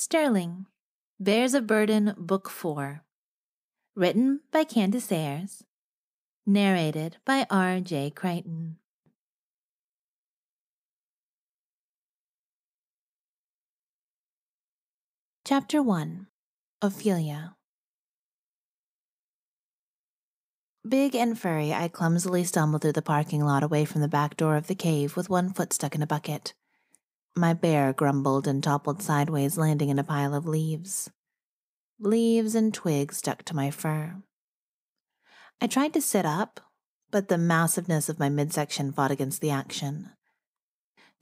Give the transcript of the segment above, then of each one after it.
Sterling, Bears of Burden, Book 4. Written by Candace Ayers. Narrated by R. J. Crichton. Chapter 1 Ophelia. Big and furry, I clumsily stumbled through the parking lot away from the back door of the cave with one foot stuck in a bucket. My bear grumbled and toppled sideways, landing in a pile of leaves. Leaves and twigs stuck to my fur. I tried to sit up, but the massiveness of my midsection fought against the action.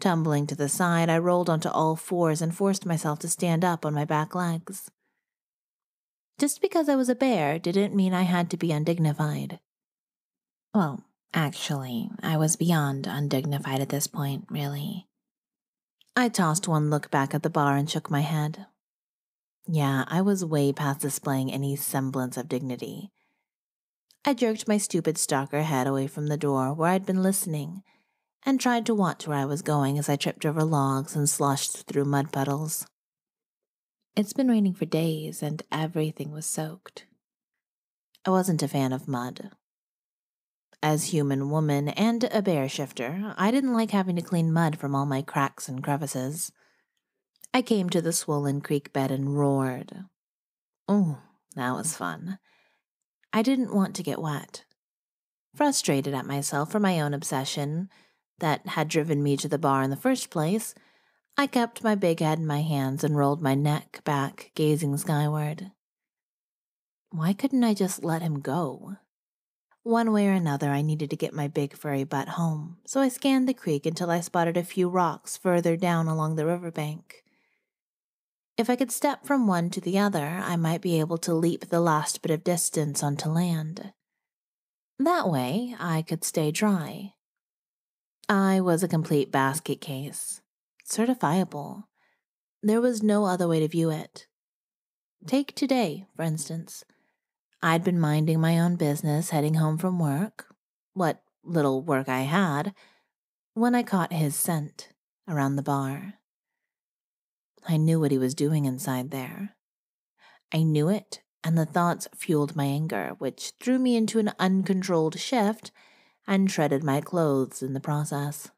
Tumbling to the side, I rolled onto all fours and forced myself to stand up on my back legs. Just because I was a bear didn't mean I had to be undignified. Well, actually, I was beyond undignified at this point, really. I tossed one look back at the bar and shook my head. Yeah, I was way past displaying any semblance of dignity. I jerked my stupid stalker head away from the door where I'd been listening and tried to watch where I was going as I tripped over logs and sloshed through mud puddles. It's been raining for days and everything was soaked. I wasn't a fan of mud. As human woman and a bear shifter, I didn't like having to clean mud from all my cracks and crevices. I came to the swollen creek bed and roared. Oh, that was fun. I didn't want to get wet. Frustrated at myself for my own obsession, that had driven me to the bar in the first place, I kept my big head in my hands and rolled my neck back, gazing skyward. Why couldn't I just let him go? One way or another, I needed to get my big furry butt home, so I scanned the creek until I spotted a few rocks further down along the riverbank. If I could step from one to the other, I might be able to leap the last bit of distance onto land. That way, I could stay dry. I was a complete basket case. Certifiable. There was no other way to view it. Take today, for instance. I'd been minding my own business, heading home from work, what little work I had, when I caught his scent around the bar. I knew what he was doing inside there. I knew it, and the thoughts fueled my anger, which threw me into an uncontrolled shift and shredded my clothes in the process.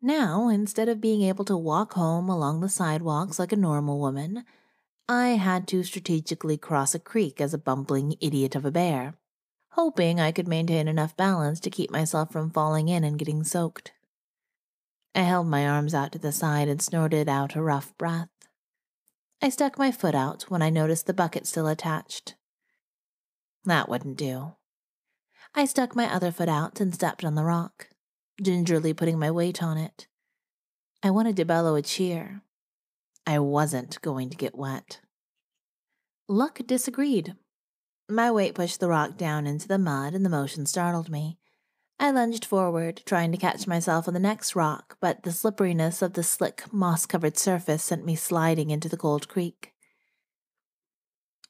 Now, instead of being able to walk home along the sidewalks like a normal woman, I had to strategically cross a creek as a bumbling idiot of a bear, hoping I could maintain enough balance to keep myself from falling in and getting soaked. I held my arms out to the side and snorted out a rough breath. I stuck my foot out when I noticed the bucket still attached. That wouldn't do. I stuck my other foot out and stepped on the rock, gingerly putting my weight on it. I wanted to bellow a cheer. I wasn't going to get wet. Luck disagreed. My weight pushed the rock down into the mud, and the motion startled me. I lunged forward, trying to catch myself on the next rock, but the slipperiness of the slick, moss covered surface sent me sliding into the cold creek.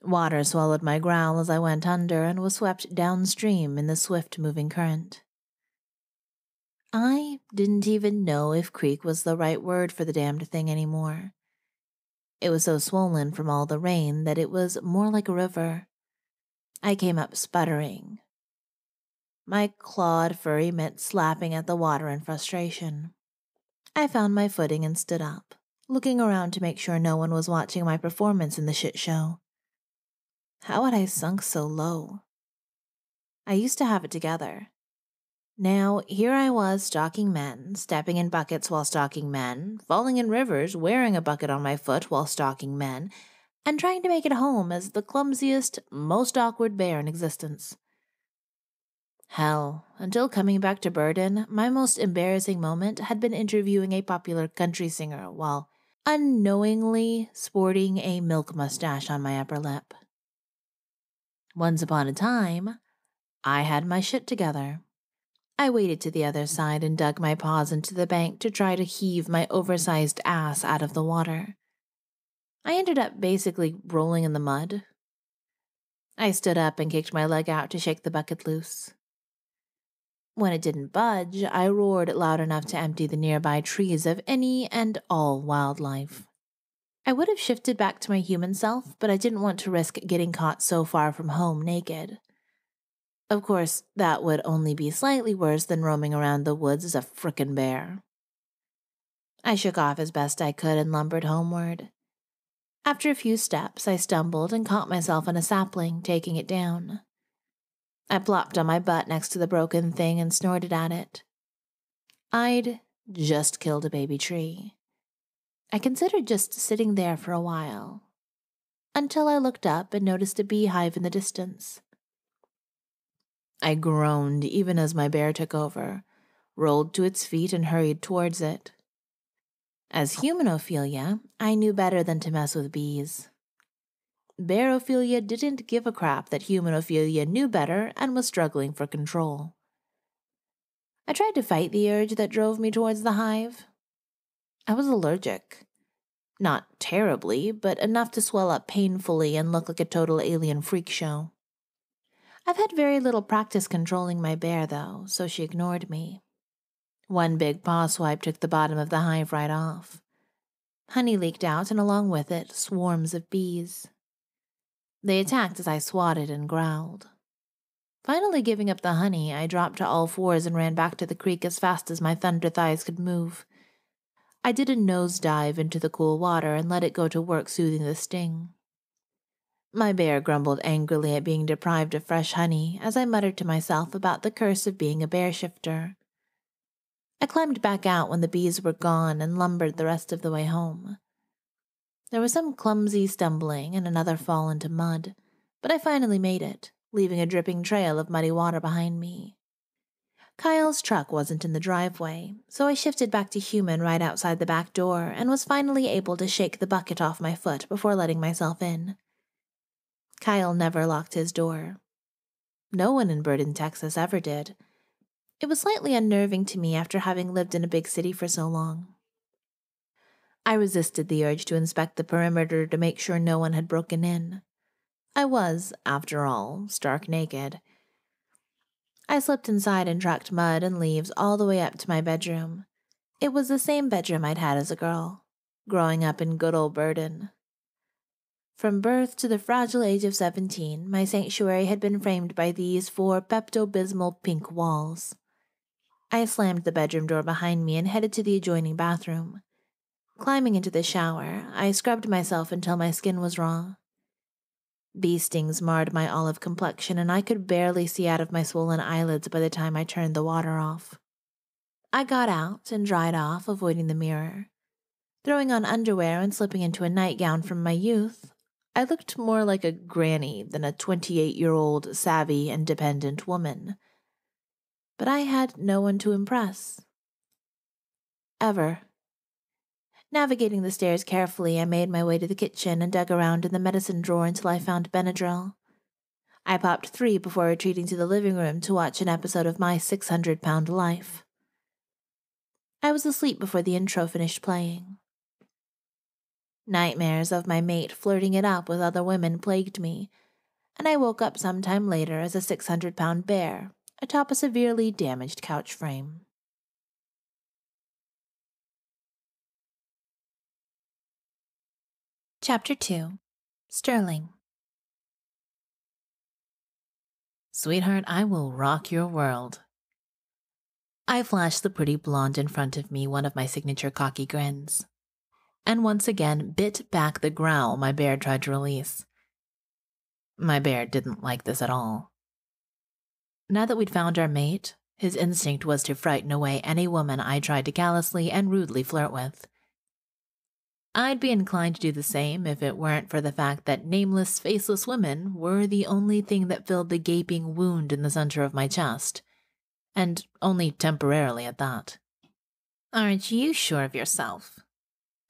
Water swallowed my growl as I went under and was swept downstream in the swift moving current. I didn't even know if creek was the right word for the damned thing anymore. It was so swollen from all the rain that it was more like a river. I came up sputtering. My clawed furry mitt slapping at the water in frustration. I found my footing and stood up, looking around to make sure no one was watching my performance in the shit show. How had I sunk so low? I used to have it together. Now, here I was stalking men, stepping in buckets while stalking men, falling in rivers, wearing a bucket on my foot while stalking men, and trying to make it home as the clumsiest, most awkward bear in existence. Hell, until coming back to Burden, my most embarrassing moment had been interviewing a popular country singer while unknowingly sporting a milk mustache on my upper lip. Once upon a time, I had my shit together. I waded to the other side and dug my paws into the bank to try to heave my oversized ass out of the water. I ended up basically rolling in the mud. I stood up and kicked my leg out to shake the bucket loose. When it didn't budge, I roared loud enough to empty the nearby trees of any and all wildlife. I would have shifted back to my human self, but I didn't want to risk getting caught so far from home naked. Of course, that would only be slightly worse than roaming around the woods as a frickin' bear. I shook off as best I could and lumbered homeward. After a few steps, I stumbled and caught myself on a sapling, taking it down. I plopped on my butt next to the broken thing and snorted at it. I'd just killed a baby tree. I considered just sitting there for a while, until I looked up and noticed a beehive in the distance. I groaned even as my bear took over, rolled to its feet, and hurried towards it. As human Ophelia, I knew better than to mess with bees. Bear Ophelia didn't give a crap that human Ophelia knew better and was struggling for control. I tried to fight the urge that drove me towards the hive, I was allergic. Not terribly, but enough to swell up painfully and look like a total alien freak show. I've had very little practice controlling my bear, though, so she ignored me. One big paw swipe took the bottom of the hive right off. Honey leaked out, and along with it, swarms of bees. They attacked as I swatted and growled. Finally giving up the honey, I dropped to all fours and ran back to the creek as fast as my thunder thighs could move. I did a nosedive into the cool water and let it go to work soothing the sting. My bear grumbled angrily at being deprived of fresh honey as I muttered to myself about the curse of being a bear shifter. I climbed back out when the bees were gone and lumbered the rest of the way home. There was some clumsy stumbling and another fall into mud, but I finally made it, leaving a dripping trail of muddy water behind me. Kyle's truck wasn't in the driveway, so I shifted back to human right outside the back door and was finally able to shake the bucket off my foot before letting myself in. Kyle never locked his door. No one in Burden, Texas ever did. It was slightly unnerving to me after having lived in a big city for so long. I resisted the urge to inspect the perimeter to make sure no one had broken in. I was, after all, stark naked I slipped inside and tracked mud and leaves all the way up to my bedroom. It was the same bedroom I'd had as a girl, growing up in good old Burden. From birth to the fragile age of 17, my sanctuary had been framed by these four Pepto Bismol pink walls. I slammed the bedroom door behind me and headed to the adjoining bathroom. Climbing into the shower, I scrubbed myself until my skin was raw. Bee stings marred my olive complexion, and I could barely see out of my swollen eyelids by the time I turned the water off. I got out and dried off, avoiding the mirror. Throwing on underwear and slipping into a nightgown from my youth, I looked more like a granny than a 28 year old savvy and dependent woman. But I had no one to impress. Ever. Navigating the stairs carefully, I made my way to the kitchen and dug around in the medicine drawer until I found Benadryl. I popped three before retreating to the living room to watch an episode of My 600 Pound Life. I was asleep before the intro finished playing. Nightmares of my mate flirting it up with other women plagued me, and I woke up some time later as a 600 pound bear atop a severely damaged couch frame. Chapter 2 Sterling Sweetheart, I will rock your world. I flashed the pretty blonde in front of me one of my signature cocky grins, and once again bit back the growl my bear tried to release. My bear didn't like this at all. Now that we'd found our mate, his instinct was to frighten away any woman I tried to callously and rudely flirt with. I'd be inclined to do the same if it weren't for the fact that nameless, faceless women were the only thing that filled the gaping wound in the center of my chest. And only temporarily at that. Aren't you sure of yourself?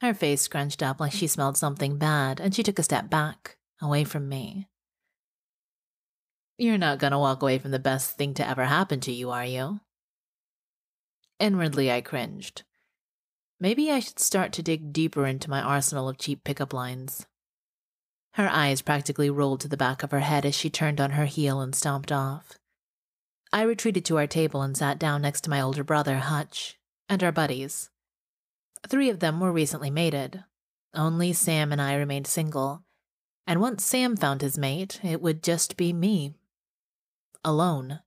Her face scrunched up like she smelled something bad, and she took a step back, away from me. You're not gonna walk away from the best thing to ever happen to you, are you? Inwardly, I cringed. Maybe I should start to dig deeper into my arsenal of cheap pickup lines. Her eyes practically rolled to the back of her head as she turned on her heel and stomped off. I retreated to our table and sat down next to my older brother, Hutch, and our buddies. Three of them were recently mated. Only Sam and I remained single, and once Sam found his mate, it would just be me. Alone.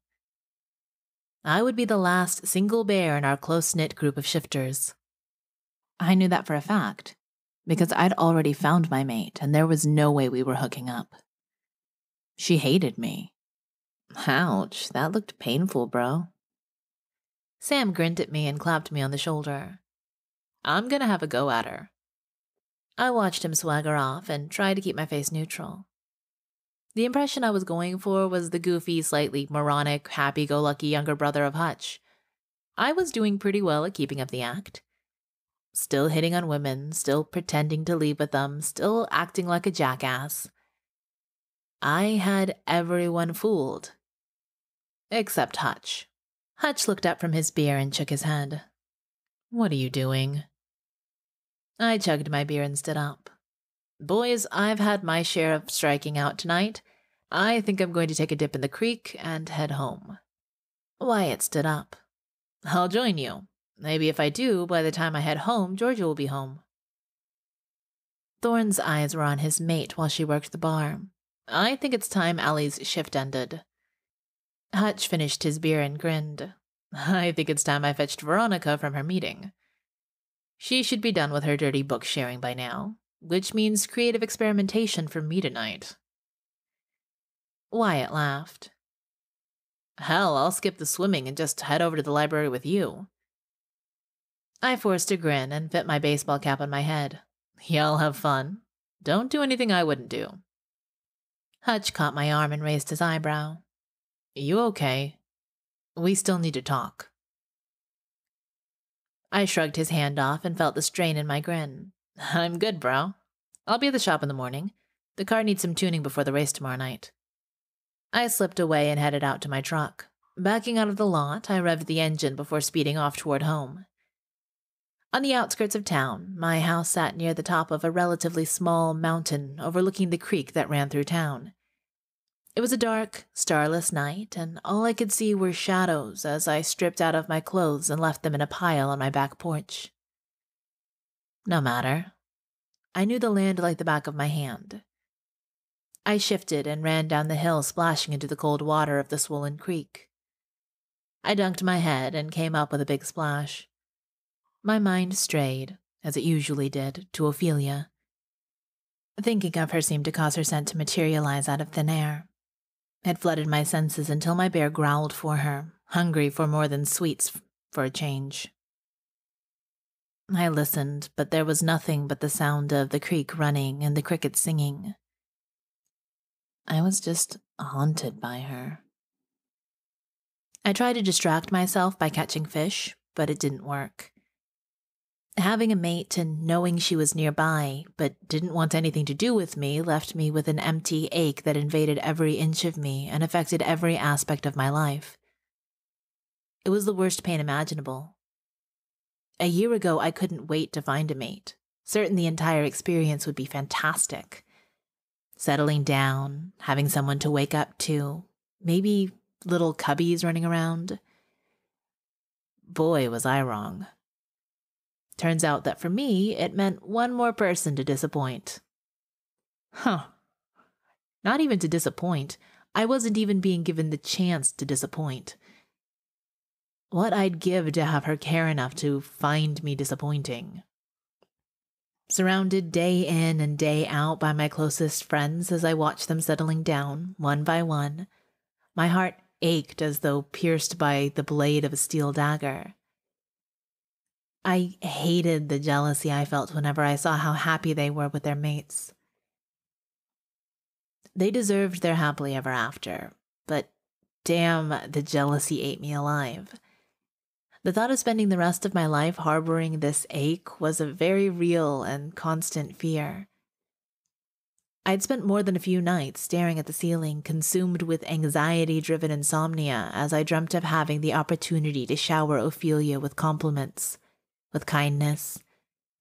I would be the last single bear in our close knit group of shifters. I knew that for a fact, because I'd already found my mate, and there was no way we were hooking up. She hated me. Ouch, that looked painful, bro. Sam grinned at me and clapped me on the shoulder. I'm gonna have a go at her. I watched him swagger off and tried to keep my face neutral. The impression I was going for was the goofy, slightly moronic, happy go lucky younger brother of Hutch. I was doing pretty well at keeping up the act. Still hitting on women, still pretending to leave with them, still acting like a jackass. I had everyone fooled. Except Hutch. Hutch looked up from his beer and shook his head. What are you doing? I chugged my beer and stood up. Boys, I've had my share of striking out tonight. I think I'm going to take a dip in the creek and head home. Wyatt stood up. I'll join you. Maybe if I do, by the time I head home, Georgia will be home. Thorn's eyes were on his mate while she worked the bar. I think it's time Allie's shift ended. Hutch finished his beer and grinned. I think it's time I fetched Veronica from her meeting. She should be done with her dirty book sharing by now, which means creative experimentation for me tonight. Wyatt laughed. Hell, I'll skip the swimming and just head over to the library with you. I forced a grin and fit my baseball cap on my head. Y'all have fun. Don't do anything I wouldn't do. Hutch caught my arm and raised his eyebrow. You okay? We still need to talk. I shrugged his hand off and felt the strain in my grin. I'm good, bro. I'll be at the shop in the morning. The car needs some tuning before the race tomorrow night. I slipped away and headed out to my truck. Backing out of the lot, I revved the engine before speeding off toward home. On the outskirts of town, my house sat near the top of a relatively small mountain overlooking the creek that ran through town. It was a dark, starless night, and all I could see were shadows as I stripped out of my clothes and left them in a pile on my back porch. No matter. I knew the land like the back of my hand. I shifted and ran down the hill, splashing into the cold water of the swollen creek. I dunked my head and came up with a big splash. My mind strayed, as it usually did, to Ophelia. Thinking of her seemed to cause her scent to materialize out of thin air. It flooded my senses until my bear growled for her, hungry for more than sweets for a change. I listened, but there was nothing but the sound of the creek running and the crickets singing. I was just haunted by her. I tried to distract myself by catching fish, but it didn't work. Having a mate and knowing she was nearby, but didn't want anything to do with me, left me with an empty ache that invaded every inch of me and affected every aspect of my life. It was the worst pain imaginable. A year ago, I couldn't wait to find a mate, certain the entire experience would be fantastic. Settling down, having someone to wake up to, maybe little cubbies running around. Boy, was I wrong. Turns out that for me, it meant one more person to disappoint. Huh. Not even to disappoint. I wasn't even being given the chance to disappoint. What I'd give to have her care enough to find me disappointing. Surrounded day in and day out by my closest friends as I watched them settling down, one by one, my heart ached as though pierced by the blade of a steel dagger. I hated the jealousy I felt whenever I saw how happy they were with their mates. They deserved their happily ever after, but damn, the jealousy ate me alive. The thought of spending the rest of my life harboring this ache was a very real and constant fear. I'd spent more than a few nights staring at the ceiling, consumed with anxiety driven insomnia as I dreamt of having the opportunity to shower Ophelia with compliments with kindness,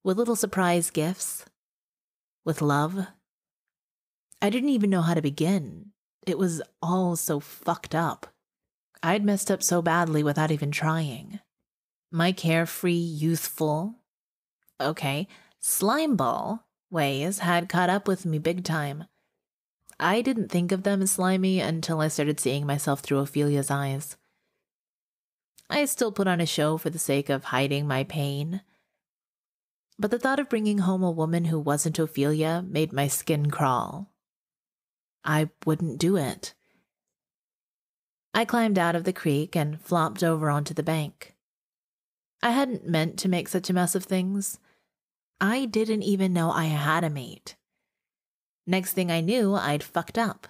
with little surprise gifts, with love. I didn't even know how to begin. It was all so fucked up. I'd messed up so badly without even trying. My carefree, youthful, okay, slime ball ways had caught up with me big time. I didn't think of them as slimy until I started seeing myself through Ophelia's eyes. I still put on a show for the sake of hiding my pain. But the thought of bringing home a woman who wasn't Ophelia made my skin crawl. I wouldn't do it. I climbed out of the creek and flopped over onto the bank. I hadn't meant to make such a mess of things. I didn't even know I had a mate. Next thing I knew, I'd fucked up.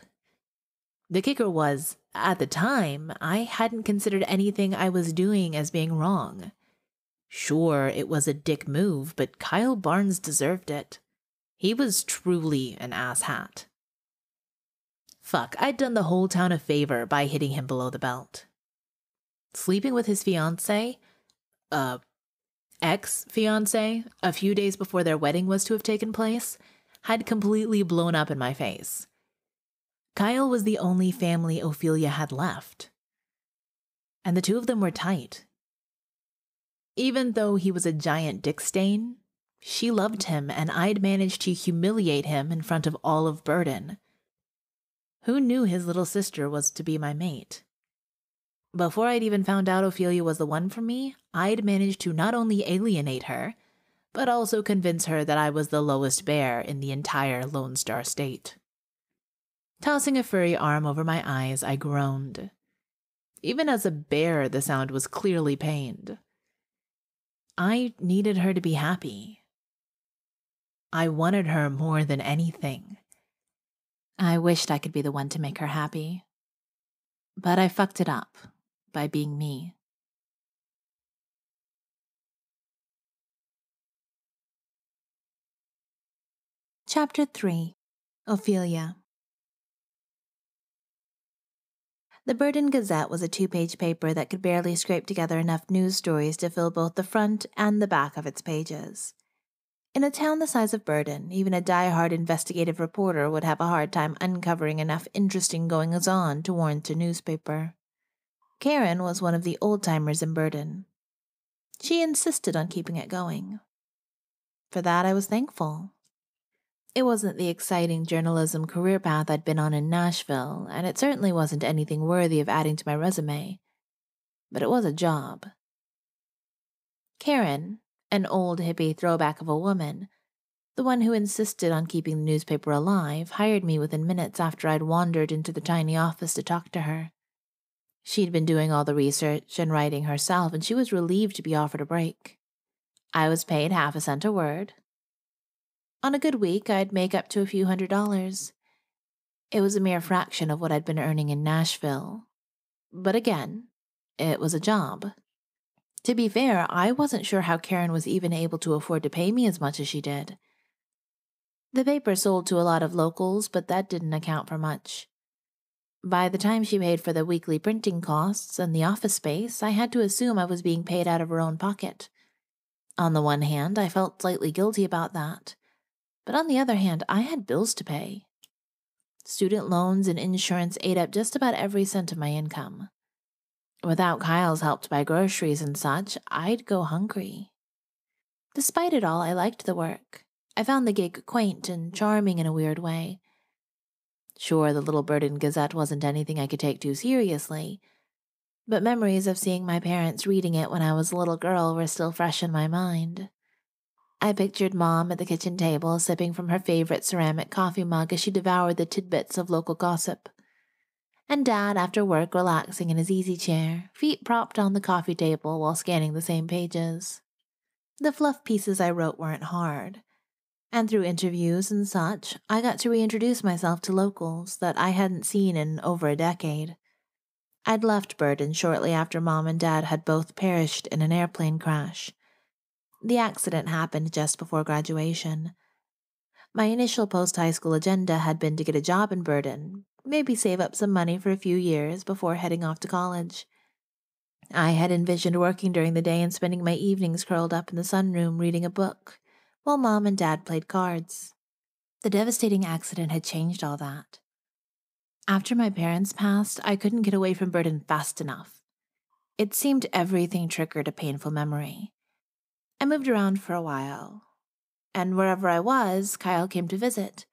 The kicker was, at the time, I hadn't considered anything I was doing as being wrong. Sure, it was a dick move, but Kyle Barnes deserved it. He was truly an asshat. Fuck, I'd done the whole town a favor by hitting him below the belt. Sleeping with his fiancee, uh, ex fiance, a few days before their wedding was to have taken place, had completely blown up in my face. Kyle was the only family Ophelia had left. And the two of them were tight. Even though he was a giant dick stain, she loved him and I'd managed to humiliate him in front of all of Burden. Who knew his little sister was to be my mate? Before I'd even found out Ophelia was the one for me, I'd managed to not only alienate her, but also convince her that I was the lowest bear in the entire Lone Star State. Tossing a furry arm over my eyes, I groaned. Even as a bear, the sound was clearly pained. I needed her to be happy. I wanted her more than anything. I wished I could be the one to make her happy. But I fucked it up by being me. Chapter 3 Ophelia The Burden Gazette was a two page paper that could barely scrape together enough news stories to fill both the front and the back of its pages. In a town the size of Burden, even a die-hard investigative reporter would have a hard time uncovering enough interesting goings on to warrant a newspaper. Karen was one of the old timers in Burden. She insisted on keeping it going. For that, I was thankful. It wasn't the exciting journalism career path I'd been on in Nashville, and it certainly wasn't anything worthy of adding to my resume. But it was a job. Karen, an old hippie throwback of a woman, the one who insisted on keeping the newspaper alive, hired me within minutes after I'd wandered into the tiny office to talk to her. She'd been doing all the research and writing herself, and she was relieved to be offered a break. I was paid half a cent a word, on a good week, I'd make up to a few hundred dollars. It was a mere fraction of what I'd been earning in Nashville. But again, it was a job. To be fair, I wasn't sure how Karen was even able to afford to pay me as much as she did. The paper sold to a lot of locals, but that didn't account for much. By the time she paid for the weekly printing costs and the office space, I had to assume I was being paid out of her own pocket. On the one hand, I felt slightly guilty about that. But on the other hand, I had bills to pay. Student loans and insurance ate up just about every cent of my income. Without Kyle's help to buy groceries and such, I'd go hungry. Despite it all, I liked the work. I found the gig quaint and charming in a weird way. Sure, the Little Burden Gazette wasn't anything I could take too seriously, but memories of seeing my parents reading it when I was a little girl were still fresh in my mind. I pictured Mom at the kitchen table, sipping from her favorite ceramic coffee mug as she devoured the tidbits of local gossip. And Dad, after work, relaxing in his easy chair, feet propped on the coffee table while scanning the same pages. The fluff pieces I wrote weren't hard. And through interviews and such, I got to reintroduce myself to locals that I hadn't seen in over a decade. I'd left Burden shortly after Mom and Dad had both perished in an airplane crash the accident happened just before graduation. My initial post high school agenda had been to get a job in Burden, maybe save up some money for a few years before heading off to college. I had envisioned working during the day and spending my evenings curled up in the sunroom reading a book, while mom and dad played cards. The devastating accident had changed all that. After my parents passed, I couldn't get away from Burden fast enough. It seemed everything triggered a painful memory. I moved around for a while. and wherever I was, Kyle came to visit,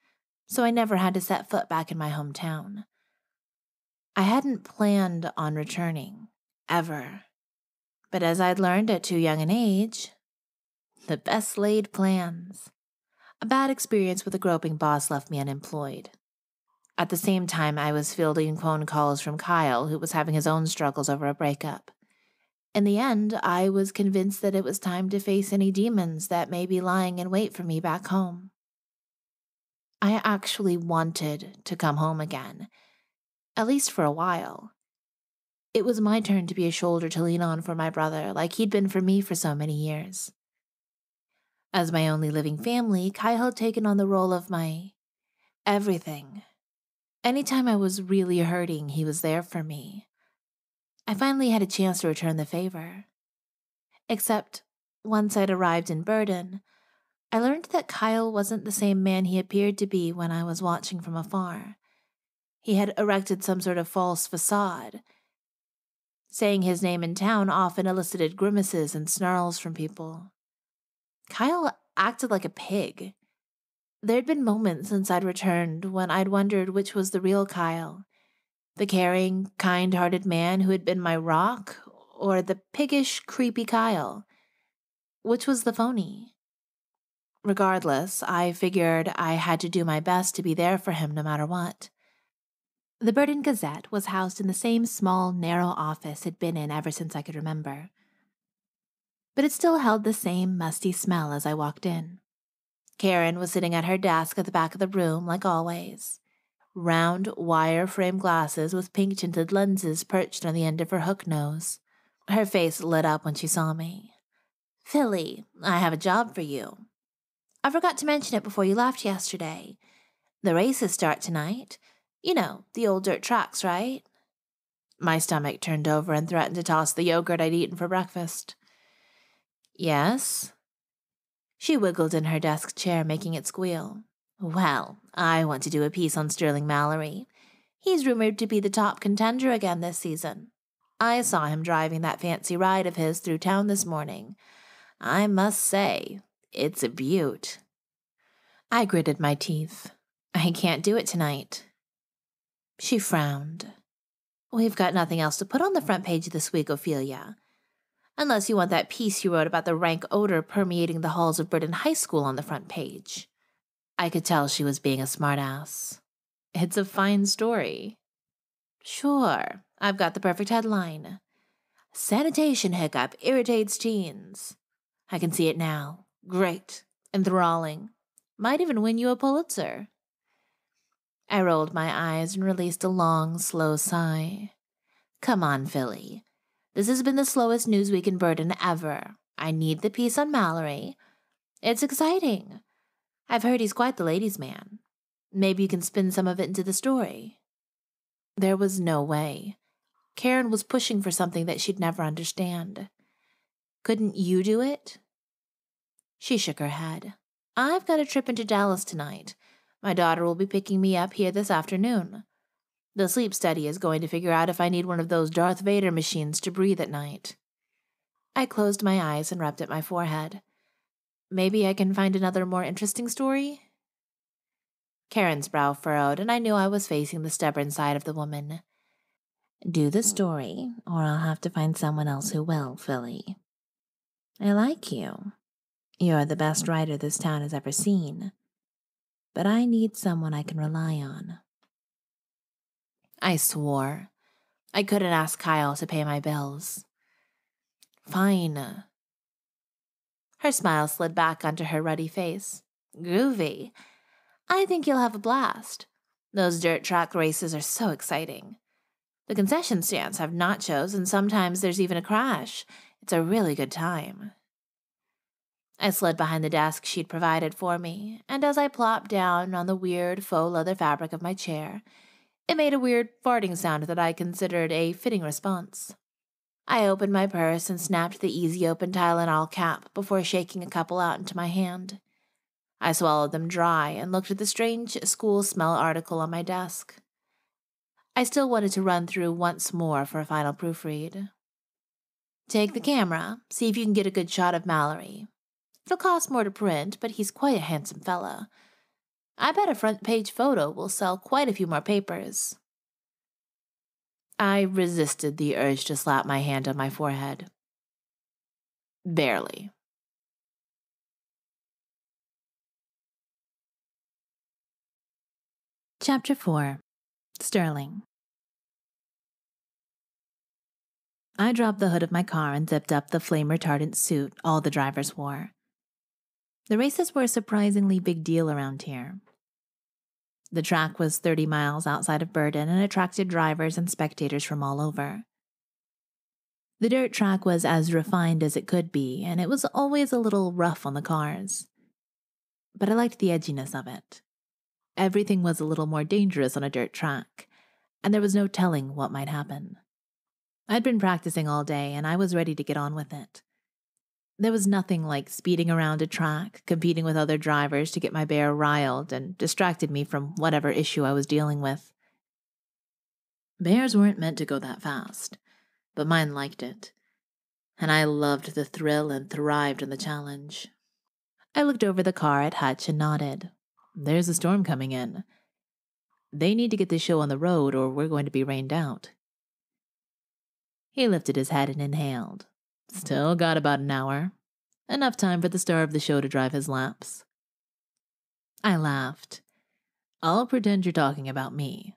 so I never had to set foot back in my hometown. I hadn't planned on returning, ever. But as I'd learned at too young an age, the best laid plans. A bad experience with a groping boss left me unemployed. At the same time, I was fielding phone calls from Kyle, who was having his own struggles over a breakup. In the end, I was convinced that it was time to face any demons that may be lying in wait for me back home. I actually wanted to come home again, at least for a while. It was my turn to be a shoulder to lean on for my brother, like he'd been for me for so many years. As my only living family, Kyle had taken on the role of my everything. Anytime I was really hurting, he was there for me. I finally had a chance to return the favor. Except, once I'd arrived in Burden, I learned that Kyle wasn't the same man he appeared to be when I was watching from afar. He had erected some sort of false facade. Saying his name in town often elicited grimaces and snarls from people. Kyle acted like a pig. There'd been moments since I'd returned when I'd wondered which was the real Kyle the caring, kind hearted man who had been my rock, or the piggish, creepy Kyle? Which was the phony? Regardless, I figured I had to do my best to be there for him no matter what. The Burden Gazette was housed in the same small, narrow office it'd been in ever since I could remember. But it still held the same musty smell as I walked in. Karen was sitting at her desk at the back of the room, like always round wire frame glasses with pink tinted lenses perched on the end of her hook nose. Her face lit up when she saw me. Philly, I have a job for you. I forgot to mention it before you left yesterday. The races start tonight. You know, the old dirt tracks, right? My stomach turned over and threatened to toss the yogurt I'd eaten for breakfast. Yes? She wiggled in her desk chair, making it squeal. Well, I want to do a piece on Sterling Mallory. He's rumored to be the top contender again this season. I saw him driving that fancy ride of his through town this morning. I must say, it's a beaut. I gritted my teeth. I can't do it tonight. She frowned. We've got nothing else to put on the front page this week, Ophelia. Unless you want that piece you wrote about the rank odor permeating the halls of Burden High School on the front page. I could tell she was being a smartass. It's a fine story. Sure, I've got the perfect headline. Sanitation hiccup irritates teens. I can see it now. Great. Enthralling. Might even win you a Pulitzer. I rolled my eyes and released a long, slow sigh. Come on, Philly. This has been the slowest news week in Burden ever. I need the piece on Mallory. It's exciting. I've heard he's quite the ladies' man. Maybe you can spin some of it into the story. There was no way. Karen was pushing for something that she'd never understand. Couldn't you do it? She shook her head. I've got a trip into Dallas tonight. My daughter will be picking me up here this afternoon. The sleep study is going to figure out if I need one of those Darth Vader machines to breathe at night. I closed my eyes and rubbed at my forehead. Maybe I can find another more interesting story? Karen's brow furrowed, and I knew I was facing the stubborn side of the woman. Do the story, or I'll have to find someone else who will, Philly. I like you. You're the best writer this town has ever seen. But I need someone I can rely on. I swore. I couldn't ask Kyle to pay my bills. Fine, her smile slid back onto her ruddy face. Groovy. I think you'll have a blast. Those dirt track races are so exciting. The concession stands have nachos, and sometimes there's even a crash. It's a really good time. I slid behind the desk she'd provided for me, and as I plopped down on the weird faux leather fabric of my chair, it made a weird farting sound that I considered a fitting response. I opened my purse and snapped the easy open Tylenol cap before shaking a couple out into my hand. I swallowed them dry and looked at the strange school smell article on my desk. I still wanted to run through once more for a final proofread. Take the camera, see if you can get a good shot of Mallory. It'll cost more to print, but he's quite a handsome fella. I bet a front page photo will sell quite a few more papers. I resisted the urge to slap my hand on my forehead. Barely. Chapter 4 Sterling I dropped the hood of my car and zipped up the flame retardant suit all the drivers wore. The races were a surprisingly big deal around here. The track was 30 miles outside of Burden and attracted drivers and spectators from all over. The dirt track was as refined as it could be, and it was always a little rough on the cars. But I liked the edginess of it. Everything was a little more dangerous on a dirt track, and there was no telling what might happen. I'd been practicing all day, and I was ready to get on with it. There was nothing like speeding around a track, competing with other drivers to get my bear riled and distracted me from whatever issue I was dealing with. Bears weren't meant to go that fast, but mine liked it. And I loved the thrill and thrived on the challenge. I looked over the car at Hutch and nodded. There's a storm coming in. They need to get this show on the road or we're going to be rained out. He lifted his head and inhaled. Still got about an hour. Enough time for the star of the show to drive his laps. I laughed. I'll pretend you're talking about me.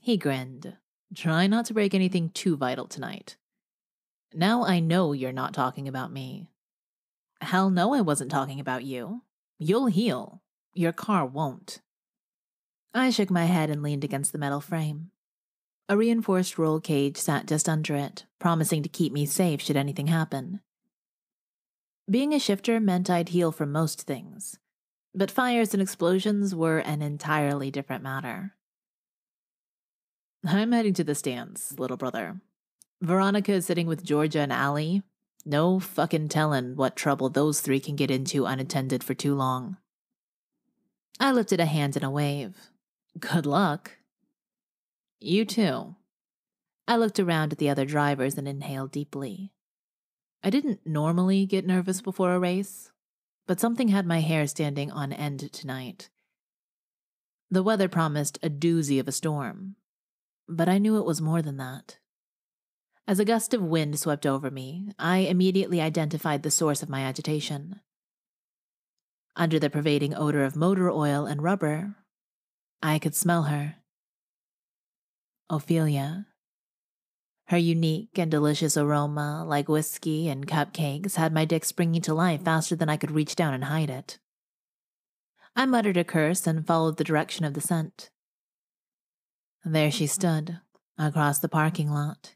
He grinned. Try not to break anything too vital tonight. Now I know you're not talking about me. Hell no, I wasn't talking about you. You'll heal. Your car won't. I shook my head and leaned against the metal frame. A reinforced roll cage sat just under it, promising to keep me safe should anything happen. Being a shifter meant I'd heal from most things, but fires and explosions were an entirely different matter. I'm heading to the stands, little brother. Veronica is sitting with Georgia and Allie. No fucking tellin' what trouble those three can get into unattended for too long. I lifted a hand in a wave. Good luck. You too. I looked around at the other drivers and inhaled deeply. I didn't normally get nervous before a race, but something had my hair standing on end tonight. The weather promised a doozy of a storm, but I knew it was more than that. As a gust of wind swept over me, I immediately identified the source of my agitation. Under the pervading odor of motor oil and rubber, I could smell her. Ophelia. Her unique and delicious aroma, like whiskey and cupcakes, had my dick springing to life faster than I could reach down and hide it. I muttered a curse and followed the direction of the scent. There she stood, across the parking lot,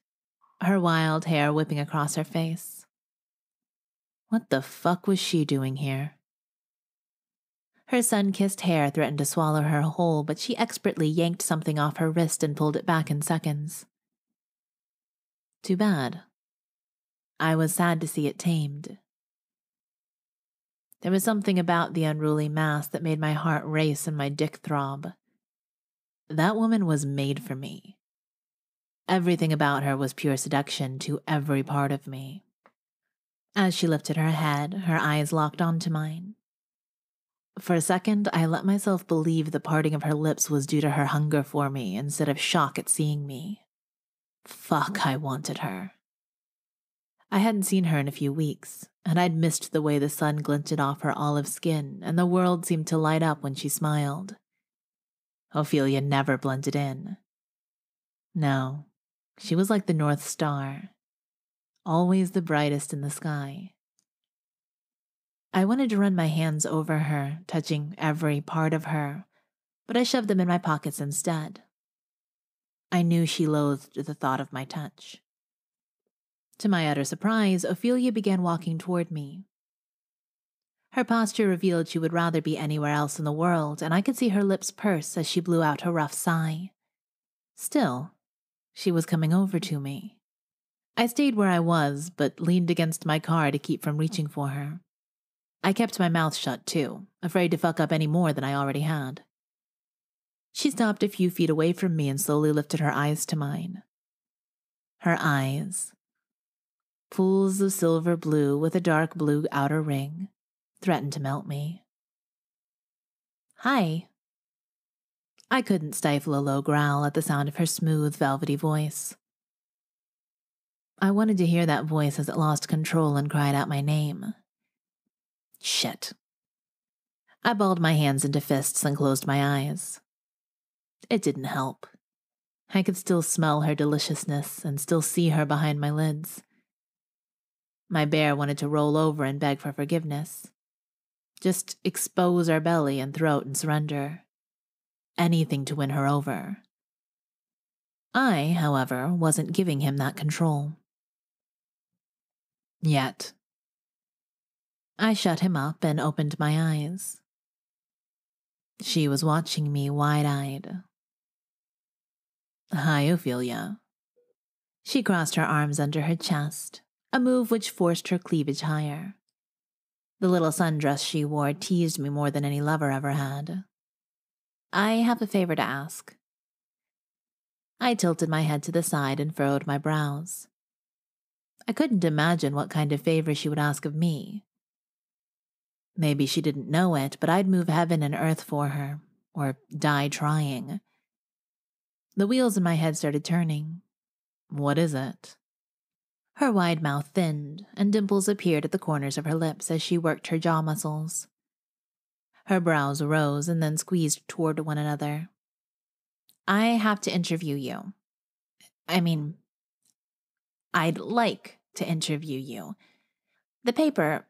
her wild hair whipping across her face. What the fuck was she doing here? Her sun kissed hair threatened to swallow her whole, but she expertly yanked something off her wrist and pulled it back in seconds. Too bad. I was sad to see it tamed. There was something about the unruly mass that made my heart race and my dick throb. That woman was made for me. Everything about her was pure seduction to every part of me. As she lifted her head, her eyes locked onto mine. For a second, I let myself believe the parting of her lips was due to her hunger for me instead of shock at seeing me. Fuck, I wanted her. I hadn't seen her in a few weeks, and I'd missed the way the sun glinted off her olive skin and the world seemed to light up when she smiled. Ophelia never blended in. No, she was like the North Star, always the brightest in the sky. I wanted to run my hands over her, touching every part of her, but I shoved them in my pockets instead. I knew she loathed the thought of my touch. To my utter surprise, Ophelia began walking toward me. Her posture revealed she would rather be anywhere else in the world, and I could see her lips purse as she blew out her rough sigh. Still, she was coming over to me. I stayed where I was, but leaned against my car to keep from reaching for her. I kept my mouth shut too, afraid to fuck up any more than I already had. She stopped a few feet away from me and slowly lifted her eyes to mine. Her eyes. Pools of silver blue with a dark blue outer ring, threatened to melt me. Hi. I couldn't stifle a low growl at the sound of her smooth, velvety voice. I wanted to hear that voice as it lost control and cried out my name. Shit. I balled my hands into fists and closed my eyes. It didn't help. I could still smell her deliciousness and still see her behind my lids. My bear wanted to roll over and beg for forgiveness. Just expose our belly and throat and surrender. Anything to win her over. I, however, wasn't giving him that control. Yet. I shut him up and opened my eyes. She was watching me wide eyed. Hi, Ophelia. She crossed her arms under her chest, a move which forced her cleavage higher. The little sundress she wore teased me more than any lover ever had. I have a favor to ask. I tilted my head to the side and furrowed my brows. I couldn't imagine what kind of favor she would ask of me. Maybe she didn't know it, but I'd move heaven and earth for her, or die trying. The wheels in my head started turning. What is it? Her wide mouth thinned, and dimples appeared at the corners of her lips as she worked her jaw muscles. Her brows rose and then squeezed toward one another. I have to interview you. I mean, I'd like to interview you. The paper,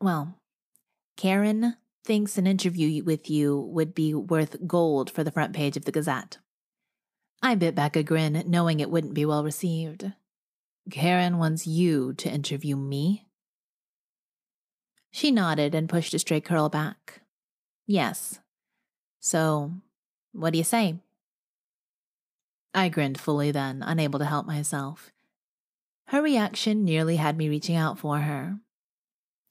well, Karen thinks an interview with you would be worth gold for the front page of the Gazette. I bit back a grin, knowing it wouldn't be well received. Karen wants you to interview me? She nodded and pushed a stray curl back. Yes. So, what do you say? I grinned fully then, unable to help myself. Her reaction nearly had me reaching out for her.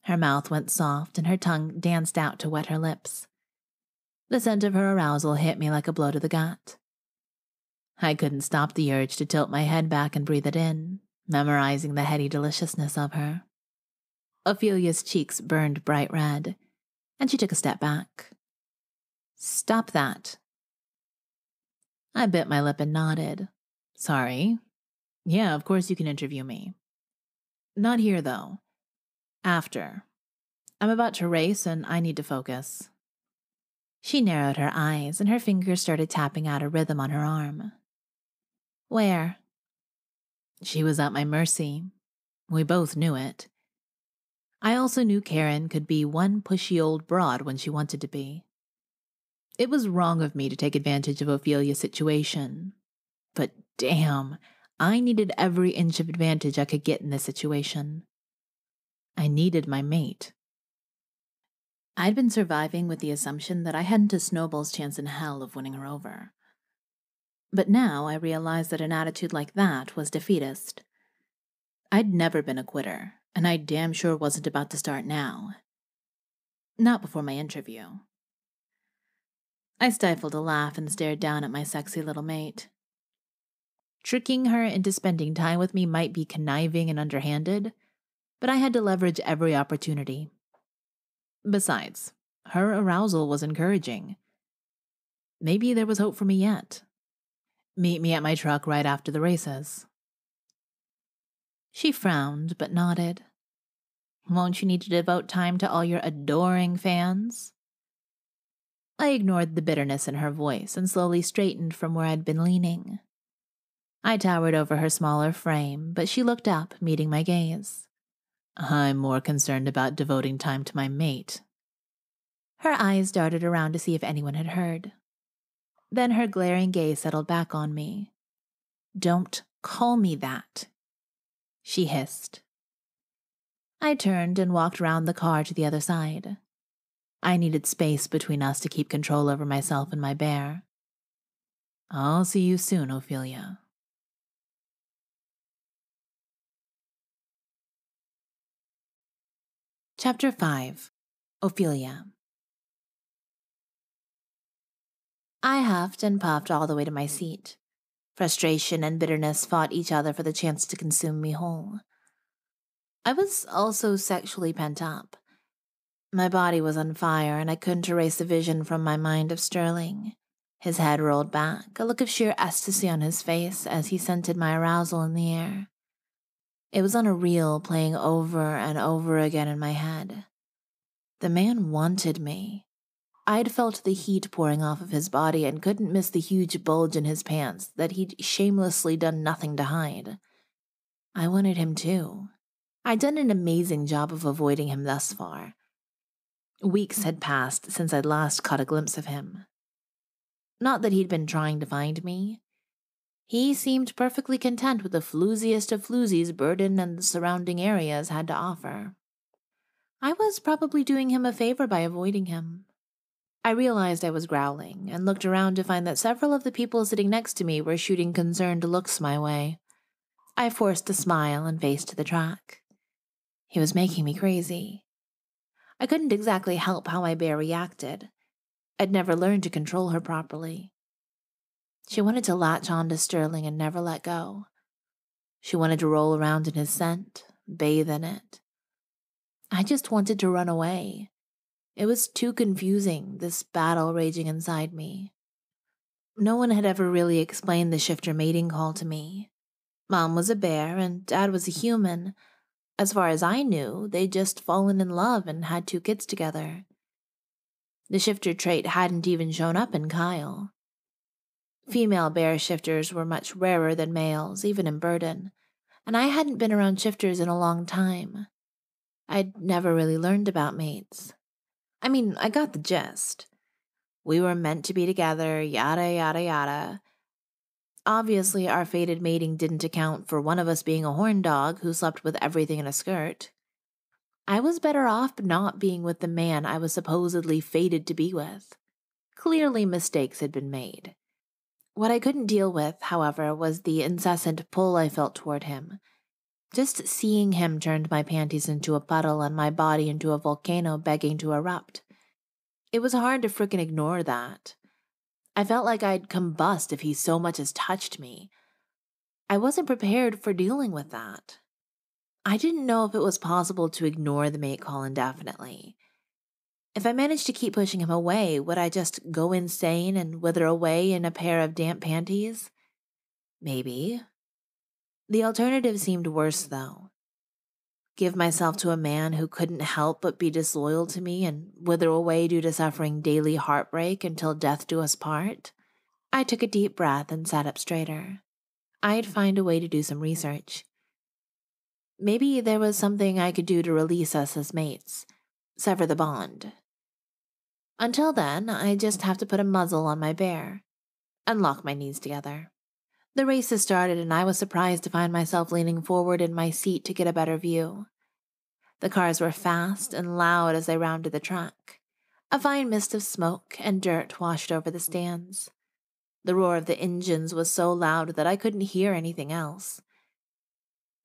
Her mouth went soft and her tongue danced out to wet her lips. The scent of her arousal hit me like a blow to the gut. I couldn't stop the urge to tilt my head back and breathe it in, memorizing the heady deliciousness of her. Ophelia's cheeks burned bright red, and she took a step back. Stop that. I bit my lip and nodded. Sorry. Yeah, of course you can interview me. Not here, though. After. I'm about to race and I need to focus. She narrowed her eyes and her fingers started tapping out a rhythm on her arm. Where? She was at my mercy. We both knew it. I also knew Karen could be one pushy old broad when she wanted to be. It was wrong of me to take advantage of Ophelia's situation. But damn, I needed every inch of advantage I could get in this situation. I needed my mate. I'd been surviving with the assumption that I hadn't a snowball's chance in hell of winning her over. But now I realized that an attitude like that was defeatist. I'd never been a quitter, and I damn sure wasn't about to start now. Not before my interview. I stifled a laugh and stared down at my sexy little mate. Tricking her into spending time with me might be conniving and underhanded, but I had to leverage every opportunity. Besides, her arousal was encouraging. Maybe there was hope for me yet. Meet me at my truck right after the races. She frowned but nodded. Won't you need to devote time to all your adoring fans? I ignored the bitterness in her voice and slowly straightened from where I'd been leaning. I towered over her smaller frame, but she looked up, meeting my gaze. I'm more concerned about devoting time to my mate. Her eyes darted around to see if anyone had heard. Then her glaring gaze settled back on me. Don't call me that, she hissed. I turned and walked round the car to the other side. I needed space between us to keep control over myself and my bear. I'll see you soon, Ophelia. Chapter 5 Ophelia I huffed and puffed all the way to my seat. Frustration and bitterness fought each other for the chance to consume me whole. I was also sexually pent up. My body was on fire, and I couldn't erase the vision from my mind of Sterling. His head rolled back, a look of sheer ecstasy on his face as he scented my arousal in the air. It was on a reel playing over and over again in my head. The man wanted me. I'd felt the heat pouring off of his body and couldn't miss the huge bulge in his pants that he'd shamelessly done nothing to hide. I wanted him too. I'd done an amazing job of avoiding him thus far. Weeks had passed since I'd last caught a glimpse of him. Not that he'd been trying to find me. He seemed perfectly content with the flooziest of floozies Burden and the surrounding areas had to offer. I was probably doing him a favor by avoiding him. I realized I was growling and looked around to find that several of the people sitting next to me were shooting concerned looks my way. I forced a smile and faced the track. He was making me crazy. I couldn't exactly help how my bear reacted. I'd never learned to control her properly. She wanted to latch on to Sterling and never let go. She wanted to roll around in his scent, bathe in it. I just wanted to run away. It was too confusing, this battle raging inside me. No one had ever really explained the shifter mating call to me. Mom was a bear and Dad was a human. As far as I knew, they'd just fallen in love and had two kids together. The shifter trait hadn't even shown up in Kyle. Female bear shifters were much rarer than males, even in Burden, and I hadn't been around shifters in a long time. I'd never really learned about mates. I mean, I got the gist. We were meant to be together, yada, yada, yada. Obviously, our fated mating didn't account for one of us being a horn dog who slept with everything in a skirt. I was better off not being with the man I was supposedly fated to be with. Clearly, mistakes had been made. What I couldn't deal with, however, was the incessant pull I felt toward him. Just seeing him turned my panties into a puddle and my body into a volcano begging to erupt. It was hard to frickin' ignore that. I felt like I'd combust if he so much as touched me. I wasn't prepared for dealing with that. I didn't know if it was possible to ignore the mate call indefinitely. If I managed to keep pushing him away, would I just go insane and wither away in a pair of damp panties? Maybe. The alternative seemed worse, though. Give myself to a man who couldn't help but be disloyal to me and wither away due to suffering daily heartbreak until death do us part? I took a deep breath and sat up straighter. I'd find a way to do some research. Maybe there was something I could do to release us as mates, sever the bond. Until then, I just have to put a muzzle on my bear and lock my knees together. The race has started, and I was surprised to find myself leaning forward in my seat to get a better view. The cars were fast and loud as they rounded the track. A fine mist of smoke and dirt washed over the stands. The roar of the engines was so loud that I couldn't hear anything else.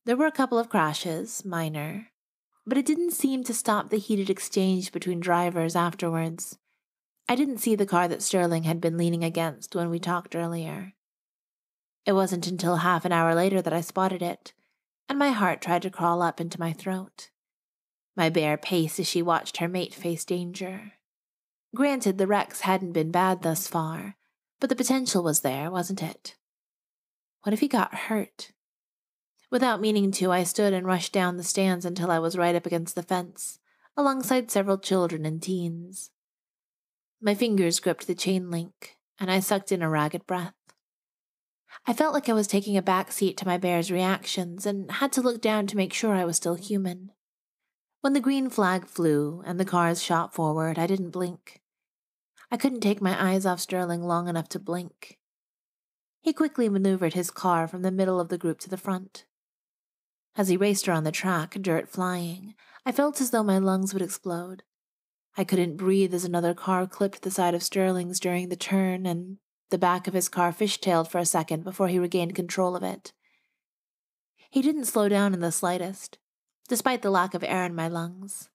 There were a couple of crashes, minor, but it didn't seem to stop the heated exchange between drivers afterwards. I didn't see the car that Sterling had been leaning against when we talked earlier. It wasn't until half an hour later that I spotted it, and my heart tried to crawl up into my throat. My bear paced as she watched her mate face danger. Granted, the wrecks hadn't been bad thus far, but the potential was there, wasn't it? What if he got hurt? Without meaning to, I stood and rushed down the stands until I was right up against the fence, alongside several children and teens. My fingers gripped the chain link, and I sucked in a ragged breath. I felt like I was taking a back seat to my bear's reactions and had to look down to make sure I was still human. When the green flag flew and the cars shot forward, I didn't blink. I couldn't take my eyes off Sterling long enough to blink. He quickly maneuvered his car from the middle of the group to the front. As he raced around the track, dirt flying, I felt as though my lungs would explode. I couldn't breathe as another car clipped the side of Sterling's during the turn, and the back of his car fishtailed for a second before he regained control of it. He didn't slow down in the slightest, despite the lack of air in my lungs.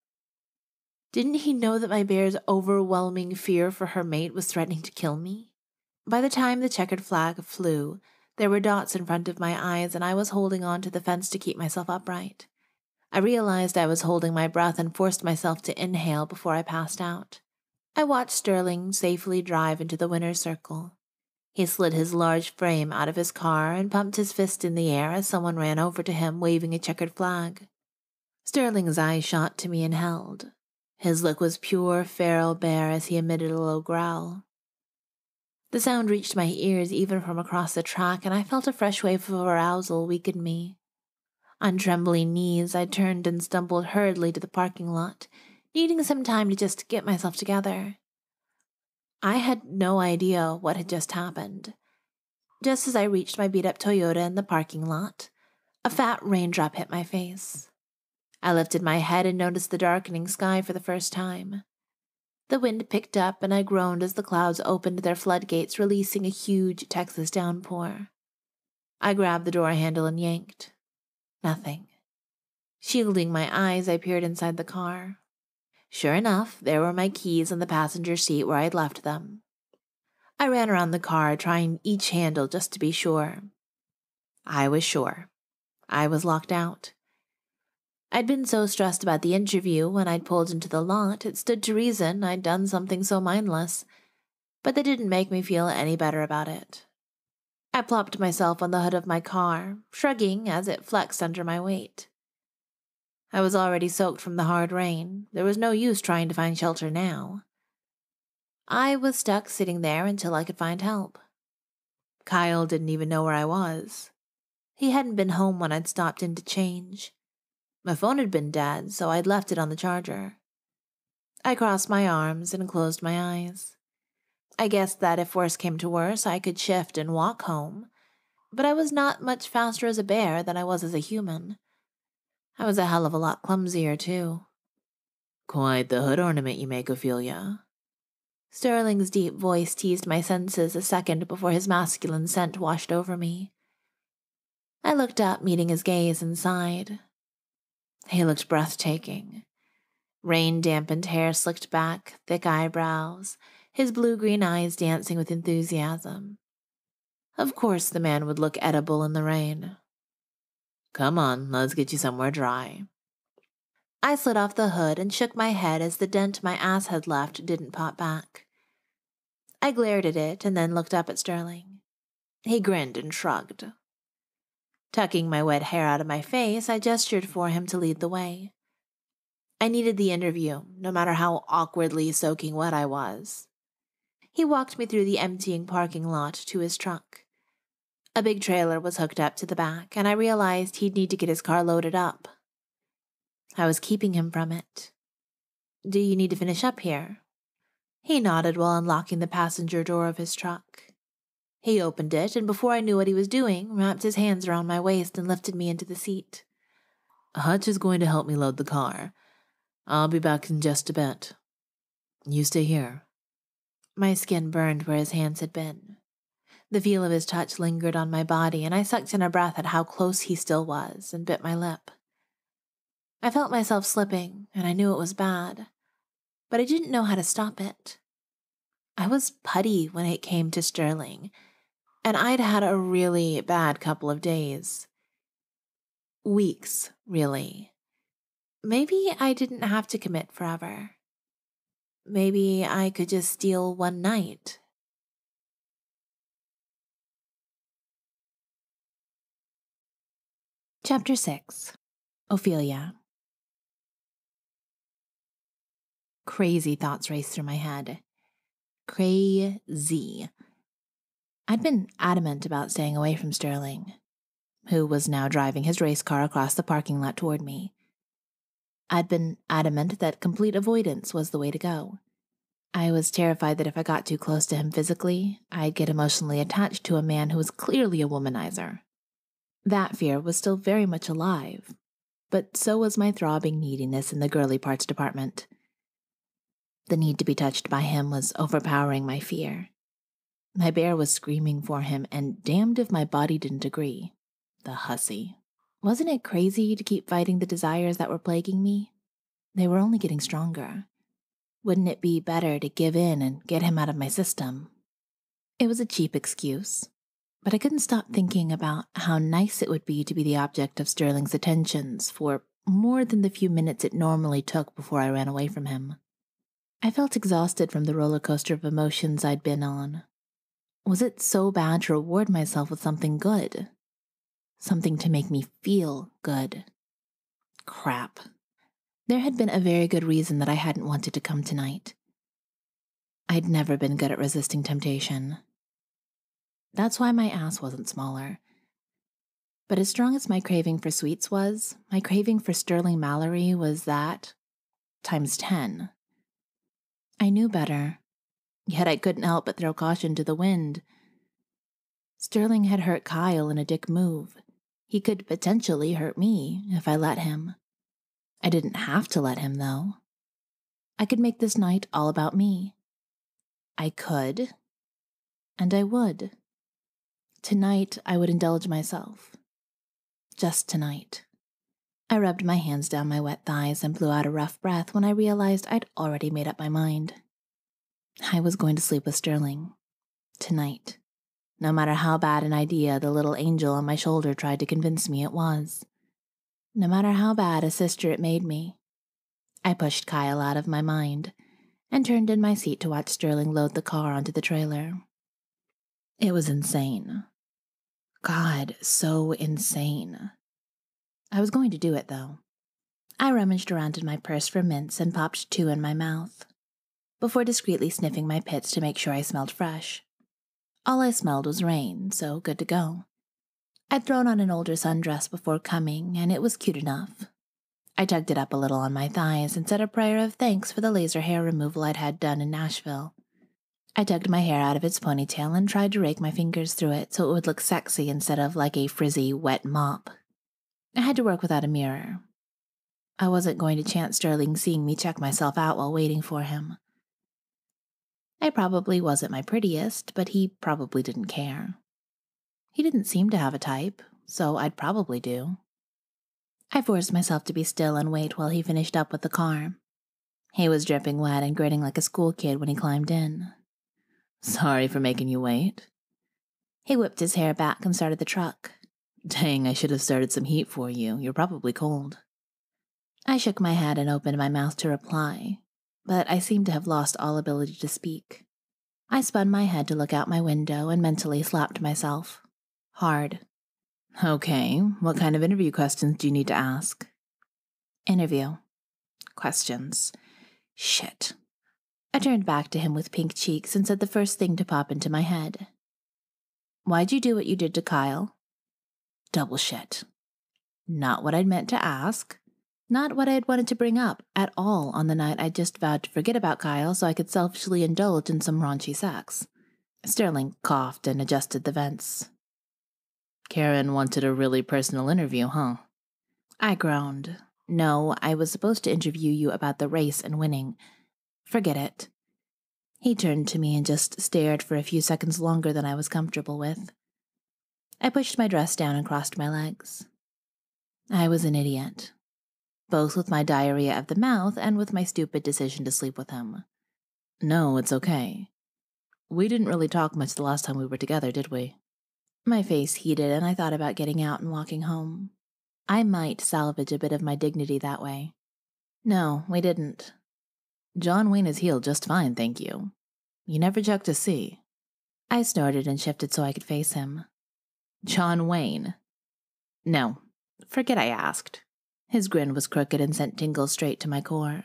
Didn't he know that my bear's overwhelming fear for her mate was threatening to kill me? By the time the checkered flag flew, there were dots in front of my eyes, and I was holding on to the fence to keep myself upright. I realized I was holding my breath and forced myself to inhale before I passed out. I watched Sterling safely drive into the winner's circle. He slid his large frame out of his car and pumped his fist in the air as someone ran over to him waving a checkered flag. Sterling's eyes shot to me and held. His look was pure feral bear as he emitted a low growl. The sound reached my ears even from across the track, and I felt a fresh wave of arousal weaken me. On trembling knees, I turned and stumbled hurriedly to the parking lot, needing some time to just get myself together. I had no idea what had just happened. Just as I reached my beat up Toyota in the parking lot, a fat raindrop hit my face. I lifted my head and noticed the darkening sky for the first time. The wind picked up, and I groaned as the clouds opened their floodgates, releasing a huge Texas downpour. I grabbed the door handle and yanked. Nothing. Shielding my eyes, I peered inside the car. Sure enough, there were my keys on the passenger seat where I'd left them. I ran around the car, trying each handle just to be sure. I was sure. I was locked out. I'd been so stressed about the interview when I'd pulled into the lot, it stood to reason I'd done something so mindless, but that didn't make me feel any better about it. I plopped myself on the hood of my car, shrugging as it flexed under my weight. I was already soaked from the hard rain. There was no use trying to find shelter now. I was stuck sitting there until I could find help. Kyle didn't even know where I was. He hadn't been home when I'd stopped in to change. My phone had been dead, so I'd left it on the charger. I crossed my arms and closed my eyes. I guessed that if worse came to worse, I could shift and walk home. But I was not much faster as a bear than I was as a human. I was a hell of a lot clumsier, too. Quite the hood ornament you make, Ophelia. Sterling's deep voice teased my senses a second before his masculine scent washed over me. I looked up, meeting his gaze, and sighed. He looked breathtaking. Rain dampened hair slicked back, thick eyebrows, his blue green eyes dancing with enthusiasm. Of course, the man would look edible in the rain. Come on, let's get you somewhere dry. I slid off the hood and shook my head as the dent my ass had left didn't pop back. I glared at it and then looked up at Sterling. He grinned and shrugged. Tucking my wet hair out of my face, I gestured for him to lead the way. I needed the interview, no matter how awkwardly soaking wet I was. He walked me through the emptying parking lot to his truck. A big trailer was hooked up to the back, and I realized he'd need to get his car loaded up. I was keeping him from it. Do you need to finish up here? He nodded while unlocking the passenger door of his truck. He opened it, and before I knew what he was doing, wrapped his hands around my waist and lifted me into the seat. Hutch is going to help me load the car. I'll be back in just a bit. You stay here. My skin burned where his hands had been. The feel of his touch lingered on my body, and I sucked in a breath at how close he still was and bit my lip. I felt myself slipping, and I knew it was bad, but I didn't know how to stop it. I was putty when it came to Sterling, and I'd had a really bad couple of days. Weeks, really. Maybe I didn't have to commit forever. Maybe I could just steal one night. Chapter 6 Ophelia Crazy thoughts raced through my head. Crazy. I'd been adamant about staying away from Sterling, who was now driving his race car across the parking lot toward me. I'd been adamant that complete avoidance was the way to go. I was terrified that if I got too close to him physically, I'd get emotionally attached to a man who was clearly a womanizer. That fear was still very much alive, but so was my throbbing neediness in the girly parts department. The need to be touched by him was overpowering my fear. My bear was screaming for him, and damned if my body didn't agree. The hussy. Wasn't it crazy to keep fighting the desires that were plaguing me? They were only getting stronger. Wouldn't it be better to give in and get him out of my system? It was a cheap excuse, but I couldn't stop thinking about how nice it would be to be the object of Sterling's attentions for more than the few minutes it normally took before I ran away from him. I felt exhausted from the roller coaster of emotions I'd been on. Was it so bad to reward myself with something good? Something to make me feel good? Crap. There had been a very good reason that I hadn't wanted to come tonight. I'd never been good at resisting temptation. That's why my ass wasn't smaller. But as strong as my craving for sweets was, my craving for Sterling Mallory was that times 10. I knew better, yet I couldn't help but throw caution to the wind. Sterling had hurt Kyle in a dick move. He could potentially hurt me if I let him. I didn't have to let him, though. I could make this night all about me. I could, and I would. Tonight, I would indulge myself. Just tonight. I rubbed my hands down my wet thighs and blew out a rough breath when I realized I'd already made up my mind. I was going to sleep with Sterling. Tonight. No matter how bad an idea the little angel on my shoulder tried to convince me it was. No matter how bad a sister it made me. I pushed Kyle out of my mind and turned in my seat to watch Sterling load the car onto the trailer. It was insane. God, so insane. I was going to do it, though. I rummaged around in my purse for mints and popped two in my mouth, before discreetly sniffing my pits to make sure I smelled fresh. All I smelled was rain, so good to go. I'd thrown on an older sundress before coming, and it was cute enough. I tugged it up a little on my thighs and said a prayer of thanks for the laser hair removal I'd had done in Nashville. I tugged my hair out of its ponytail and tried to rake my fingers through it so it would look sexy instead of like a frizzy, wet mop. I had to work without a mirror. I wasn't going to chance Sterling seeing me check myself out while waiting for him. I probably wasn't my prettiest, but he probably didn't care. He didn't seem to have a type, so I'd probably do. I forced myself to be still and wait while he finished up with the car. He was dripping wet and grinning like a school kid when he climbed in. Sorry for making you wait. He whipped his hair back and started the truck. Dang, I should have started some heat for you. You're probably cold. I shook my head and opened my mouth to reply, but I seemed to have lost all ability to speak. I spun my head to look out my window and mentally slapped myself. Hard. Okay, what kind of interview questions do you need to ask? Interview. Questions. Shit. I turned back to him with pink cheeks and said the first thing to pop into my head. Why'd you do what you did to Kyle? Double shit. Not what I'd meant to ask. Not what I'd wanted to bring up at all on the night I just vowed to forget about Kyle so I could selfishly indulge in some raunchy sex. Sterling coughed and adjusted the vents. Karen wanted a really personal interview, huh? I groaned. No, I was supposed to interview you about the race and winning, Forget it. He turned to me and just stared for a few seconds longer than I was comfortable with. I pushed my dress down and crossed my legs. I was an idiot, both with my diarrhea of the mouth and with my stupid decision to sleep with him. No, it's okay. We didn't really talk much the last time we were together, did we? My face heated, and I thought about getting out and walking home. I might salvage a bit of my dignity that way. No, we didn't. John Wayne is healed just fine, thank you. You never checked to see. I snorted and shifted so I could face him. John Wayne. No, forget I asked. His grin was crooked and sent tingles straight to my core.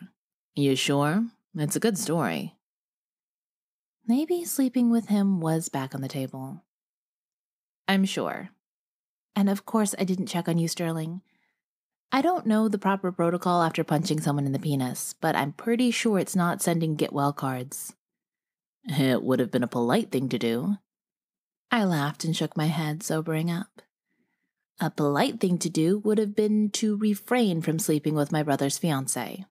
You sure? It's a good story. Maybe sleeping with him was back on the table. I'm sure. And of course, I didn't check on you, Sterling. I don't know the proper protocol after punching someone in the penis, but I'm pretty sure it's not sending get well cards. It would have been a polite thing to do. I laughed and shook my head, sobering up. A polite thing to do would have been to refrain from sleeping with my brother's fiancée.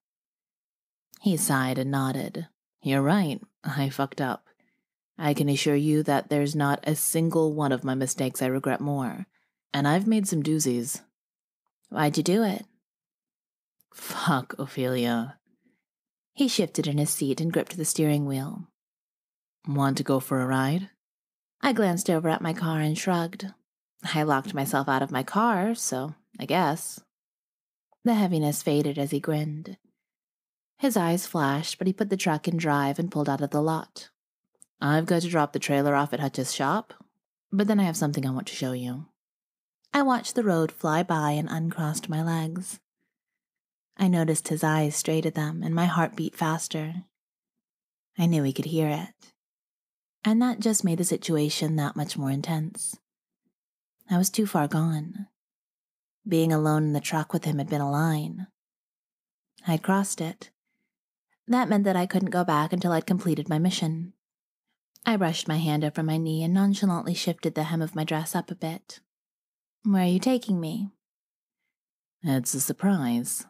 He sighed and nodded. You're right, I fucked up. I can assure you that there's not a single one of my mistakes I regret more, and I've made some doozies. Why'd you do it? Fuck, Ophelia. He shifted in his seat and gripped the steering wheel. Want to go for a ride? I glanced over at my car and shrugged. I locked myself out of my car, so I guess. The heaviness faded as he grinned. His eyes flashed, but he put the truck in drive and pulled out of the lot. I've got to drop the trailer off at Hutch's shop, but then I have something I want to show you. I watched the road fly by and uncrossed my legs. I noticed his eyes straight at them, and my heart beat faster. I knew he could hear it. And that just made the situation that much more intense. I was too far gone. Being alone in the truck with him had been a line. I'd crossed it. That meant that I couldn't go back until I'd completed my mission. I brushed my hand over my knee and nonchalantly shifted the hem of my dress up a bit. Where are you taking me? It's a surprise.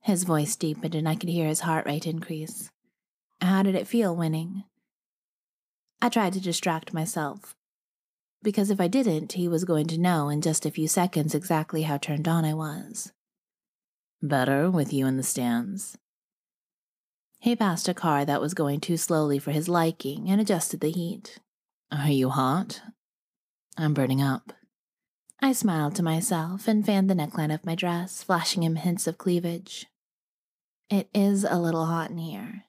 His voice deepened and I could hear his heart rate increase. How did it feel winning? I tried to distract myself, because if I didn't, he was going to know in just a few seconds exactly how turned on I was. Better with you in the stands. He passed a car that was going too slowly for his liking and adjusted the heat. Are you hot? I'm burning up. I smiled to myself and fanned the neckline of my dress, flashing him hints of cleavage. It is a little hot in here.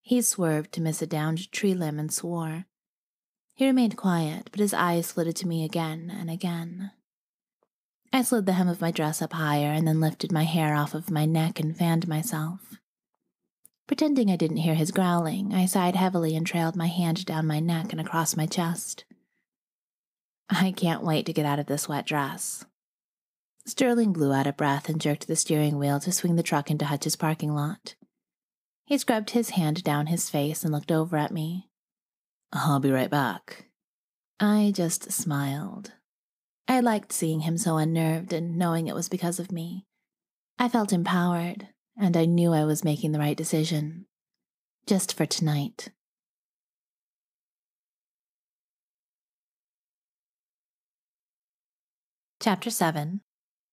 He swerved to miss a downed tree limb and swore. He remained quiet, but his eyes flitted to me again and again. I slid the hem of my dress up higher and then lifted my hair off of my neck and fanned myself. Pretending I didn't hear his growling, I sighed heavily and trailed my hand down my neck and across my chest. I can't wait to get out of this wet dress. Sterling blew out of breath and jerked the steering wheel to swing the truck into Hutch's parking lot. He scrubbed his hand down his face and looked over at me. I'll be right back. I just smiled. I liked seeing him so unnerved and knowing it was because of me. I felt empowered, and I knew I was making the right decision. Just for tonight. Chapter 7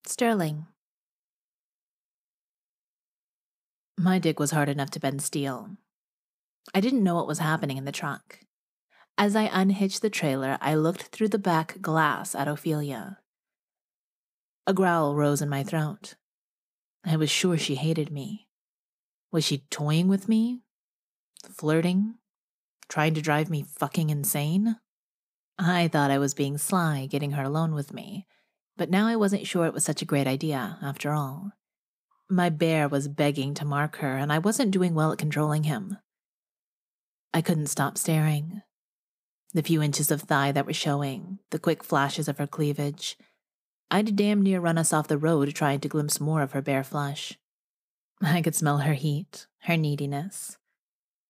Sterling. My dick was hard enough to bend steel. I didn't know what was happening in the trunk. As I unhitched the trailer, I looked through the back glass at Ophelia. A growl rose in my throat. I was sure she hated me. Was she toying with me? Flirting? Trying to drive me fucking insane? I thought I was being sly, getting her alone with me but now I wasn't sure it was such a great idea, after all. My bear was begging to mark her, and I wasn't doing well at controlling him. I couldn't stop staring. The few inches of thigh that were showing, the quick flashes of her cleavage. I'd damn near run us off the road trying to glimpse more of her bare flesh. I could smell her heat, her neediness.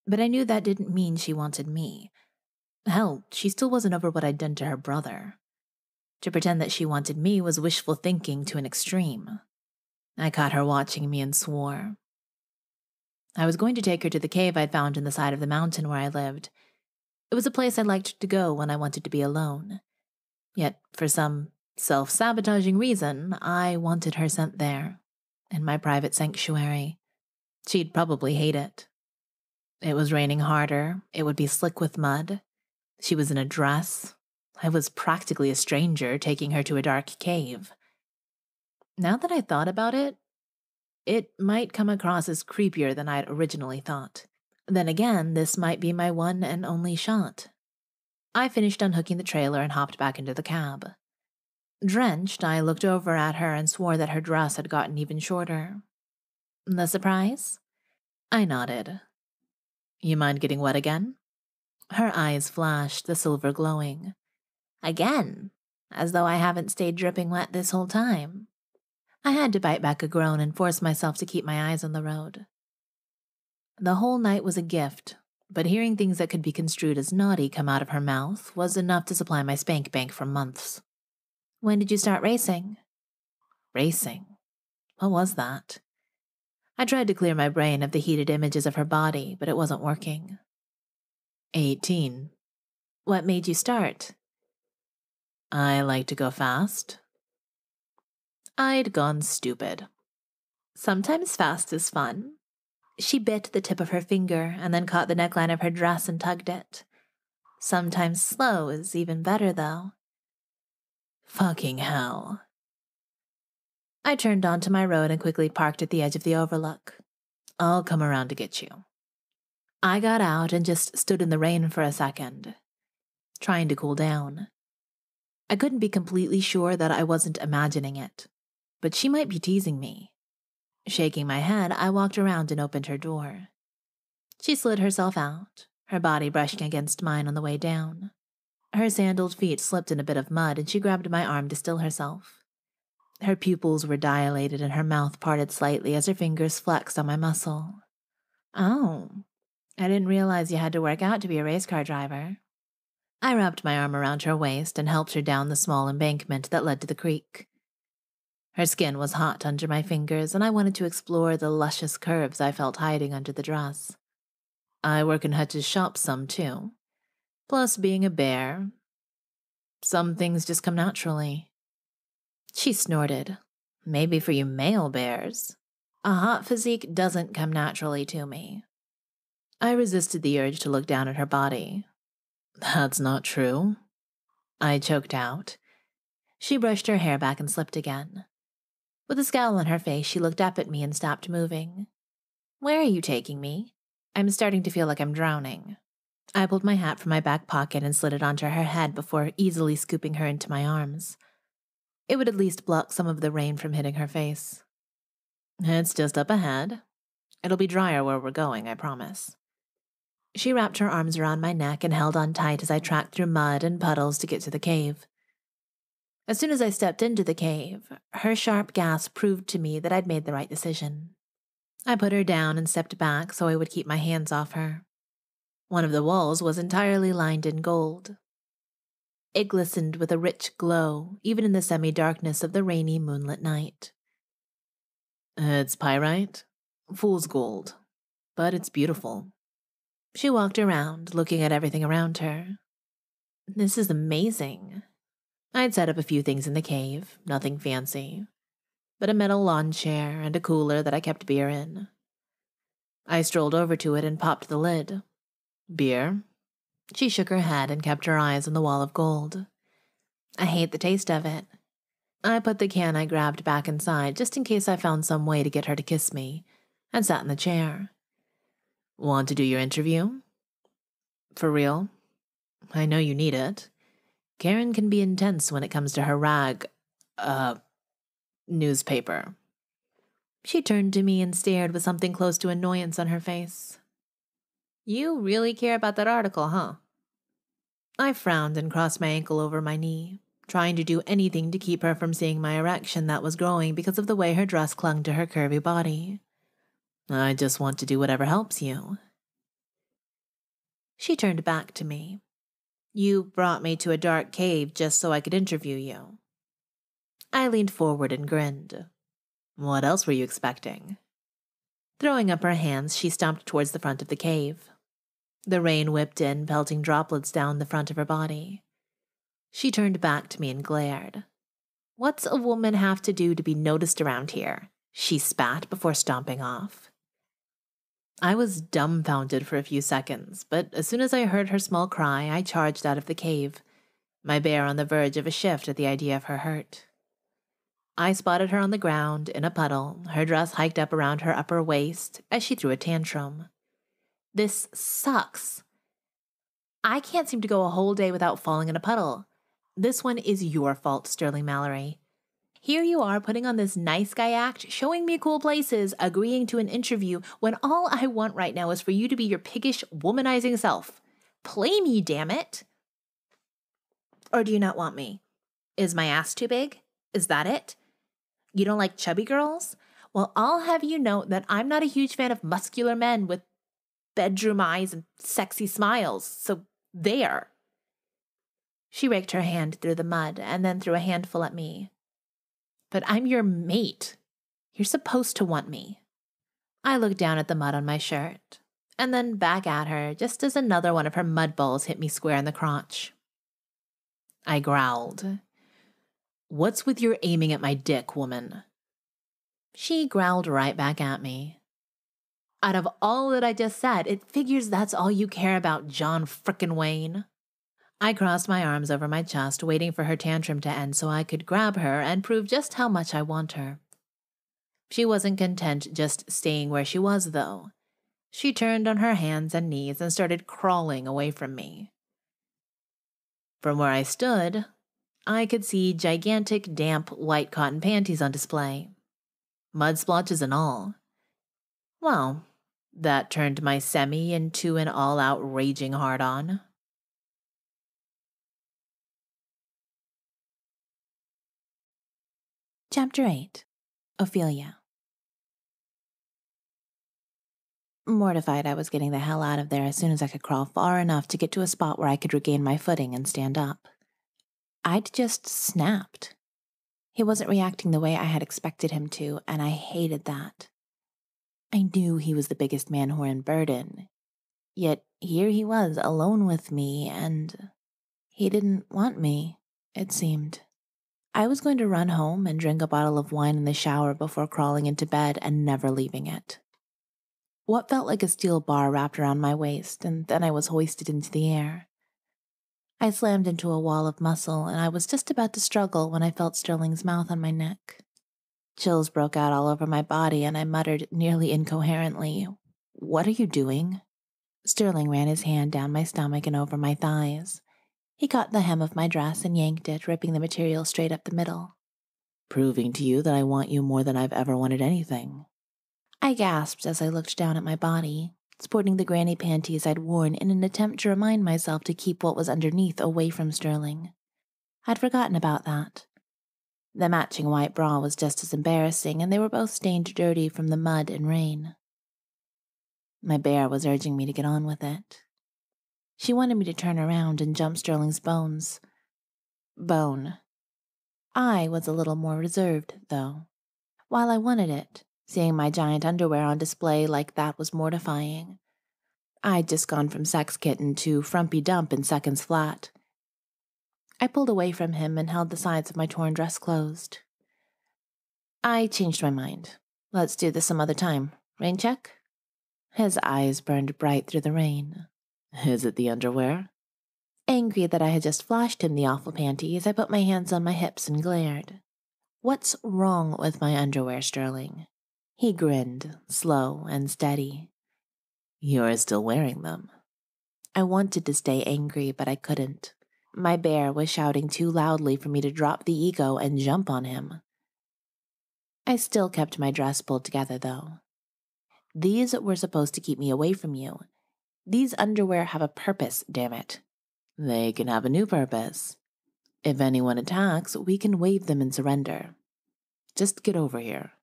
But I knew that didn't mean she wanted me. Hell, she still wasn't over what I'd done to her brother. To pretend that she wanted me was wishful thinking to an extreme. I caught her watching me and swore. I was going to take her to the cave I'd found in the side of the mountain where I lived. It was a place I liked to go when I wanted to be alone. Yet, for some self sabotaging reason, I wanted her sent there, in my private sanctuary. She'd probably hate it. It was raining harder, it would be slick with mud. She was in a dress, I was practically a stranger taking her to a dark cave. Now that I thought about it, it might come across as creepier than I'd originally thought. Then again, this might be my one and only shot. I finished unhooking the trailer and hopped back into the cab. Drenched, I looked over at her and swore that her dress had gotten even shorter. The surprise? I nodded. You mind getting wet again? Her eyes flashed, the silver glowing. Again, as though I haven't stayed dripping wet this whole time. I had to bite back a groan and force myself to keep my eyes on the road. The whole night was a gift, but hearing things that could be construed as naughty come out of her mouth was enough to supply my spank bank for months. When did you start racing? Racing? What was that? I tried to clear my brain of the heated images of her body, but it wasn't working. Eighteen. What made you start? I like to go fast. I'd gone stupid. Sometimes fast is fun. She bit the tip of her finger and then caught the neckline of her dress and tugged it. Sometimes slow is even better, though. Fucking hell. I turned onto my road and quickly parked at the edge of the overlook. I'll come around to get you. I got out and just stood in the rain for a second, trying to cool down. I couldn't be completely sure that I wasn't imagining it, but she might be teasing me. Shaking my head, I walked around and opened her door. She slid herself out, her body brushing against mine on the way down. Her sandaled feet slipped in a bit of mud, and she grabbed my arm to still herself. Her pupils were dilated and her mouth parted slightly as her fingers flexed on my muscle. Oh, I didn't realize you had to work out to be a race car driver. I wrapped my arm around her waist and helped her down the small embankment that led to the creek. Her skin was hot under my fingers, and I wanted to explore the luscious curves I felt hiding under the dress. I work in Hutch's shop some too. Plus, being a bear, some things just come naturally. She snorted. Maybe for you male bears. A hot physique doesn't come naturally to me. I resisted the urge to look down at her body. That's not true. I choked out. She brushed her hair back and slipped again. With a scowl on her face, she looked up at me and stopped moving. Where are you taking me? I'm starting to feel like I'm drowning. I pulled my hat from my back pocket and slid it onto her head before easily scooping her into my arms. It would at least block some of the rain from hitting her face. It's just up ahead. It'll be drier where we're going, I promise. She wrapped her arms around my neck and held on tight as I tracked through mud and puddles to get to the cave. As soon as I stepped into the cave, her sharp gasp proved to me that I'd made the right decision. I put her down and stepped back so I would keep my hands off her. One of the walls was entirely lined in gold. It glistened with a rich glow, even in the semi darkness of the rainy moonlit night. It's pyrite, fool's gold, but it's beautiful. She walked around, looking at everything around her. This is amazing. I'd set up a few things in the cave, nothing fancy, but a metal lawn chair and a cooler that I kept beer in. I strolled over to it and popped the lid. Beer? She shook her head and kept her eyes on the wall of gold. I hate the taste of it. I put the can I grabbed back inside just in case I found some way to get her to kiss me, and sat in the chair. Want to do your interview? For real? I know you need it. Karen can be intense when it comes to her rag, uh, newspaper. She turned to me and stared with something close to annoyance on her face. You really care about that article, huh? I frowned and crossed my ankle over my knee, trying to do anything to keep her from seeing my erection that was growing because of the way her dress clung to her curvy body. I just want to do whatever helps you. She turned back to me. You brought me to a dark cave just so I could interview you. I leaned forward and grinned. What else were you expecting? Throwing up her hands, she stomped towards the front of the cave. The rain whipped in, pelting droplets down the front of her body. She turned back to me and glared. What's a woman have to do to be noticed around here? She spat before stomping off. I was dumbfounded for a few seconds, but as soon as I heard her small cry, I charged out of the cave, my bear on the verge of a shift at the idea of her hurt. I spotted her on the ground in a puddle, her dress hiked up around her upper waist as she threw a tantrum. This sucks. I can't seem to go a whole day without falling in a puddle. This one is your fault, Sterling Mallory. Here you are putting on this nice guy act, showing me cool places, agreeing to an interview, when all I want right now is for you to be your piggish, womanizing self. Play me, damn it. Or do you not want me? Is my ass too big? Is that it? You don't like chubby girls? Well, I'll have you know that I'm not a huge fan of muscular men with bedroom eyes and sexy smiles, so there. She raked her hand through the mud and then threw a handful at me. But I'm your mate. You're supposed to want me. I looked down at the mud on my shirt and then back at her just as another one of her mud balls hit me square in the crotch. I growled. What's with your aiming at my dick, woman? She growled right back at me. Out of all that I just said, it figures that's all you care about, John frickin' Wayne. I crossed my arms over my chest, waiting for her tantrum to end so I could grab her and prove just how much I want her, She wasn't content just staying where she was, though. She turned on her hands and knees and started crawling away from me. From where I stood, I could see gigantic, damp, white cotton panties on display, mud splotches and all. Well, that turned my semi into an all out raging hard on. Chapter 8 Ophelia Mortified, I was getting the hell out of there as soon as I could crawl far enough to get to a spot where I could regain my footing and stand up. I'd just snapped. He wasn't reacting the way I had expected him to, and I hated that. I knew he was the biggest man whore in Burden. Yet here he was, alone with me, and he didn't want me, it seemed. I was going to run home and drink a bottle of wine in the shower before crawling into bed and never leaving it. What felt like a steel bar wrapped around my waist, and then I was hoisted into the air. I slammed into a wall of muscle, and I was just about to struggle when I felt Sterling's mouth on my neck. Chills broke out all over my body, and I muttered nearly incoherently, What are you doing? Sterling ran his hand down my stomach and over my thighs. He caught the hem of my dress and yanked it, ripping the material straight up the middle. Proving to you that I want you more than I've ever wanted anything. I gasped as I looked down at my body, sporting the granny panties I'd worn in an attempt to remind myself to keep what was underneath away from Sterling. I'd forgotten about that. The matching white bra was just as embarrassing, and they were both stained dirty from the mud and rain. My bear was urging me to get on with it. She wanted me to turn around and jump Sterling's bones. Bone. I was a little more reserved, though. While I wanted it, seeing my giant underwear on display like that was mortifying. I'd just gone from sex kitten to frumpy dump in seconds flat. I pulled away from him and held the sides of my torn dress closed. I changed my mind. Let's do this some other time. Rain check? His eyes burned bright through the rain. Is it the underwear? Angry that I had just flashed him the awful panties, I put my hands on my hips and glared. What's wrong with my underwear, Sterling? He grinned, slow and steady. You're still wearing them. I wanted to stay angry, but I couldn't. My bear was shouting too loudly for me to drop the ego and jump on him. I still kept my dress pulled together, though. These were supposed to keep me away from you, these underwear have a purpose, damn it. They can have a new purpose. If anyone attacks, we can wave them in surrender. Just get over here.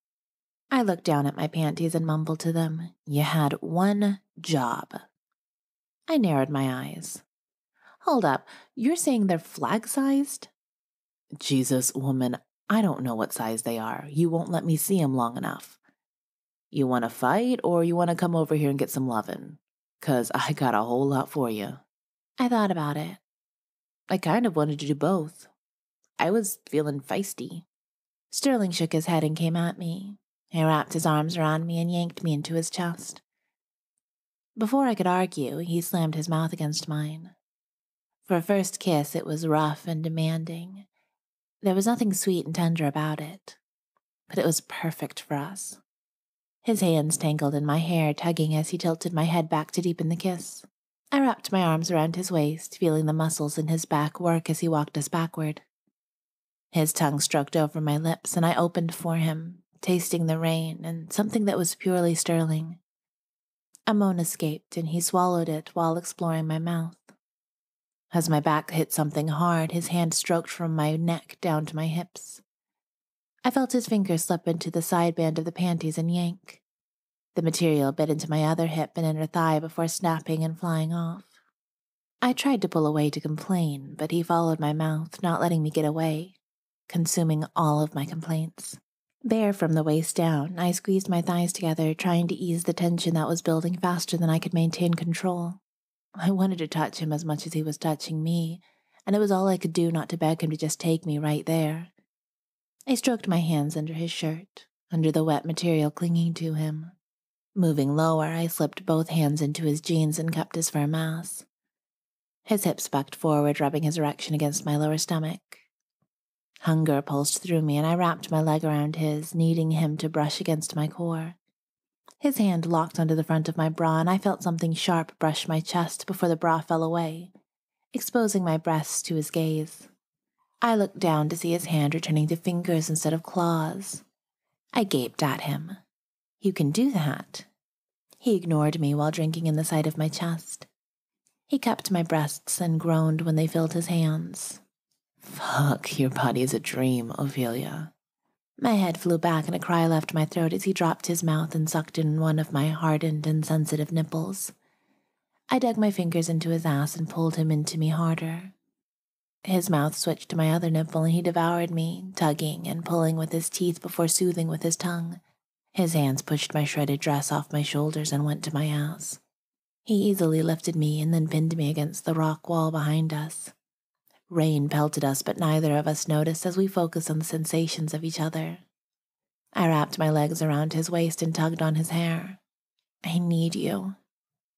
I looked down at my panties and mumbled to them, You had one job. I narrowed my eyes. Hold up, you're saying they're flag sized? Jesus, woman, I don't know what size they are. You won't let me see 'em long enough. You want to fight, or you want to come over here and get some lovin'? Because I got a whole lot for you. I thought about it. I kind of wanted to do both. I was feeling feisty. Sterling shook his head and came at me. He wrapped his arms around me and yanked me into his chest. Before I could argue, he slammed his mouth against mine. For a first kiss, it was rough and demanding. There was nothing sweet and tender about it, but it was perfect for us. His hands tangled in my hair, tugging as he tilted my head back to deepen the kiss. I wrapped my arms around his waist, feeling the muscles in his back work as he walked us backward. His tongue stroked over my lips, and I opened for him, tasting the rain and something that was purely sterling. A moan escaped, and he swallowed it while exploring my mouth. As my back hit something hard, his hand stroked from my neck down to my hips. I felt his fingers slip into the sideband of the panties and yank. The material bit into my other hip and inner thigh before snapping and flying off. I tried to pull away to complain, but he followed my mouth, not letting me get away, consuming all of my complaints. Bare from the waist down, I squeezed my thighs together, trying to ease the tension that was building faster than I could maintain control. I wanted to touch him as much as he was touching me, and it was all I could do not to beg him to just take me right there. I stroked my hands under his shirt, under the wet material clinging to him. Moving lower, I slipped both hands into his jeans and cupped his firm ass. His hips bucked forward, rubbing his erection against my lower stomach. Hunger pulsed through me, and I wrapped my leg around his, needing him to brush against my core. His hand locked onto the front of my bra, and I felt something sharp brush my chest before the bra fell away, exposing my breasts to his gaze. I looked down to see his hand returning to fingers instead of claws. I gaped at him. You can do that. He ignored me while drinking in the sight of my chest. He cupped my breasts and groaned when they filled his hands. Fuck, your body is a dream, Ophelia. My head flew back and a cry left my throat as he dropped his mouth and sucked in one of my hardened and sensitive nipples. I dug my fingers into his ass and pulled him into me harder. His mouth switched to my other nipple and he devoured me, tugging and pulling with his teeth before soothing with his tongue. His hands pushed my shredded dress off my shoulders and went to my ass. He easily lifted me and then pinned me against the rock wall behind us. Rain pelted us, but neither of us noticed as we focused on the sensations of each other. I wrapped my legs around his waist and tugged on his hair. I need you.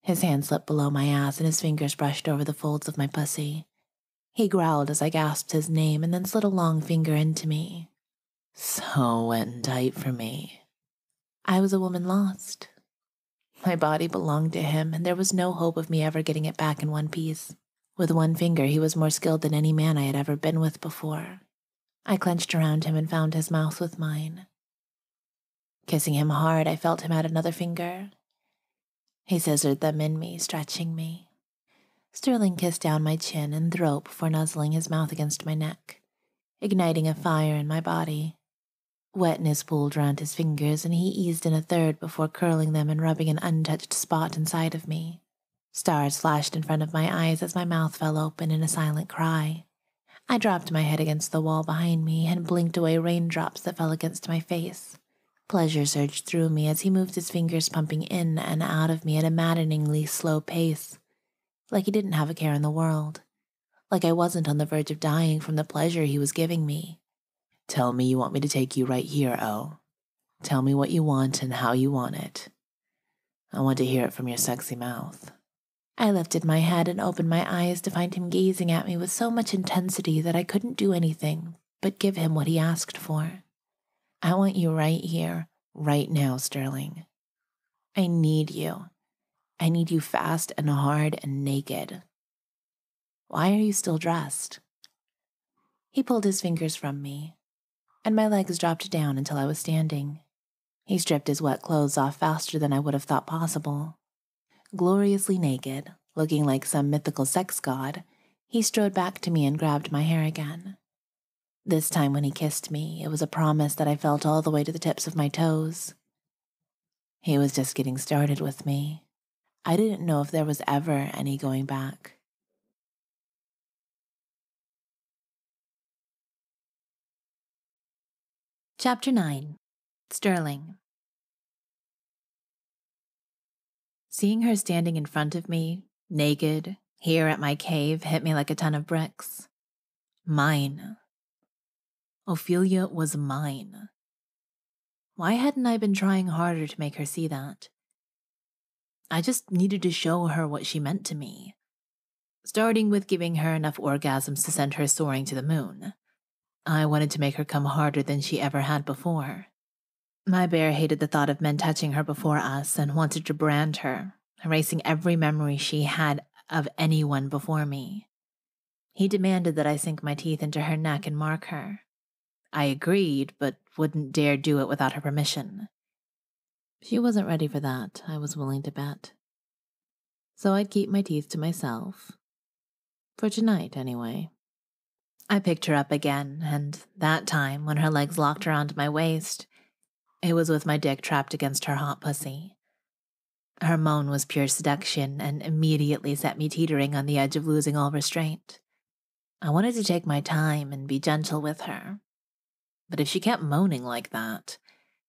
His hand slipped below my ass and his fingers brushed over the folds of my pussy. He growled as I gasped his name and then slid a long finger into me. So wet and tight for me. I was a woman lost. My body belonged to him, and there was no hope of me ever getting it back in one piece. With one finger, he was more skilled than any man I had ever been with before. I clenched around him and found his mouth with mine. Kissing him hard, I felt him add another finger. He scissored them in me, stretching me. Sterling kissed down my chin and throat before nuzzling his mouth against my neck, igniting a fire in my body. Wetness pooled round his fingers, and he eased in a third before curling them and rubbing an untouched spot inside of me. Stars flashed in front of my eyes as my mouth fell open in a silent cry. I dropped my head against the wall behind me and blinked away raindrops that fell against my face. Pleasure surged through me as he moved his fingers pumping in and out of me at a maddeningly slow pace, like he didn't have a care in the world, like I wasn't on the verge of dying from the pleasure he was giving me. Tell me you want me to take you right here, O. Tell me what you want and how you want it. I want to hear it from your sexy mouth. I lifted my head and opened my eyes to find him gazing at me with so much intensity that I couldn't do anything but give him what he asked for. I want you right here, right now, Sterling. I need you. I need you fast and hard and naked. Why are you still dressed? He pulled his fingers from me, and my legs dropped down until I was standing. He stripped his wet clothes off faster than I would have thought possible. Gloriously naked, looking like some mythical sex god, he strode back to me and grabbed my hair again. This time, when he kissed me, it was a promise that I felt all the way to the tips of my toes. He was just getting started with me. I didn't know if there was ever any going back. Chapter 9 Sterling Seeing her standing in front of me, naked, here at my cave, hit me like a ton of bricks. Mine. Ophelia was mine. Why hadn't I been trying harder to make her see that? I just needed to show her what she meant to me. Starting with giving her enough orgasms to send her soaring to the moon. I wanted to make her come harder than she ever had before. My bear hated the thought of men touching her before us and wanted to brand her, erasing every memory she had of anyone before me. He demanded that I sink my teeth into her neck and mark her. I agreed, but wouldn't dare do it without her permission. She wasn't ready for that, I was willing to bet. So I'd keep my teeth to myself. For tonight, anyway. I picked her up again, and that time, when her legs locked around my waist, it was with my dick trapped against her hot pussy. Her moan was pure seduction and immediately set me teetering on the edge of losing all restraint. I wanted to take my time and be gentle with her. But if she kept moaning like that,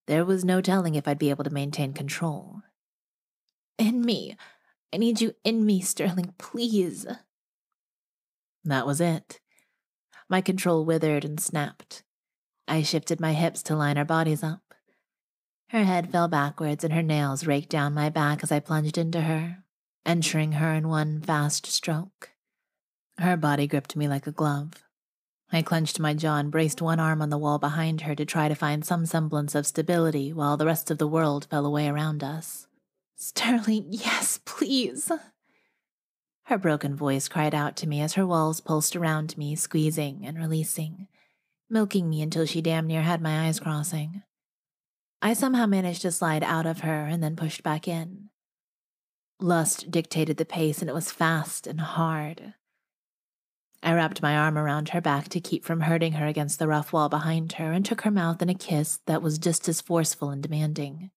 there was no telling if I'd be able to maintain control. In me. I need you in me, Sterling, please. That was it. My control withered and snapped. I shifted my hips to line our bodies up. Her head fell backwards and her nails raked down my back as I plunged into her, entering her in one fast stroke. Her body gripped me like a glove. I clenched my jaw and braced one arm on the wall behind her to try to find some semblance of stability while the rest of the world fell away around us. Sterling, yes, please. Her broken voice cried out to me as her walls pulsed around me, squeezing and releasing, milking me until she damn near had my eyes crossing. I somehow managed to slide out of her and then pushed back in. Lust dictated the pace, and it was fast and hard. I wrapped my arm around her back to keep from hurting her against the rough wall behind her and took her mouth in a kiss that was just as forceful and demanding.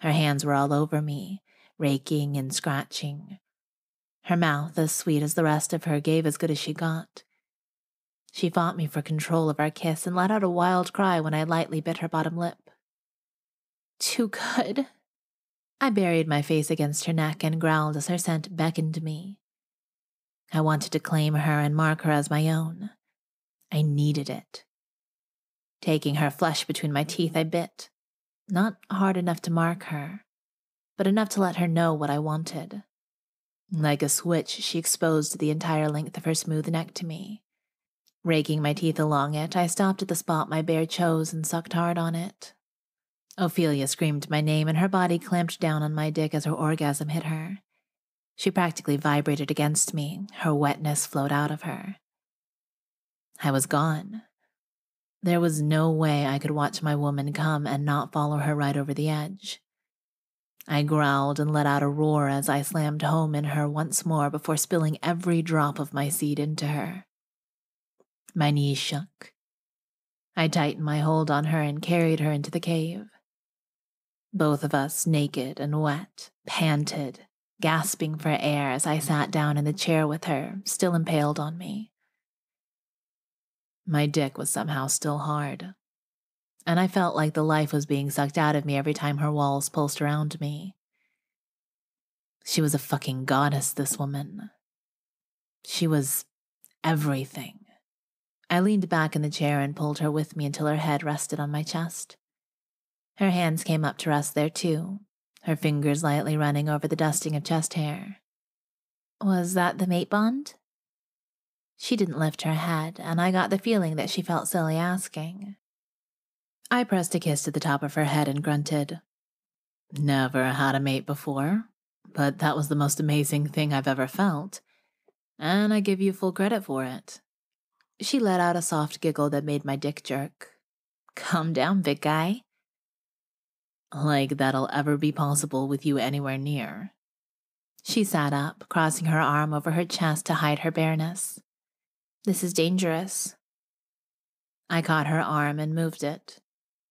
Her hands were all over me, raking and scratching. Her mouth, as sweet as the rest of her, gave as good as she got. She fought me for control of our kiss and let out a wild cry when I lightly bit her bottom lip. Too good. I buried my face against her neck and growled as her scent beckoned me. I wanted to claim her and mark her as my own. I needed it. Taking her flesh between my teeth, I bit. Not hard enough to mark her, but enough to let her know what I wanted. Like a switch, she exposed the entire length of her smooth neck to me. Raking my teeth along it, I stopped at the spot my bear chose and sucked hard on it. Ophelia screamed my name, and her body clamped down on my dick as her orgasm hit her. She practically vibrated against me, her wetness flowed out of her. I was gone. There was no way I could watch my woman come and not follow her right over the edge. I growled and let out a roar as I slammed home in her once more before spilling every drop of my seed into her. My knees shook. I tightened my hold on her and carried her into the cave. Both of us, naked and wet, panted, gasping for air as I sat down in the chair with her, still impaled on me. My dick was somehow still hard, and I felt like the life was being sucked out of me every time her walls pulsed around me. She was a fucking goddess, this woman. She was everything. I leaned back in the chair and pulled her with me until her head rested on my chest. Her hands came up to rest there too, her fingers lightly running over the dusting of chest hair. Was that the mate bond? She didn't lift her head, and I got the feeling that she felt silly asking. I pressed a kiss to the top of her head and grunted. Never had a mate before, but that was the most amazing thing I've ever felt, and I give you full credit for it. She let out a soft giggle that made my dick jerk. Calm down, big guy. Like that'll ever be possible with you anywhere near. She sat up, crossing her arm over her chest to hide her bareness. This is dangerous. I caught her arm and moved it,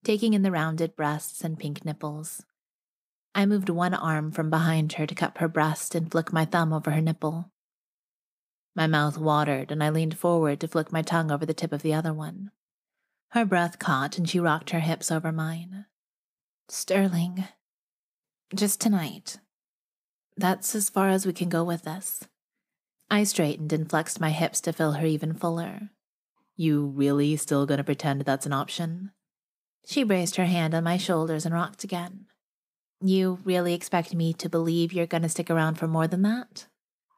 taking in the rounded breasts and pink nipples. I moved one arm from behind her to cup her breast and flick my thumb over her nipple. My mouth watered, and I leaned forward to flick my tongue over the tip of the other one. Her breath caught, and she rocked her hips over mine. Sterling, just tonight. That's as far as we can go with this. I straightened and flexed my hips to fill her even fuller. You really still gonna pretend that's an option? She braced her hand on my shoulders and rocked again. You really expect me to believe you're gonna stick around for more than that?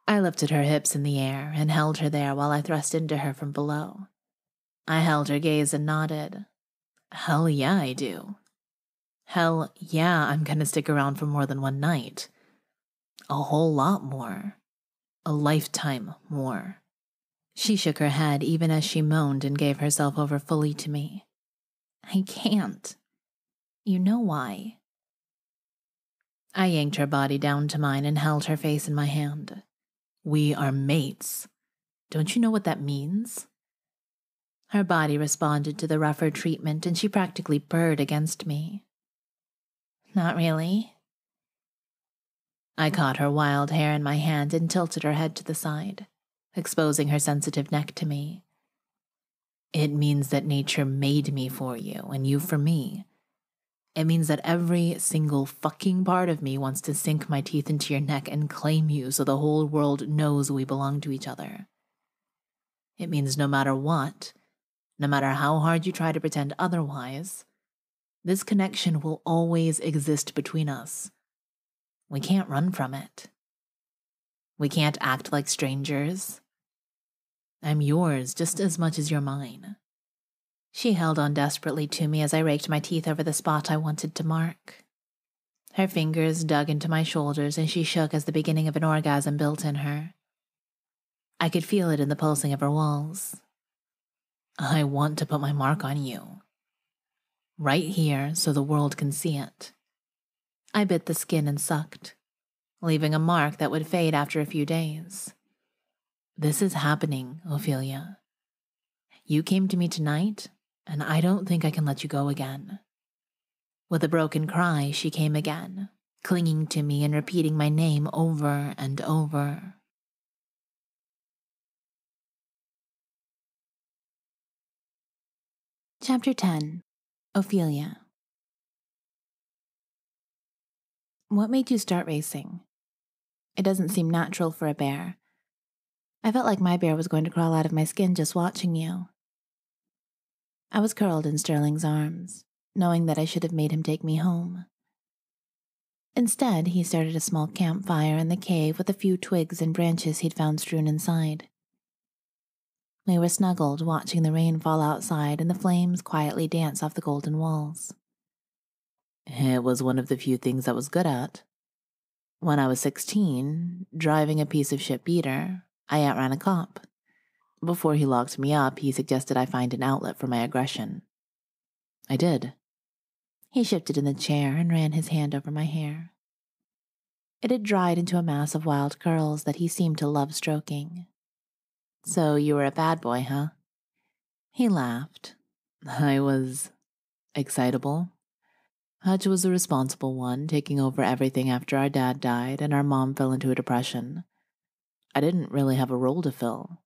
I lifted her hips in the air and held her there while I thrust into her from below. I held her gaze and nodded. Hell yeah, I do. Hell yeah, I'm gonna stick around for more than one night. A whole lot more. A lifetime more. She shook her head even as she moaned and gave herself over fully to me. I can't. You know why. I yanked her body down to mine and held her face in my hand. We are mates. Don't you know what that means? Her body responded to the rougher treatment and she practically purred against me. Not really. I caught her wild hair in my hand and tilted her head to the side, exposing her sensitive neck to me. It means that nature made me for you and you for me. It means that every single fucking part of me wants to sink my teeth into your neck and claim you so the whole world knows we belong to each other. It means no matter what, no matter how hard you try to pretend otherwise, this connection will always exist between us. We can't run from it. We can't act like strangers. I'm yours just as much as you're mine. She held on desperately to me as I raked my teeth over the spot I wanted to mark. Her fingers dug into my shoulders and she shook as the beginning of an orgasm built in her. I could feel it in the pulsing of her walls. I want to put my mark on you. Right here so the world can see it. I bit the skin and sucked, leaving a mark that would fade after a few days. This is happening, Ophelia. You came to me tonight, and I don't think I can let you go again. With a broken cry, she came again, clinging to me and repeating my name over and over. Chapter 10 Ophelia What made you start racing? It doesn't seem natural for a bear. I felt like my bear was going to crawl out of my skin just watching you. I was curled in Sterling's arms, knowing that I should have made him take me home. Instead, he started a small campfire in the cave with a few twigs and branches he'd found strewn inside. We were snuggled, watching the rain fall outside and the flames quietly dance off the golden walls. It was one of the few things I was good at. When I was 16, driving a piece of shit beater, I outran a cop. Before he locked me up, he suggested I find an outlet for my aggression. I did. He shifted in the chair and ran his hand over my hair. It had dried into a mass of wild curls that he seemed to love stroking. So you were a bad boy, huh? He laughed. I was excitable. Hutch was the responsible one, taking over everything after our dad died and our mom fell into a depression. I didn't really have a role to fill.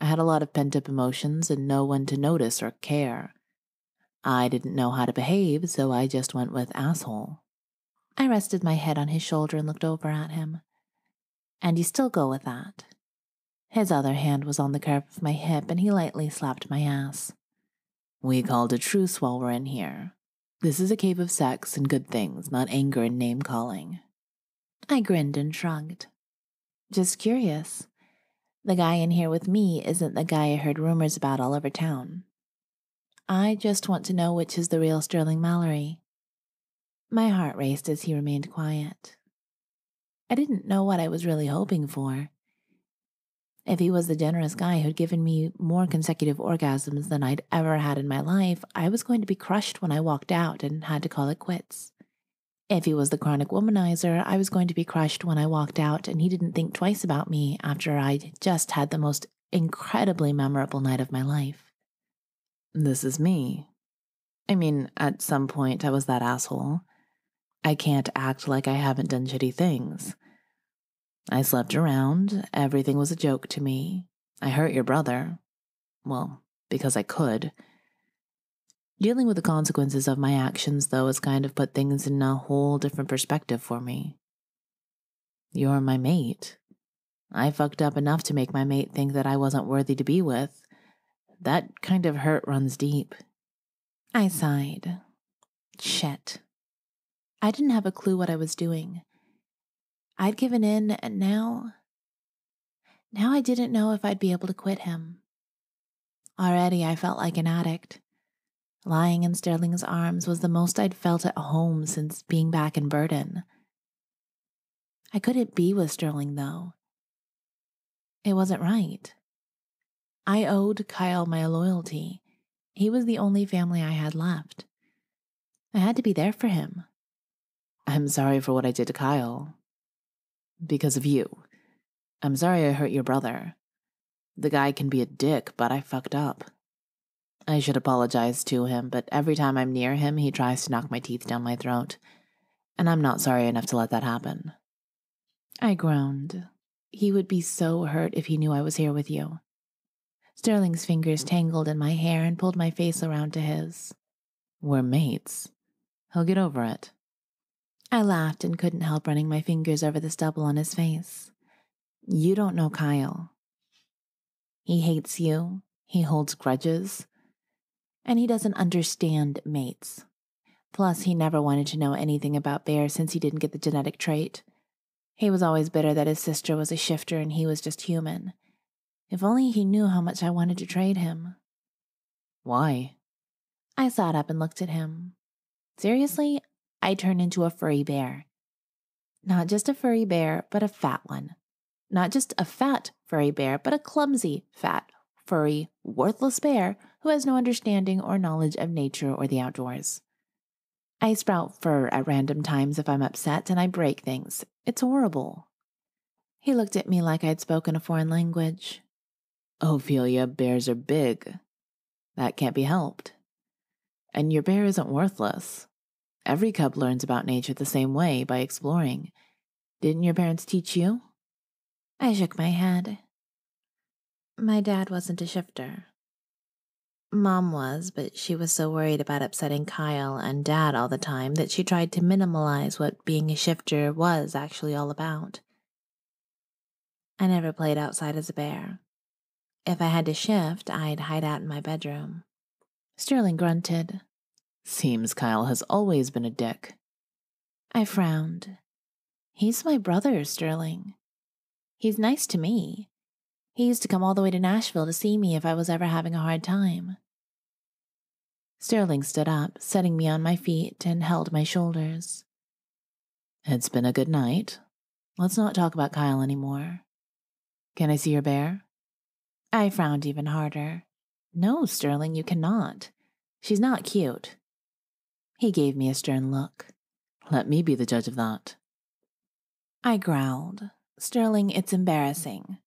I had a lot of pent up emotions and no one to notice or care. I didn't know how to behave, so I just went with asshole. I rested my head on his shoulder and looked over at him. And you still go with that? His other hand was on the curve of my hip and he lightly slapped my ass. We called a truce while we're in here. This is a cave of sex and good things, not anger and name calling. I grinned and shrugged. Just curious. The guy in here with me isn't the guy I heard rumors about all over town. I just want to know which is the real Sterling Mallory. My heart raced as he remained quiet. I didn't know what I was really hoping for. If he was the generous guy who'd given me more consecutive orgasms than I'd ever had in my life, I was going to be crushed when I walked out and had to call it quits. If he was the chronic womanizer, I was going to be crushed when I walked out and he didn't think twice about me after I'd just had the most incredibly memorable night of my life. This is me. I mean, at some point I was that asshole. I can't act like I haven't done shitty things. I slept around, everything was a joke to me. I hurt your brother. Well, because I could. Dealing with the consequences of my actions, though, has kind of put things in a whole different perspective for me. You're my mate. I fucked up enough to make my mate think that I wasn't worthy to be with. That kind of hurt runs deep. I sighed. Shit. I didn't have a clue what I was doing. I'd given in, and now. Now I didn't know if I'd be able to quit him. Already I felt like an addict. Lying in Sterling's arms was the most I'd felt at home since being back in Burden. I couldn't be with Sterling, though. It wasn't right. I owed Kyle my loyalty. He was the only family I had left. I had to be there for him. I'm sorry for what I did to Kyle. Because of you. I'm sorry I hurt your brother. The guy can be a dick, but I fucked up. I should apologize to him, but every time I'm near him, he tries to knock my teeth down my throat. And I'm not sorry enough to let that happen. I groaned. He would be so hurt if he knew I was here with you. Sterling's fingers tangled in my hair and pulled my face around to his. We're mates. He'll get over it. I laughed and couldn't help running my fingers over the stubble on his face. You don't know Kyle. He hates you. He holds grudges and he doesn't understand mates. Plus, he never wanted to know anything about Bear since he didn't get the genetic trait. He was always bitter that his sister was a shifter and he was just human. If only he knew how much I wanted to trade him. Why? I sat up and looked at him. Seriously, I turned into a furry bear. Not just a furry bear, but a fat one. Not just a fat furry bear, but a clumsy, fat, furry, worthless bear who has no understanding or knowledge of nature or the outdoors. I sprout fur at random times if I'm upset and I break things. It's horrible. He looked at me like I'd spoken a foreign language. Ophelia, bears are big. That can't be helped. And your bear isn't worthless. Every cub learns about nature the same way by exploring. Didn't your parents teach you? I shook my head. My dad wasn't a shifter. Mom was, but she was so worried about upsetting Kyle and Dad all the time that she tried to minimalize what being a shifter was actually all about. I never played outside as a bear. If I had to shift, I'd hide out in my bedroom. Sterling grunted. Seems Kyle has always been a dick. I frowned. He's my brother, Sterling. He's nice to me. He used to come all the way to Nashville to see me if I was ever having a hard time. Sterling stood up, setting me on my feet, and held my shoulders. It's been a good night. Let's not talk about Kyle anymore. Can I see your bear? I frowned even harder. No, Sterling, you cannot. She's not cute. He gave me a stern look. Let me be the judge of that. I growled. Sterling, it's embarrassing.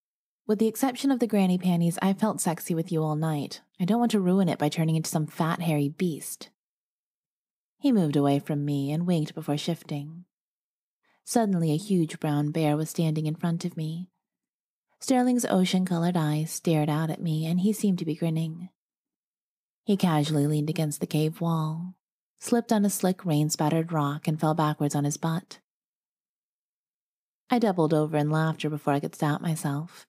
With the exception of the granny panties, I felt sexy with you all night. I don't want to ruin it by turning into some fat, hairy beast. He moved away from me and winked before shifting. Suddenly, a huge brown bear was standing in front of me. Sterling's ocean colored eyes stared out at me, and he seemed to be grinning. He casually leaned against the cave wall, slipped on a slick rain spattered rock, and fell backwards on his butt. I doubled over in laughter before I could stop myself.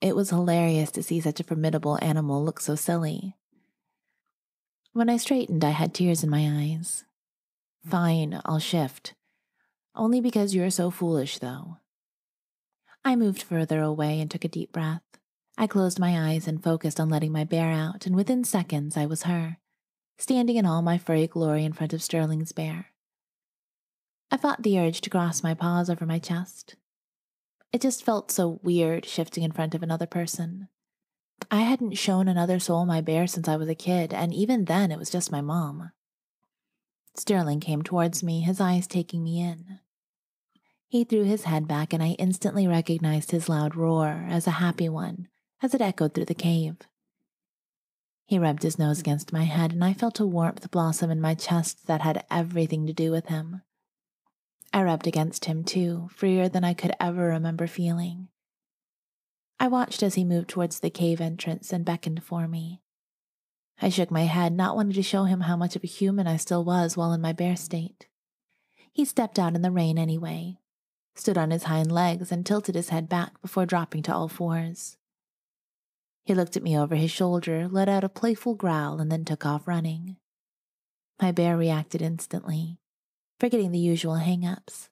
It was hilarious to see such a formidable animal look so silly. When I straightened, I had tears in my eyes. Fine, I'll shift. Only because you're so foolish, though. I moved further away and took a deep breath. I closed my eyes and focused on letting my bear out, and within seconds I was her, standing in all my furry glory in front of Sterling's bear. I fought the urge to cross my paws over my chest, it just felt so weird shifting in front of another person. I hadn't shown another soul my bear since I was a kid, and even then it was just my mom. Sterling came towards me, his eyes taking me in. He threw his head back, and I instantly recognized his loud roar as a happy one as it echoed through the cave. He rubbed his nose against my head, and I felt a warmth blossom in my chest that had everything to do with him. I rubbed against him too, freer than I could ever remember feeling. I watched as he moved towards the cave entrance and beckoned for me. I shook my head, not wanting to show him how much of a human I still was while in my bear state. He stepped out in the rain anyway, stood on his hind legs, and tilted his head back before dropping to all fours. He looked at me over his shoulder, let out a playful growl, and then took off running. My bear reacted instantly forgetting the usual hang ups.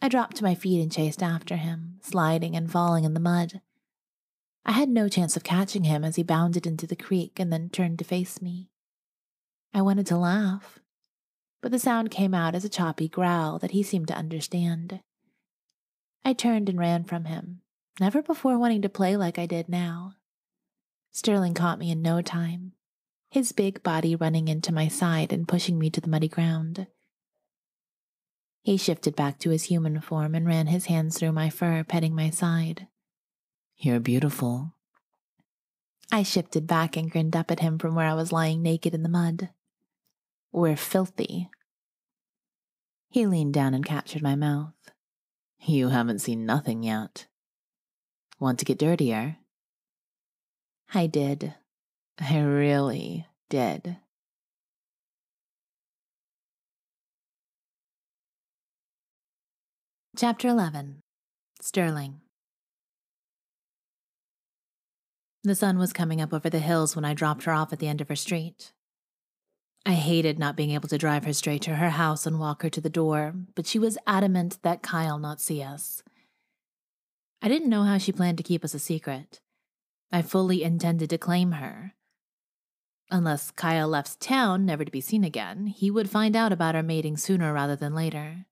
I dropped to my feet and chased after him, sliding and falling in the mud. I had no chance of catching him as he bounded into the creek and then turned to face me. I wanted to laugh, but the sound came out as a choppy growl that he seemed to understand. I turned and ran from him, never before wanting to play like I did now. Sterling caught me in no time, his big body running into my side and pushing me to the muddy ground. He shifted back to his human form and ran his hands through my fur, petting my side. You're beautiful. I shifted back and grinned up at him from where I was lying naked in the mud. We're filthy. He leaned down and captured my mouth. You haven't seen nothing yet. Want to get dirtier? I did. I really did. Chapter 11 Sterling The sun was coming up over the hills when I dropped her off at the end of her street. I hated not being able to drive her straight to her house and walk her to the door, but she was adamant that Kyle not see us. I didn't know how she planned to keep us a secret. I fully intended to claim her. Unless Kyle left town, never to be seen again, he would find out about our mating sooner rather than later.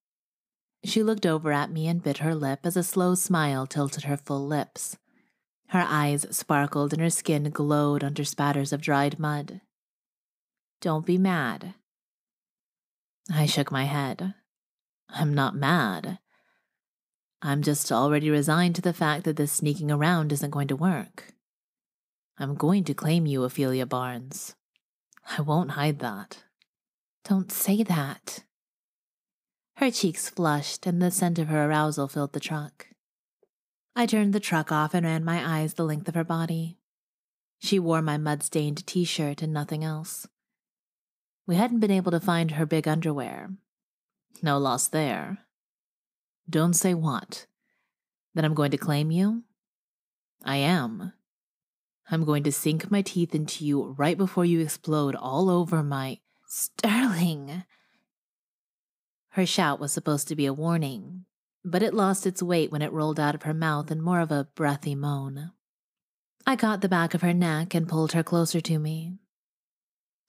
She looked over at me and bit her lip as a slow smile tilted her full lips. Her eyes sparkled and her skin glowed under spatters of dried mud. Don't be mad. I shook my head. I'm not mad. I'm just already resigned to the fact that this sneaking around isn't going to work. I'm going to claim you, Ophelia Barnes. I won't hide that. Don't say that. Her cheeks flushed and the scent of her arousal filled the truck. I turned the truck off and ran my eyes the length of her body. She wore my mud stained t shirt and nothing else. We hadn't been able to find her big underwear. No loss there. Don't say what. That I'm going to claim you? I am. I'm going to sink my teeth into you right before you explode all over my. Sterling! Her shout was supposed to be a warning, but it lost its weight when it rolled out of her mouth in more of a breathy moan. I caught the back of her neck and pulled her closer to me.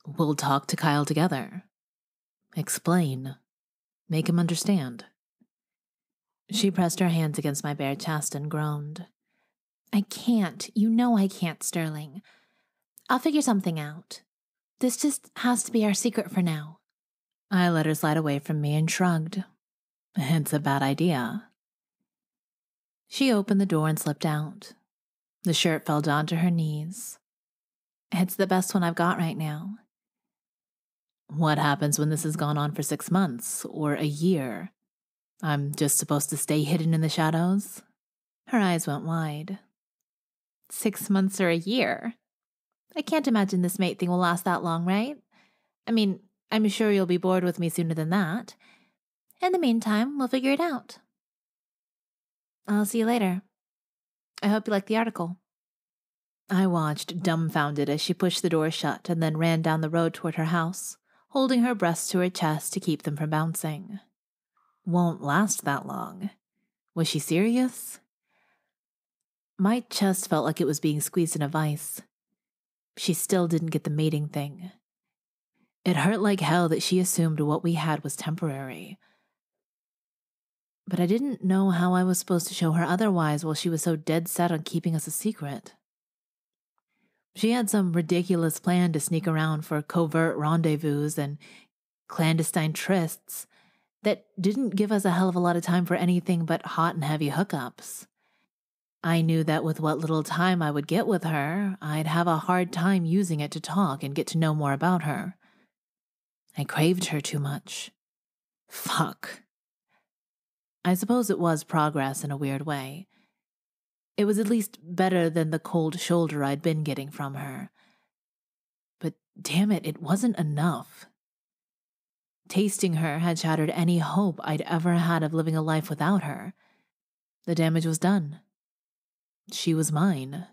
We'll talk to Kyle together. Explain. Make him understand. She pressed her hands against my bare chest and groaned. I can't. You know I can't, Sterling. I'll figure something out. This just has to be our secret for now. I let her slide away from me and shrugged. It's a bad idea. She opened the door and slipped out. The shirt fell down to her knees. It's the best one I've got right now. What happens when this has gone on for six months or a year? I'm just supposed to stay hidden in the shadows? Her eyes went wide. Six months or a year? I can't imagine this mate thing will last that long, right? I mean, I'm sure you'll be bored with me sooner than that. In the meantime, we'll figure it out. I'll see you later. I hope you like the article. I watched, dumbfounded, as she pushed the door shut and then ran down the road toward her house, holding her breasts to her chest to keep them from bouncing. Won't last that long. Was she serious? My chest felt like it was being squeezed in a vice. She still didn't get the mating thing. It hurt like hell that she assumed what we had was temporary. But I didn't know how I was supposed to show her otherwise while she was so dead set on keeping us a secret. She had some ridiculous plan to sneak around for covert rendezvous and clandestine trysts that didn't give us a hell of a lot of time for anything but hot and heavy hookups. I knew that with what little time I would get with her, I'd have a hard time using it to talk and get to know more about her. I craved her too much. Fuck. I suppose it was progress in a weird way. It was at least better than the cold shoulder I'd been getting from her. But damn it, it wasn't enough. Tasting her had shattered any hope I'd ever had of living a life without her. The damage was done. She was mine.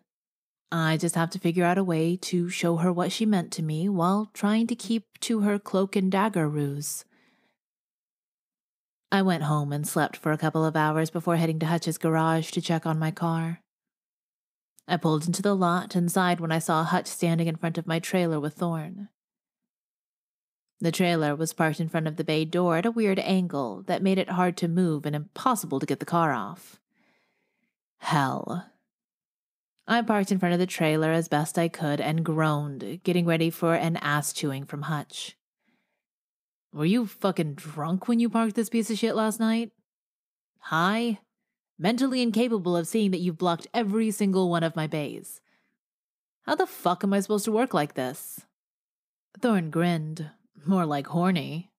I just have to figure out a way to show her what she meant to me while trying to keep to her cloak and dagger ruse. I went home and slept for a couple of hours before heading to Hutch's garage to check on my car. I pulled into the lot and sighed when I saw Hutch standing in front of my trailer with Thorn. The trailer was parked in front of the bay door at a weird angle that made it hard to move and impossible to get the car off. Hell. I parked in front of the trailer as best I could and groaned, getting ready for an ass chewing from Hutch. Were you fucking drunk when you parked this piece of shit last night? High? Mentally incapable of seeing that you've blocked every single one of my bays. How the fuck am I supposed to work like this? Thorn grinned, more like horny.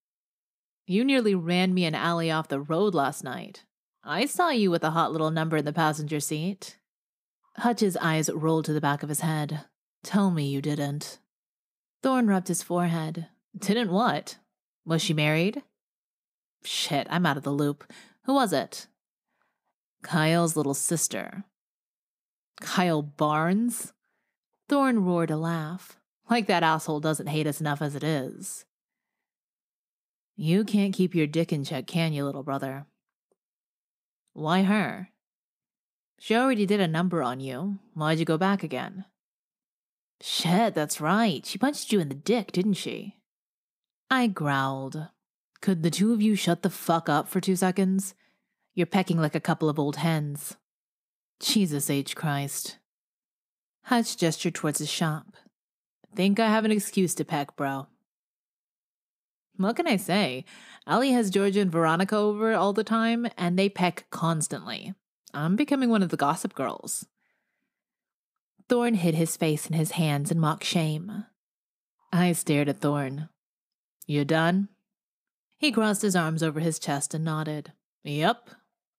You nearly ran me an alley off the road last night. I saw you with a hot little number in the passenger seat. Hutch's eyes rolled to the back of his head. Tell me you didn't. Thorn rubbed his forehead. Didn't what? Was she married? Shit, I'm out of the loop. Who was it? Kyle's little sister. Kyle Barnes? Thorn roared a laugh. Like that asshole doesn't hate us enough as it is. You can't keep your dick in check, can you, little brother? Why her? She already did a number on you. Why'd you go back again? Shit, that's right. She punched you in the dick, didn't she? I growled. Could the two of you shut the fuck up for two seconds? You're pecking like a couple of old hens. Jesus H. Christ. Hutch gestured towards his shop. Think I have an excuse to peck, bro. What can I say? Ali has Georgia and Veronica over all the time, and they peck constantly. I'm becoming one of the gossip girls. Thorn hid his face in his hands in mock shame. I stared at Thorn. You done? He crossed his arms over his chest and nodded. Yep.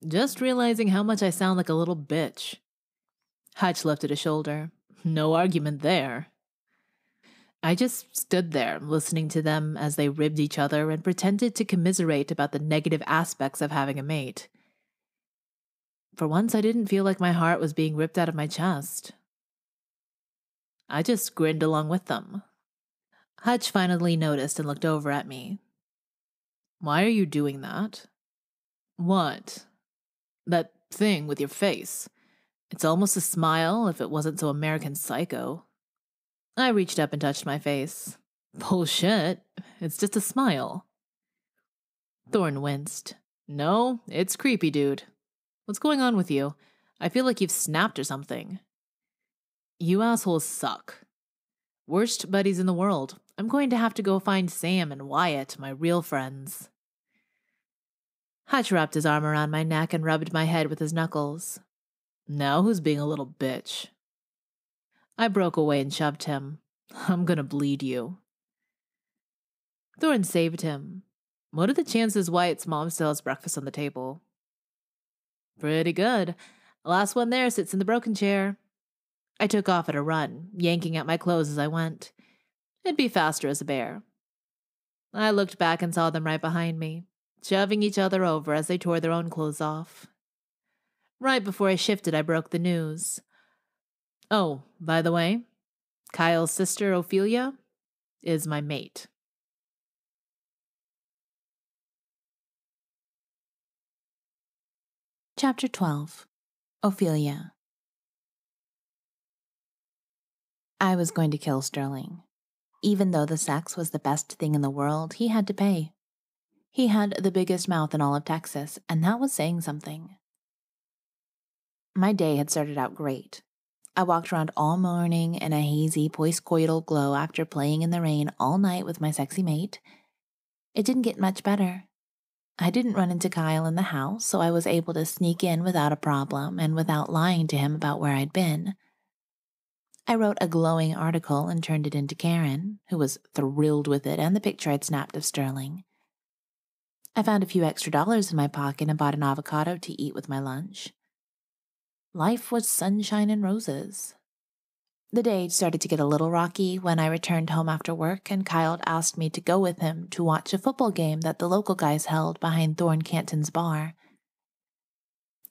Just realizing how much I sound like a little bitch. Hutch lifted a shoulder. No argument there. I just stood there, listening to them as they ribbed each other and pretended to commiserate about the negative aspects of having a mate. For once, I didn't feel like my heart was being ripped out of my chest. I just grinned along with them. Hutch finally noticed and looked over at me. Why are you doing that? What? That thing with your face. It's almost a smile if it wasn't so American psycho. I reached up and touched my face. Bullshit. It's just a smile. Thorn winced. No, it's creepy, dude. What's going on with you? I feel like you've snapped or something. You assholes suck. Worst buddies in the world. I'm going to have to go find Sam and Wyatt, my real friends. Hutch wrapped his arm around my neck and rubbed my head with his knuckles. Now who's being a little bitch? I broke away and shoved him. I'm gonna bleed you. Thorn saved him. What are the chances Wyatt's mom still has breakfast on the table? Pretty good. The last one there sits in the broken chair. I took off at a run, yanking at my clothes as I went. It'd be faster as a bear. I looked back and saw them right behind me, shoving each other over as they tore their own clothes off. Right before I shifted, I broke the news. Oh, by the way, Kyle's sister, Ophelia, is my mate. Chapter 12 Ophelia I was going to kill Sterling. Even though the sex was the best thing in the world, he had to pay. He had the biggest mouth in all of Texas, and that was saying something. My day had started out great. I walked around all morning in a hazy postcoital glow after playing in the rain all night with my sexy mate. It didn't get much better. I didn't run into Kyle in the house, so I was able to sneak in without a problem and without lying to him about where I'd been. I wrote a glowing article and turned it into Karen, who was thrilled with it and the picture I'd snapped of Sterling. I found a few extra dollars in my pocket and bought an avocado to eat with my lunch. Life was sunshine and roses. The day started to get a little rocky when I returned home after work and Kyle asked me to go with him to watch a football game that the local guys held behind Thorn Canton's bar.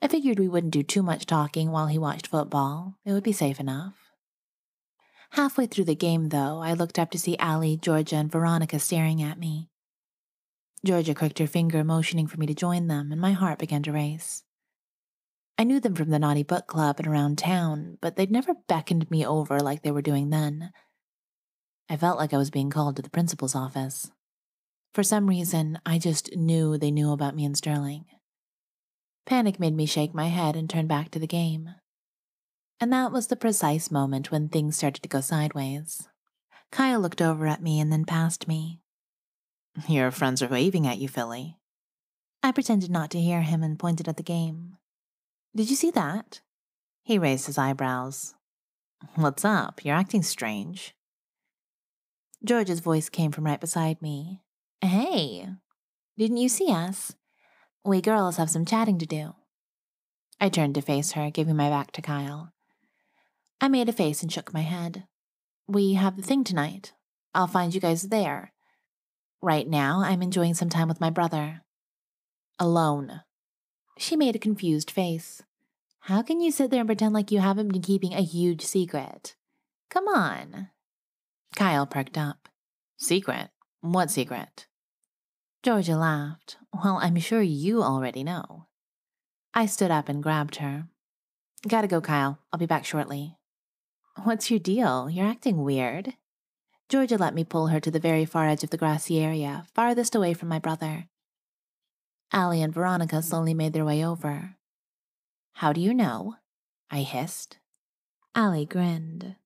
I figured we wouldn't do too much talking while he watched football. It would be safe enough. Halfway through the game, though, I looked up to see Allie, Georgia, and Veronica staring at me. Georgia crooked her finger, motioning for me to join them, and my heart began to race. I knew them from the Naughty Book Club and around town, but they'd never beckoned me over like they were doing then. I felt like I was being called to the principal's office. For some reason, I just knew they knew about me and Sterling. Panic made me shake my head and turn back to the game. And that was the precise moment when things started to go sideways. Kyle looked over at me and then past me. Your friends are waving at you, Philly. I pretended not to hear him and pointed at the game. Did you see that? He raised his eyebrows. What's up? You're acting strange. Georgia's voice came from right beside me. Hey, didn't you see us? We girls have some chatting to do. I turned to face her, giving my back to Kyle. I made a face and shook my head. We have the thing tonight. I'll find you guys there. Right now, I'm enjoying some time with my brother. Alone. She made a confused face. How can you sit there and pretend like you haven't been keeping a huge secret? Come on. Kyle perked up. Secret? What secret? Georgia laughed. Well, I'm sure you already know. I stood up and grabbed her. Gotta go, Kyle. I'll be back shortly. What's your deal? You're acting weird. Georgia let me pull her to the very far edge of the grassy area, farthest away from my brother. Allie and Veronica slowly made their way over. How do you know? I hissed. Allie grinned.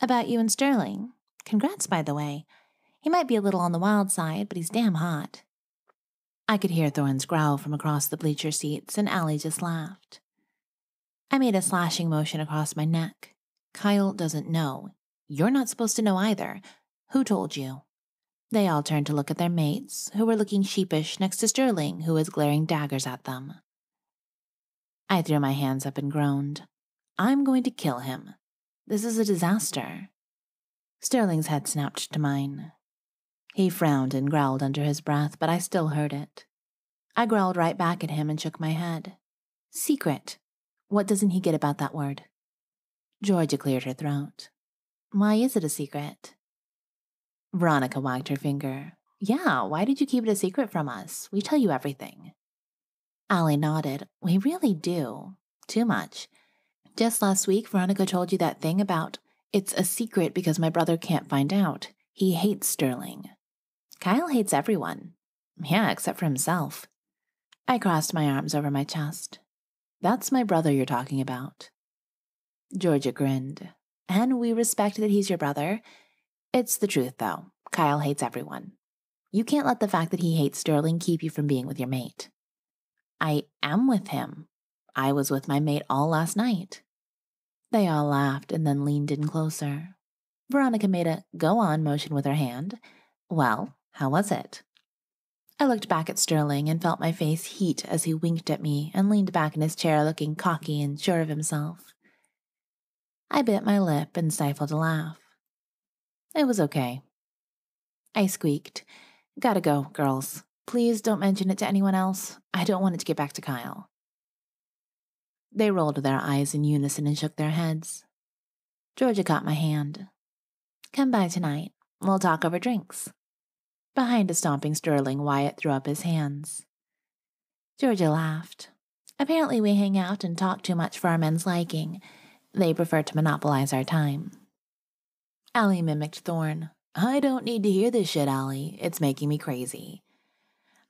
About you and Sterling. Congrats, by the way. He might be a little on the wild side, but he's damn hot. I could hear Thorn's growl from across the bleacher seats, and Allie just laughed. I made a slashing motion across my neck. Kyle doesn't know. You're not supposed to know either. Who told you? They all turned to look at their mates, who were looking sheepish next to Sterling, who was glaring daggers at them. I threw my hands up and groaned. I'm going to kill him. This is a disaster. Sterling's head snapped to mine. He frowned and growled under his breath, but I still heard it. I growled right back at him and shook my head. Secret. What doesn't he get about that word? Georgia cleared her throat. Why is it a secret? Veronica wagged her finger. Yeah, why did you keep it a secret from us? We tell you everything. Allie nodded. We really do. Too much. Just last week, Veronica told you that thing about it's a secret because my brother can't find out. He hates Sterling. Kyle hates everyone. Yeah, except for himself. I crossed my arms over my chest. That's my brother you're talking about. Georgia grinned. And we respect that he's your brother. It's the truth, though. Kyle hates everyone. You can't let the fact that he hates Sterling keep you from being with your mate. I am with him. I was with my mate all last night. They all laughed and then leaned in closer. Veronica made a go on motion with her hand. Well, how was it? I looked back at Sterling and felt my face heat as he winked at me and leaned back in his chair looking cocky and sure of himself. I bit my lip and stifled a laugh. It was okay. I squeaked. Gotta go, girls. Please don't mention it to anyone else. I don't want it to get back to Kyle. They rolled their eyes in unison and shook their heads. Georgia caught my hand. Come by tonight. We'll talk over drinks. Behind a stomping Sterling, Wyatt threw up his hands. Georgia laughed. Apparently, we hang out and talk too much for our men's liking. They prefer to monopolize our time. Allie mimicked Thorn. I don't need to hear this shit, Allie. It's making me crazy.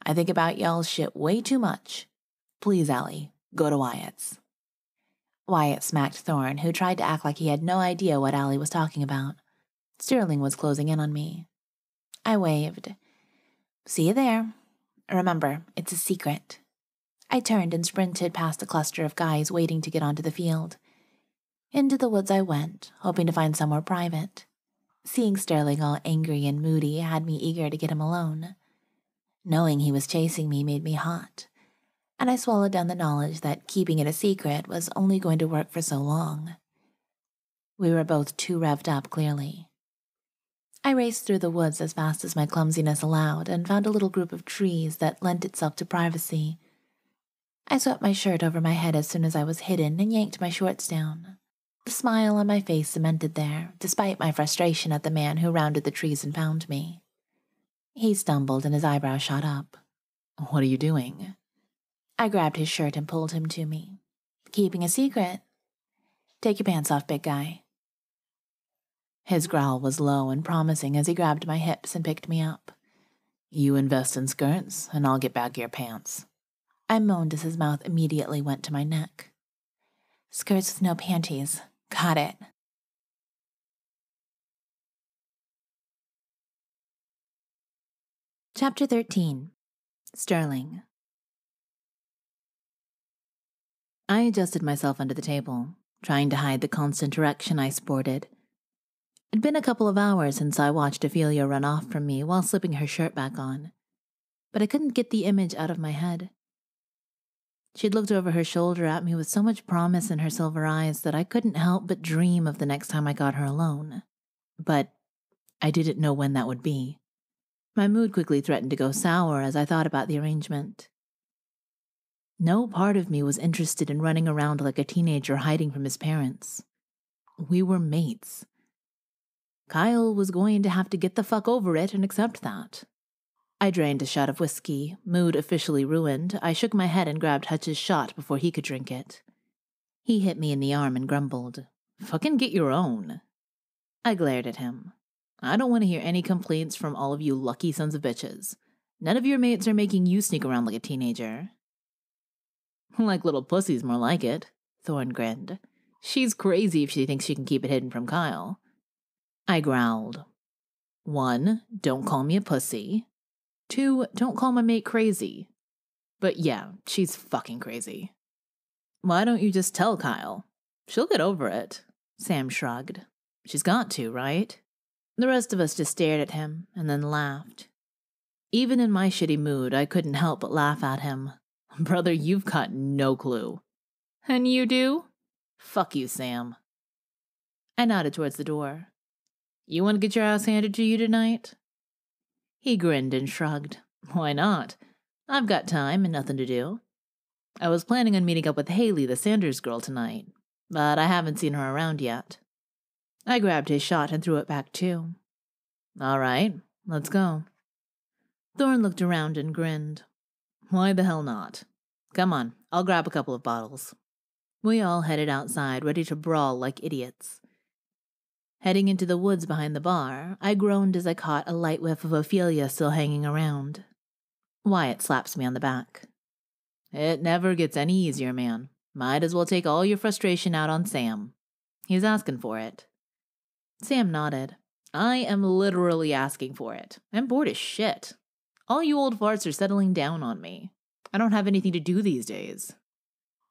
I think about y'all's shit way too much. Please, Allie, go to Wyatt's. Wyatt smacked Thorn, who tried to act like he had no idea what Allie was talking about. Sterling was closing in on me. I waved. See you there. Remember, it's a secret. I turned and sprinted past a cluster of guys waiting to get onto the field. Into the woods I went, hoping to find somewhere private. Seeing Sterling all angry and moody had me eager to get him alone. Knowing he was chasing me made me hot, and I swallowed down the knowledge that keeping it a secret was only going to work for so long. We were both too revved up, clearly. I raced through the woods as fast as my clumsiness allowed and found a little group of trees that lent itself to privacy. I swept my shirt over my head as soon as I was hidden and yanked my shorts down. The smile on my face cemented there, despite my frustration at the man who rounded the trees and found me. He stumbled and his eyebrows shot up. What are you doing? I grabbed his shirt and pulled him to me. Keeping a secret. Take your pants off, big guy. His growl was low and promising as he grabbed my hips and picked me up. You invest in skirts, and I'll get back your pants. I moaned as his mouth immediately went to my neck. Skirts with no panties. Got it. Chapter 13 Sterling I adjusted myself under the table, trying to hide the constant erection I sported It'd been a couple of hours since I watched Ophelia run off from me while slipping her shirt back on, but I couldn't get the image out of my head. She'd looked over her shoulder at me with so much promise in her silver eyes that I couldn't help but dream of the next time I got her alone. But I didn't know when that would be. My mood quickly threatened to go sour as I thought about the arrangement. No part of me was interested in running around like a teenager hiding from his parents. We were mates. Kyle was going to have to get the fuck over it and accept that. I drained a shot of whiskey, mood officially ruined. I shook my head and grabbed Hutch's shot before he could drink it. He hit me in the arm and grumbled, Fucking get your own. I glared at him. I don't want to hear any complaints from all of you lucky sons of bitches. None of your mates are making you sneak around like a teenager. Like little pussies, more like it, Thorn grinned. She's crazy if she thinks she can keep it hidden from Kyle. I growled. One, don't call me a pussy. Two, don't call my mate crazy. But yeah, she's fucking crazy. Why don't you just tell Kyle? She'll get over it. Sam shrugged. She's got to, right? The rest of us just stared at him and then laughed. Even in my shitty mood, I couldn't help but laugh at him. Brother, you've got no clue. And you do? Fuck you, Sam. I nodded towards the door. You want to get your ass handed to you tonight? He grinned and shrugged. Why not? I've got time and nothing to do. I was planning on meeting up with Haley, the Sanders girl, tonight, but I haven't seen her around yet. I grabbed his shot and threw it back too. All right, let's go. Thorn looked around and grinned. Why the hell not? Come on, I'll grab a couple of bottles. We all headed outside, ready to brawl like idiots. Heading into the woods behind the bar, I groaned as I caught a light whiff of Ophelia still hanging around. Wyatt slaps me on the back. It never gets any easier, man. Might as well take all your frustration out on Sam. He's asking for it. Sam nodded. I am literally asking for it. I'm bored as shit. All you old farts are settling down on me. I don't have anything to do these days.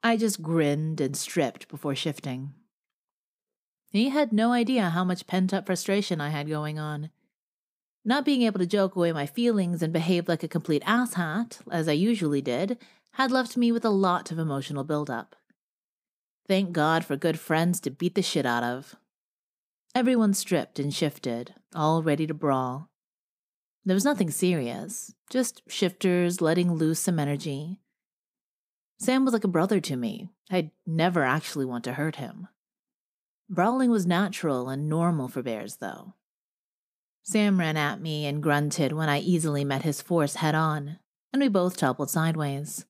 I just grinned and stripped before shifting. He had no idea how much pent up frustration I had going on. Not being able to joke away my feelings and behave like a complete asshat, as I usually did, had left me with a lot of emotional buildup. Thank God for good friends to beat the shit out of. Everyone stripped and shifted, all ready to brawl. There was nothing serious, just shifters letting loose some energy. Sam was like a brother to me. I'd never actually want to hurt him. Brawling was natural and normal for bears, though. Sam ran at me and grunted when I easily met his force head on, and we both toppled sideways.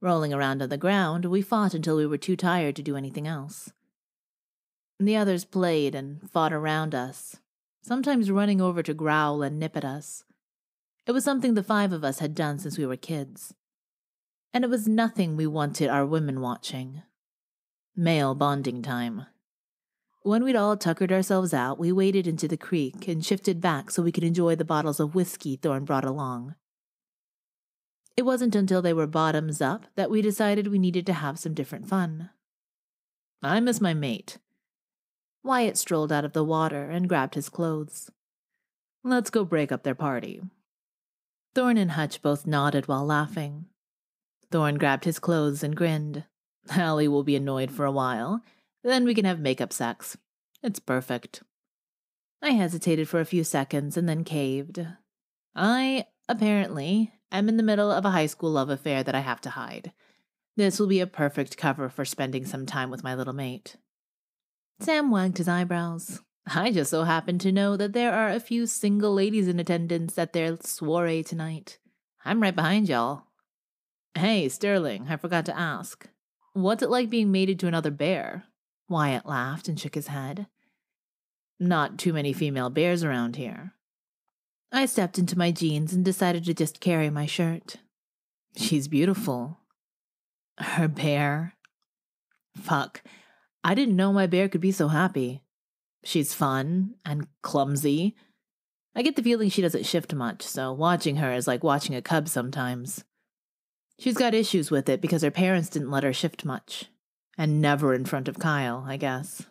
Rolling around on the ground, we fought until we were too tired to do anything else. The others played and fought around us, sometimes running over to growl and nip at us. It was something the five of us had done since we were kids. And it was nothing we wanted our women watching. Male bonding time. When we'd all tuckered ourselves out, we waded into the creek and shifted back so we could enjoy the bottles of whiskey Thorn brought along. It wasn't until they were bottoms up that we decided we needed to have some different fun. I miss my mate, Wyatt strolled out of the water and grabbed his clothes. Let's go break up their party. Thorn and Hutch both nodded while laughing. Thorn grabbed his clothes and grinned. Allie will be annoyed for a while. Then we can have makeup sex. It's perfect. I hesitated for a few seconds and then caved. I, apparently, am in the middle of a high school love affair that I have to hide. This will be a perfect cover for spending some time with my little mate. Sam wagged his eyebrows. I just so happen to know that there are a few single ladies in attendance at their soiree tonight. I'm right behind y'all. Hey, Sterling, I forgot to ask. What's it like being mated to another bear? Wyatt laughed and shook his head. Not too many female bears around here. I stepped into my jeans and decided to just carry my shirt. She's beautiful. Her bear. Fuck. I didn't know my bear could be so happy. She's fun and clumsy. I get the feeling she doesn't shift much, so watching her is like watching a cub sometimes. She's got issues with it because her parents didn't let her shift much. And never in front of Kyle, I guess.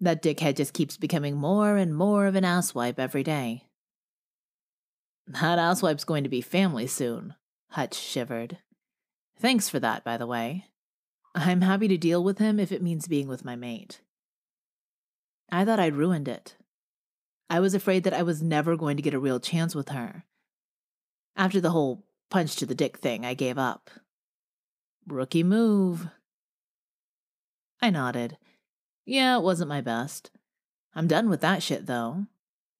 That dickhead just keeps becoming more and more of an asswipe every day. That asswipe's going to be family soon, Hutch shivered. Thanks for that, by the way. I'm happy to deal with him if it means being with my mate. I thought I'd ruined it. I was afraid that I was never going to get a real chance with her. After the whole punch to the dick thing, I gave up. Rookie move. I nodded. Yeah, it wasn't my best. I'm done with that shit, though.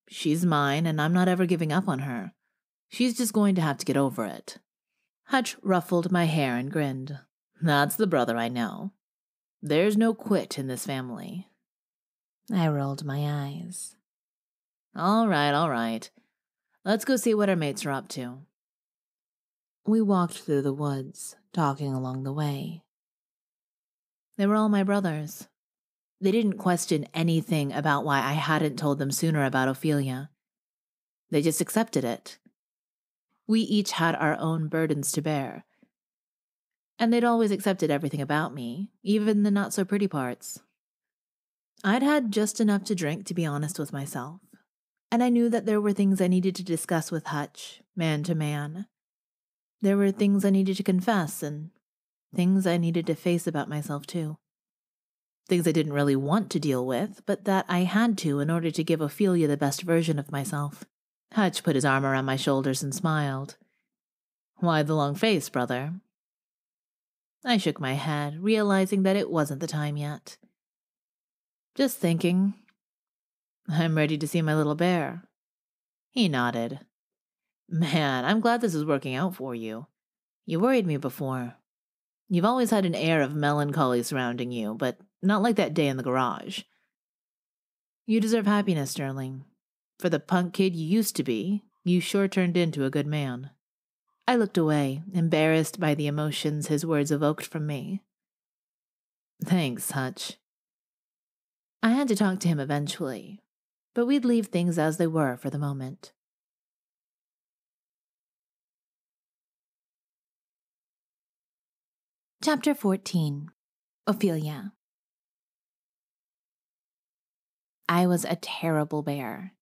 She's mine, and I'm not ever giving up on her. She's just going to have to get over it. Hutch ruffled my hair and grinned. That's the brother I know. There's no quit in this family. I rolled my eyes. All right, all right. Let's go see what our mates are up to. We walked through the woods, talking along the way. They were all my brothers. They didn't question anything about why I hadn't told them sooner about Ophelia. They just accepted it. We each had our own burdens to bear. And they'd always accepted everything about me, even the not so pretty parts. I'd had just enough to drink to be honest with myself, and I knew that there were things I needed to discuss with Hutch, man to man. There were things I needed to confess and things I needed to face about myself, too. Things I didn't really want to deal with, but that I had to in order to give Ophelia the best version of myself. Hutch put his arm around my shoulders and smiled. Why the long face, brother? I shook my head, realizing that it wasn't the time yet. Just thinking. I'm ready to see my little bear. He nodded. Man, I'm glad this is working out for you. You worried me before. You've always had an air of melancholy surrounding you, but not like that day in the garage. You deserve happiness, Sterling. For the punk kid you used to be, you sure turned into a good man. I looked away, embarrassed by the emotions his words evoked from me. Thanks, Hutch. I had to talk to him eventually, but we'd leave things as they were for the moment. Chapter 14 Ophelia. I was a terrible bear.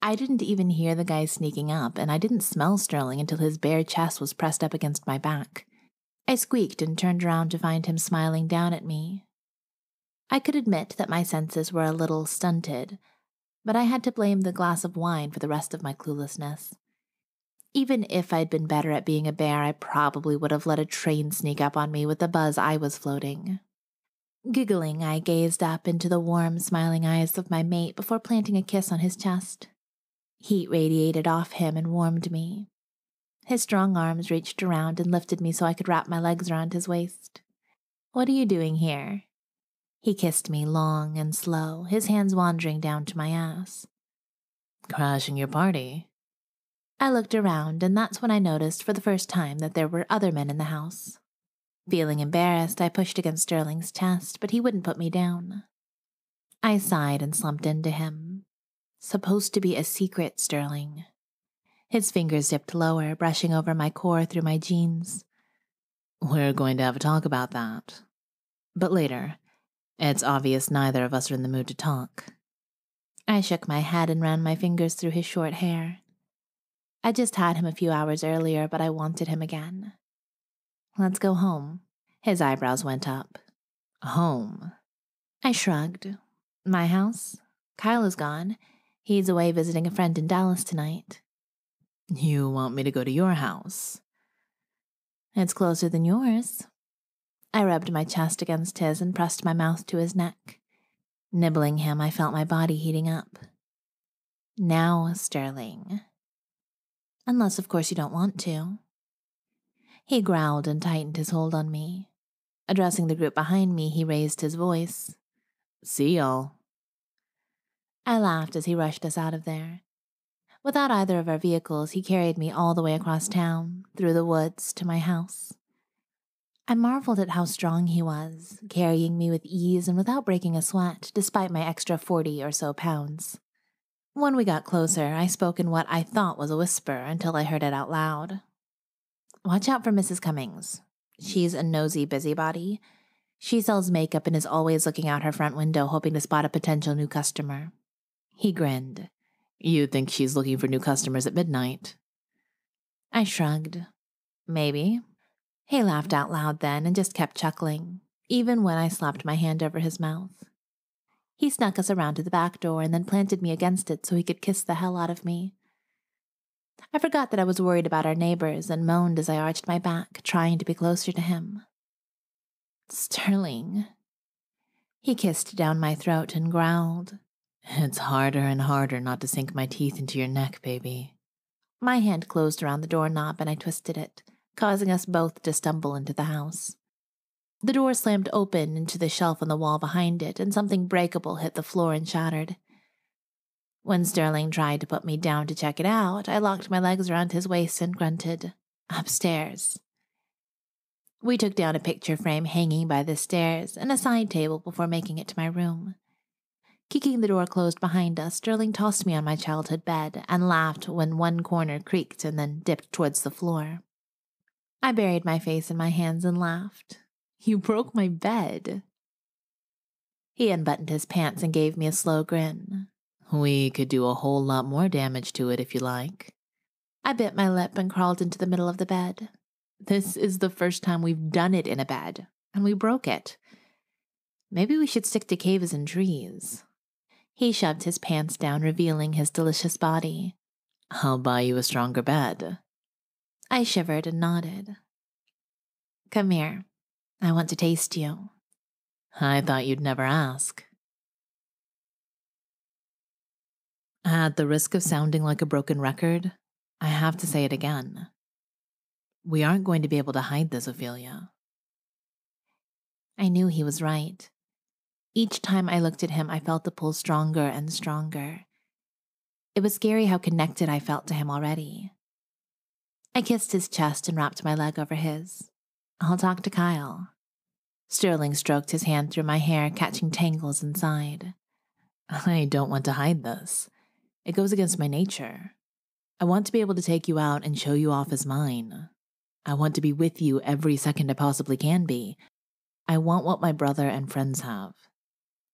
I didn't even hear the guy sneaking up, and I didn't smell Sterling until his bare chest was pressed up against my back. I squeaked and turned around to find him smiling down at me. I could admit that my senses were a little stunted, but I had to blame the glass of wine for the rest of my cluelessness. Even if I'd been better at being a bear, I probably would have let a train sneak up on me with the buzz I was floating. Giggling, I gazed up into the warm, smiling eyes of my mate before planting a kiss on his chest. Heat radiated off him and warmed me. His strong arms reached around and lifted me so I could wrap my legs around his waist. What are you doing here? He kissed me long and slow, his hands wandering down to my ass. Crashing your party. I looked around, and that's when I noticed for the first time that there were other men in the house. Feeling embarrassed, I pushed against Sterling's chest, but he wouldn't put me down. I sighed and slumped into him, Supposed to be a secret, Sterling. His fingers dipped lower, brushing over my core through my jeans. We're going to have a talk about that. But later. It's obvious neither of us are in the mood to talk. I shook my head and ran my fingers through his short hair. I just had him a few hours earlier, but I wanted him again. Let's go home. His eyebrows went up. Home? I shrugged. My house? Kyle is gone, He's away visiting a friend in Dallas tonight. You want me to go to your house? It's closer than yours. I rubbed my chest against his and pressed my mouth to his neck. Nibbling him, I felt my body heating up. Now, Sterling. Unless, of course, you don't want to. He growled and tightened his hold on me. Addressing the group behind me, he raised his voice. See y'all. I laughed as he rushed us out of there. Without either of our vehicles, he carried me all the way across town, through the woods, to my house. I marveled at how strong he was, carrying me with ease and without breaking a sweat, despite my extra forty or so pounds. When we got closer, I spoke in what I thought was a whisper until I heard it out loud. Watch out for Mrs. Cummings. She's a nosy busybody. She sells makeup and is always looking out her front window hoping to spot a potential new customer. He grinned. You'd think she's looking for new customers at midnight? I shrugged. Maybe. He laughed out loud then and just kept chuckling, even when I slapped my hand over his mouth. He snuck us around to the back door and then planted me against it so he could kiss the hell out of me. I forgot that I was worried about our neighbors and moaned as I arched my back, trying to be closer to him. Sterling. He kissed down my throat and growled, it's harder and harder not to sink my teeth into your neck, baby. My hand closed around the doorknob and I twisted it, causing us both to stumble into the house. The door slammed open into the shelf on the wall behind it, and something breakable hit the floor and shattered. When Sterling tried to put me down to check it out, I locked my legs around his waist and grunted, Upstairs. We took down a picture frame hanging by the stairs and a side table before making it to my room. Kicking the door closed behind us, Sterling tossed me on my childhood bed and laughed when one corner creaked and then dipped towards the floor. I buried my face in my hands and laughed. You broke my bed. He unbuttoned his pants and gave me a slow grin. We could do a whole lot more damage to it if you like. I bit my lip and crawled into the middle of the bed. This is the first time we've done it in a bed, and we broke it. Maybe we should stick to caves and trees. He shoved his pants down, revealing his delicious body. I'll buy you a stronger bed. I shivered and nodded. Come here. I want to taste you. I thought you'd never ask. At the risk of sounding like a broken record, I have to say it again. We aren't going to be able to hide this, Ophelia. I knew he was right. Each time I looked at him, I felt the pull stronger and stronger. It was scary how connected I felt to him already. I kissed his chest and wrapped my leg over his. I'll talk to Kyle. Sterling stroked his hand through my hair, catching tangles inside. I don't want to hide this. It goes against my nature. I want to be able to take you out and show you off as mine. I want to be with you every second I possibly can be. I want what my brother and friends have.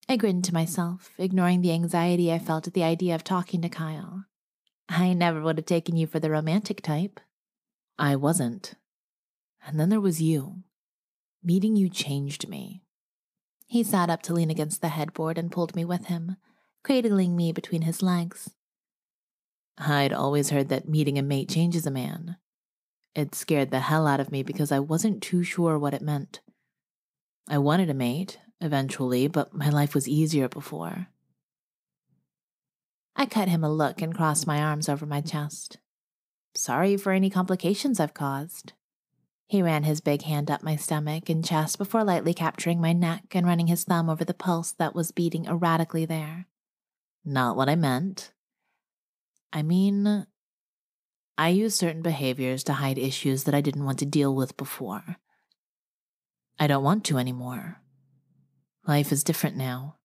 I grinned to myself, ignoring the anxiety I felt at the idea of talking to Kyle. I never would have taken you for the romantic type. I wasn't. And then there was you. Meeting you changed me. He sat up to lean against the headboard and pulled me with him, cradling me between his legs. I'd always heard that meeting a mate changes a man. It scared the hell out of me because I wasn't too sure what it meant. I wanted a mate, eventually, but my life was easier before. I cut him a look and crossed my arms over my chest. Sorry for any complications I've caused. He ran his big hand up my stomach and chest before lightly capturing my neck and running his thumb over the pulse that was beating erratically there. Not what I meant. I mean, I use certain behaviors to hide issues that I didn't want to deal with before. I don't want to anymore. Life is different now.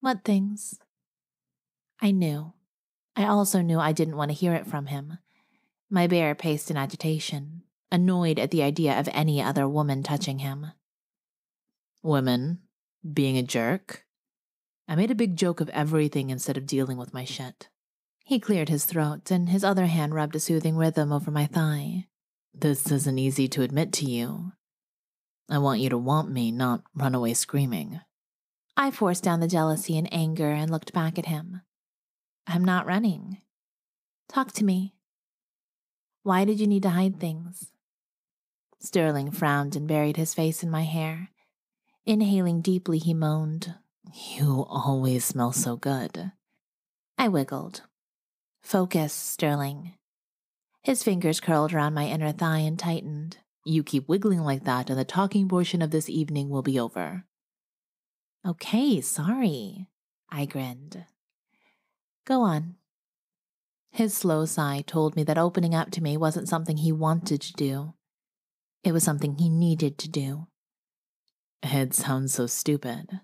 What things? I knew. I also knew I didn't want to hear it from him. My bear paced in agitation, annoyed at the idea of any other woman touching him. Women, being a jerk. I made a big joke of everything instead of dealing with my shit. He cleared his throat, and his other hand rubbed a soothing rhythm over my thigh. This isn't easy to admit to you. I want you to want me, not run away screaming. I forced down the jealousy and anger and looked back at him. I'm not running. Talk to me. Why did you need to hide things? Sterling frowned and buried his face in my hair. Inhaling deeply, he moaned, You always smell so good. I wiggled. Focus, Sterling. His fingers curled around my inner thigh and tightened. You keep wiggling like that, and the talking portion of this evening will be over. Okay, sorry. I grinned. Go on. His slow sigh told me that opening up to me wasn't something he wanted to do. It was something he needed to do. It sounds so stupid.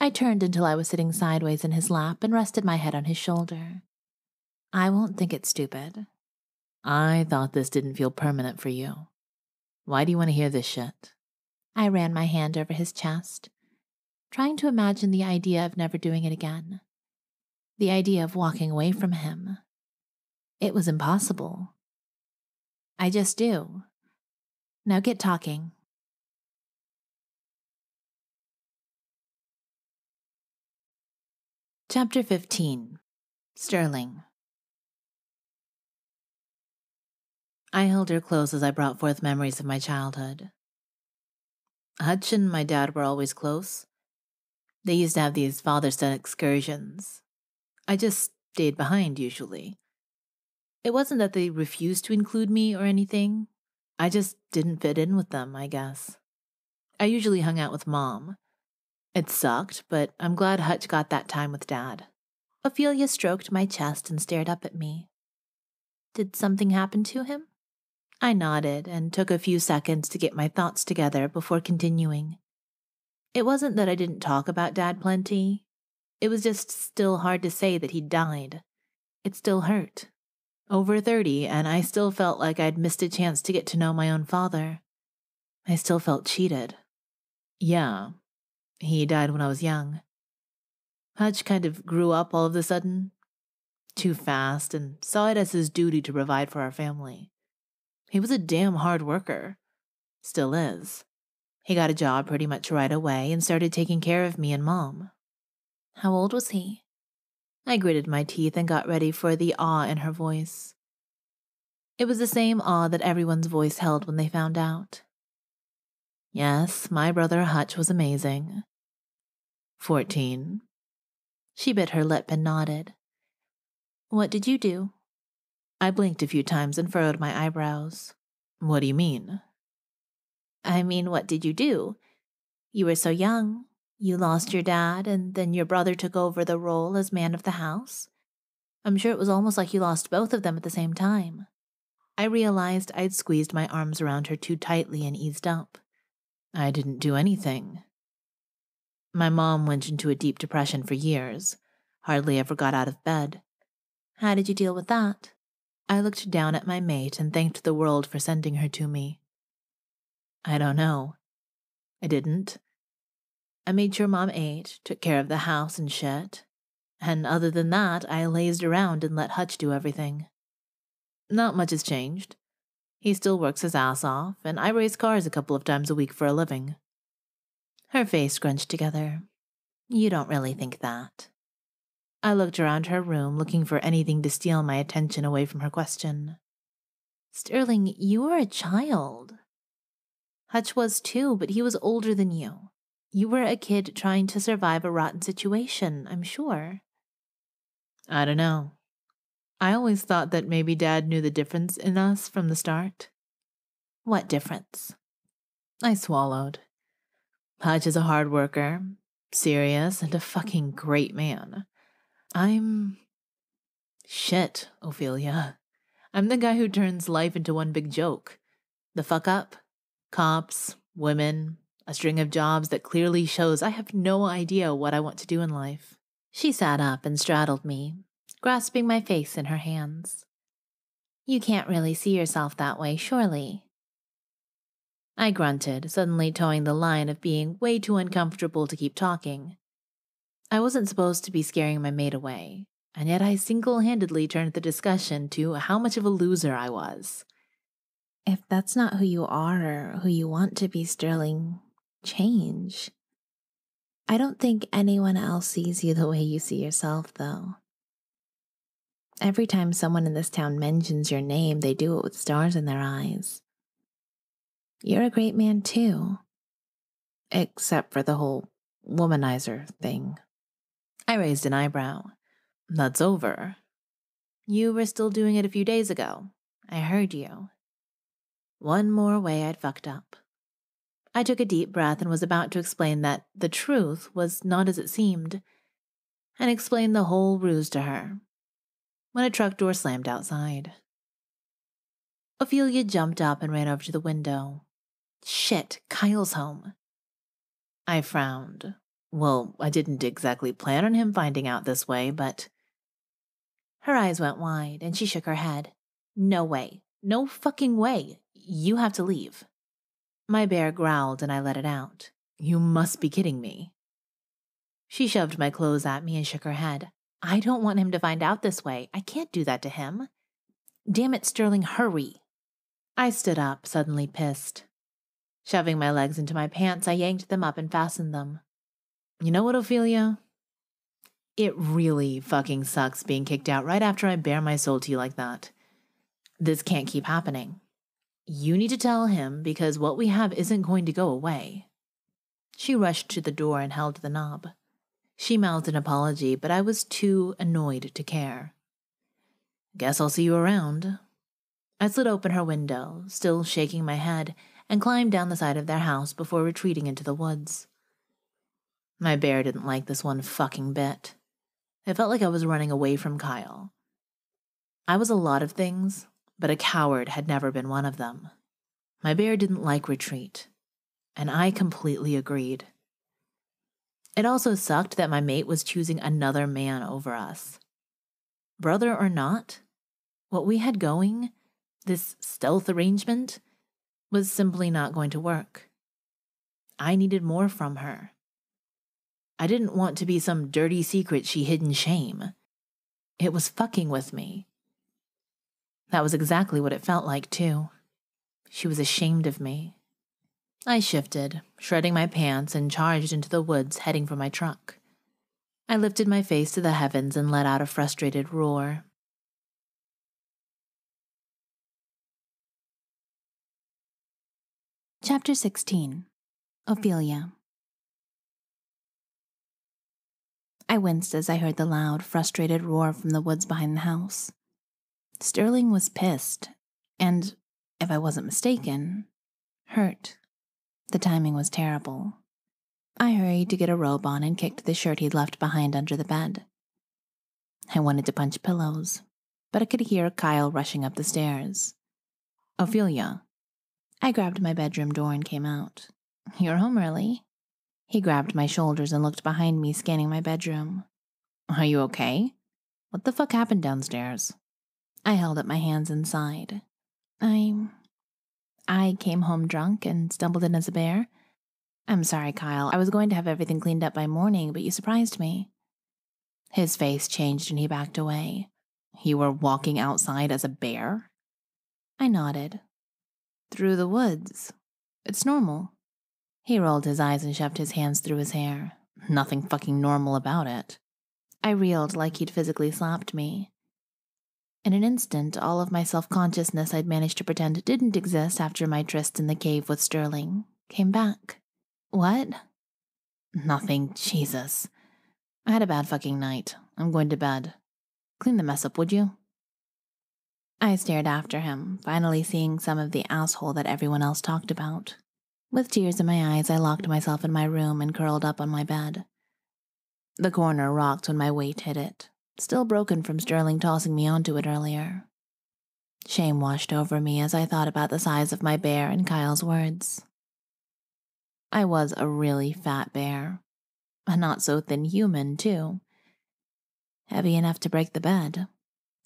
I turned until I was sitting sideways in his lap and rested my head on his shoulder. I won't think it's stupid. I thought this didn't feel permanent for you. Why do you want to hear this shit? I ran my hand over his chest, trying to imagine the idea of never doing it again. The idea of walking away from him. It was impossible. I just do. Now get talking. Chapter 15 Sterling I held her close as I brought forth memories of my childhood. Hutch and my dad were always close. They used to have these father son excursions. I just stayed behind usually. It wasn't that they refused to include me or anything. I just didn't fit in with them, I guess. I usually hung out with mom. It sucked, but I'm glad Hutch got that time with dad. Ophelia stroked my chest and stared up at me. Did something happen to him? I nodded and took a few seconds to get my thoughts together before continuing. It wasn't that I didn't talk about Dad plenty. It was just still hard to say that he'd died. It still hurt. Over 30, and I still felt like I'd missed a chance to get to know my own father. I still felt cheated. Yeah, he died when I was young. Hutch kind of grew up all of a sudden, too fast, and saw it as his duty to provide for our family. He was a damn hard worker. Still is. He got a job pretty much right away and started taking care of me and mom. How old was he? I gritted my teeth and got ready for the awe in her voice. It was the same awe that everyone's voice held when they found out. Yes, my brother Hutch was amazing. Fourteen. She bit her lip and nodded. What did you do? I blinked a few times and furrowed my eyebrows. What do you mean? I mean, what did you do? You were so young. You lost your dad, and then your brother took over the role as man of the house. I'm sure it was almost like you lost both of them at the same time. I realized I'd squeezed my arms around her too tightly and eased up. I didn't do anything. My mom went into a deep depression for years, hardly ever got out of bed. How did you deal with that? I looked down at my mate and thanked the world for sending her to me. I don't know. I didn't. I made sure mom ate, took care of the house and shit. And other than that, I lazed around and let Hutch do everything. Not much has changed. He still works his ass off, and I race cars a couple of times a week for a living. Her face scrunched together. You don't really think that. I looked around her room, looking for anything to steal my attention away from her question. Sterling, you were a child. Hutch was too, but he was older than you. You were a kid trying to survive a rotten situation, I'm sure. I don't know. I always thought that maybe Dad knew the difference in us from the start. What difference? I swallowed. Hutch is a hard worker, serious, and a fucking great man. I'm. Shit, Ophelia. I'm the guy who turns life into one big joke. The fuck up? Cops, women, a string of jobs that clearly shows I have no idea what I want to do in life. She sat up and straddled me, grasping my face in her hands. You can't really see yourself that way, surely. I grunted, suddenly toeing the line of being way too uncomfortable to keep talking. I wasn't supposed to be scaring my mate away, and yet I single handedly turned the discussion to how much of a loser I was. If that's not who you are or who you want to be, Sterling, change. I don't think anyone else sees you the way you see yourself, though. Every time someone in this town mentions your name, they do it with stars in their eyes. You're a great man, too. Except for the whole womanizer thing. I raised an eyebrow. That's over. You were still doing it a few days ago. I heard you. One more way I'd fucked up. I took a deep breath and was about to explain that the truth was not as it seemed, and explain the whole ruse to her, when a truck door slammed outside. Ophelia jumped up and ran over to the window. Shit, Kyle's home. I frowned. Well, I didn't exactly plan on him finding out this way, but. Her eyes went wide, and she shook her head. No way. No fucking way. You have to leave. My bear growled, and I let it out. You must be kidding me. She shoved my clothes at me and shook her head. I don't want him to find out this way. I can't do that to him. Damn it, Sterling, hurry. I stood up, suddenly pissed. Shoving my legs into my pants, I yanked them up and fastened them. You know what, Ophelia? It really fucking sucks being kicked out right after I bare my soul to you like that. This can't keep happening. You need to tell him because what we have isn't going to go away. She rushed to the door and held the knob. She mouthed an apology, but I was too annoyed to care. Guess I'll see you around. I slid open her window, still shaking my head, and climbed down the side of their house before retreating into the woods. My bear didn't like this one fucking bit. It felt like I was running away from Kyle. I was a lot of things, but a coward had never been one of them. My bear didn't like retreat, and I completely agreed. It also sucked that my mate was choosing another man over us. Brother or not, what we had going, this stealth arrangement, was simply not going to work. I needed more from her. I didn't want to be some dirty secret she hid in shame. It was fucking with me. That was exactly what it felt like, too. She was ashamed of me. I shifted, shredding my pants, and charged into the woods, heading for my truck. I lifted my face to the heavens and let out a frustrated roar. Chapter 16 Ophelia I winced as I heard the loud, frustrated roar from the woods behind the house. Sterling was pissed, and, if I wasn't mistaken, hurt. The timing was terrible. I hurried to get a robe on and kicked the shirt he'd left behind under the bed. I wanted to punch pillows, but I could hear Kyle rushing up the stairs. Ophelia. I grabbed my bedroom door and came out. You're home early. He grabbed my shoulders and looked behind me, scanning my bedroom. Are you okay? What the fuck happened downstairs? I held up my hands and sighed. I. I came home drunk and stumbled in as a bear. I'm sorry, Kyle. I was going to have everything cleaned up by morning, but you surprised me. His face changed and he backed away. You were walking outside as a bear? I nodded. Through the woods. It's normal. He rolled his eyes and shoved his hands through his hair. Nothing fucking normal about it. I reeled like he'd physically slapped me. In an instant, all of my self consciousness I'd managed to pretend didn't exist after my tryst in the cave with Sterling came back. What? Nothing, Jesus. I had a bad fucking night. I'm going to bed. Clean the mess up, would you? I stared after him, finally seeing some of the asshole that everyone else talked about. With tears in my eyes, I locked myself in my room and curled up on my bed. The corner rocked when my weight hit it, still broken from Sterling tossing me onto it earlier. Shame washed over me as I thought about the size of my bear and Kyle's words. I was a really fat bear. A not so thin human, too. Heavy enough to break the bed.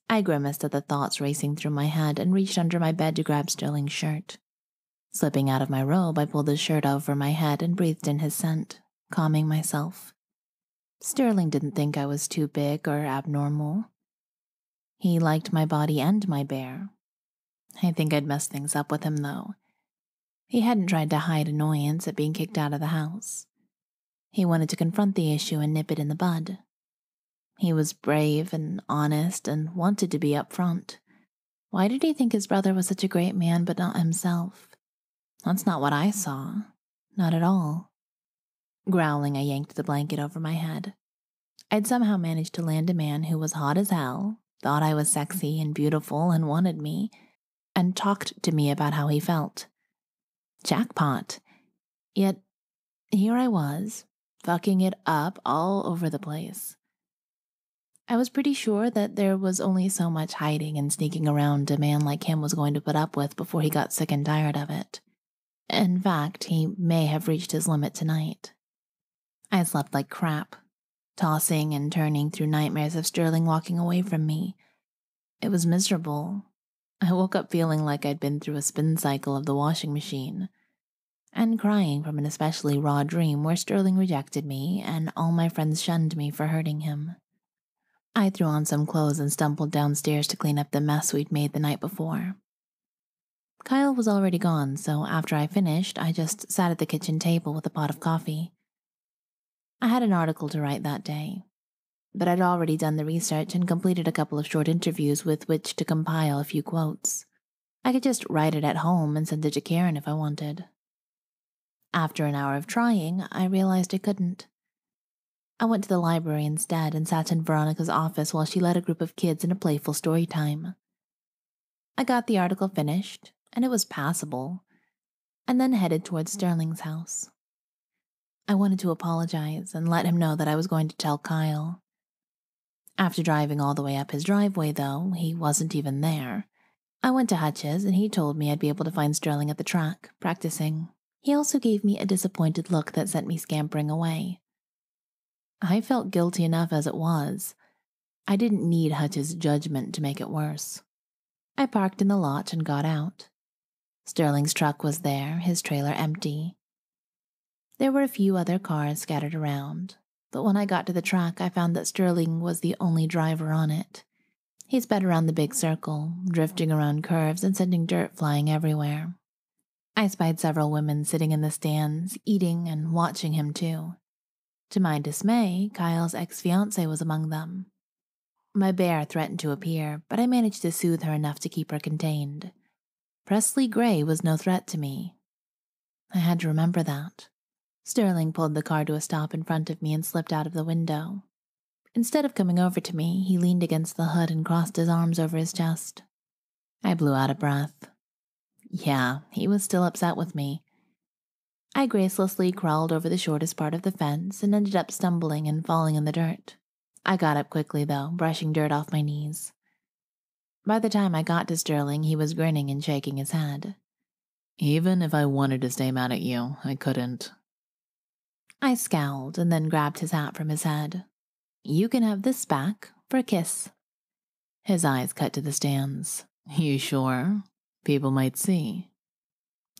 I grimaced at the thoughts racing through my head and reached under my bed to grab Sterling's shirt. Slipping out of my robe, I pulled his shirt over my head and breathed in his scent, calming myself. Sterling didn't think I was too big or abnormal. He liked my body and my bear. I think I'd messed things up with him, though. He hadn't tried to hide annoyance at being kicked out of the house. He wanted to confront the issue and nip it in the bud. He was brave and honest and wanted to be upfront. Why did he think his brother was such a great man but not himself? That's not what I saw. Not at all. Growling, I yanked the blanket over my head. I'd somehow managed to land a man who was hot as hell, thought I was sexy and beautiful and wanted me, and talked to me about how he felt. Jackpot. Yet, here I was, fucking it up all over the place. I was pretty sure that there was only so much hiding and sneaking around a man like him was going to put up with before he got sick and tired of it. In fact, he may have reached his limit tonight. I slept like crap, tossing and turning through nightmares of Sterling walking away from me. It was miserable. I woke up feeling like I'd been through a spin cycle of the washing machine, and crying from an especially raw dream where Sterling rejected me and all my friends shunned me for hurting him. I threw on some clothes and stumbled downstairs to clean up the mess we'd made the night before. Kyle was already gone, so after I finished, I just sat at the kitchen table with a pot of coffee. I had an article to write that day, but I'd already done the research and completed a couple of short interviews with which to compile a few quotes. I could just write it at home and send it to Karen if I wanted. After an hour of trying, I realized I couldn't. I went to the library instead and sat in Veronica's office while she led a group of kids in a playful story time. I got the article finished, and it was passable. and then headed towards Sterling's house. I wanted to apologize and let him know that I was going to tell Kyle. After driving all the way up his driveway, though, he wasn't even there. I went to Hutch's and he told me I'd be able to find Sterling at the track, practicing. He also gave me a disappointed look that sent me scampering away. I felt guilty enough as it was. I didn't need Hutch's judgment to make it worse. I parked in the lot and got out. Sterling's truck was there, his trailer empty. There were a few other cars scattered around, but when I got to the track, I found that Sterling was the only driver on it. He sped around the big circle, drifting around curves and sending dirt flying everywhere. I spied several women sitting in the stands, eating and watching him too. To my dismay, Kyle's ex fiancee was among them. My bear threatened to appear, but I managed to soothe her enough to keep her contained. Presley Gray was no threat to me. I had to remember that. Sterling pulled the car to a stop in front of me and slipped out of the window. Instead of coming over to me, he leaned against the hood and crossed his arms over his chest. I blew out a breath. Yeah, he was still upset with me. I gracelessly crawled over the shortest part of the fence and ended up stumbling and falling in the dirt. I got up quickly, though, brushing dirt off my knees. By the time I got to Sterling, he was grinning and shaking his head. Even if I wanted to stay mad at you, I couldn't. I scowled and then grabbed his hat from his head. You can have this back for a kiss. His eyes cut to the stands. You sure? People might see.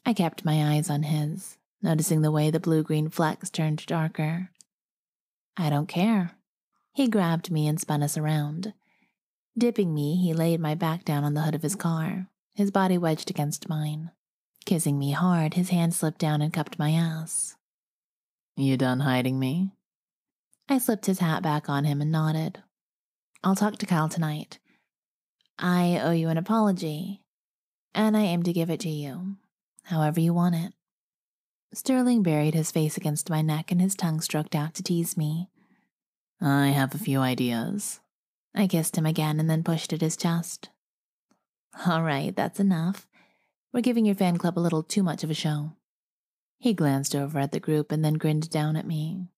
I kept my eyes on his, noticing the way the blue green flecks turned darker. I don't care. He grabbed me and spun us around. Dipping me, he laid my back down on the hood of his car, his body wedged against mine. Kissing me hard, his hand slipped down and cupped my ass. You done hiding me? I slipped his hat back on him and nodded. I'll talk to Kyle tonight. I owe you an apology, and I aim to give it to you, however you want it. Sterling buried his face against my neck and his tongue stroked out to tease me. I have a few ideas. I kissed him again and then pushed at his chest. All right, that's enough. We're giving your fan club a little too much of a show. He glanced over at the group and then grinned down at me.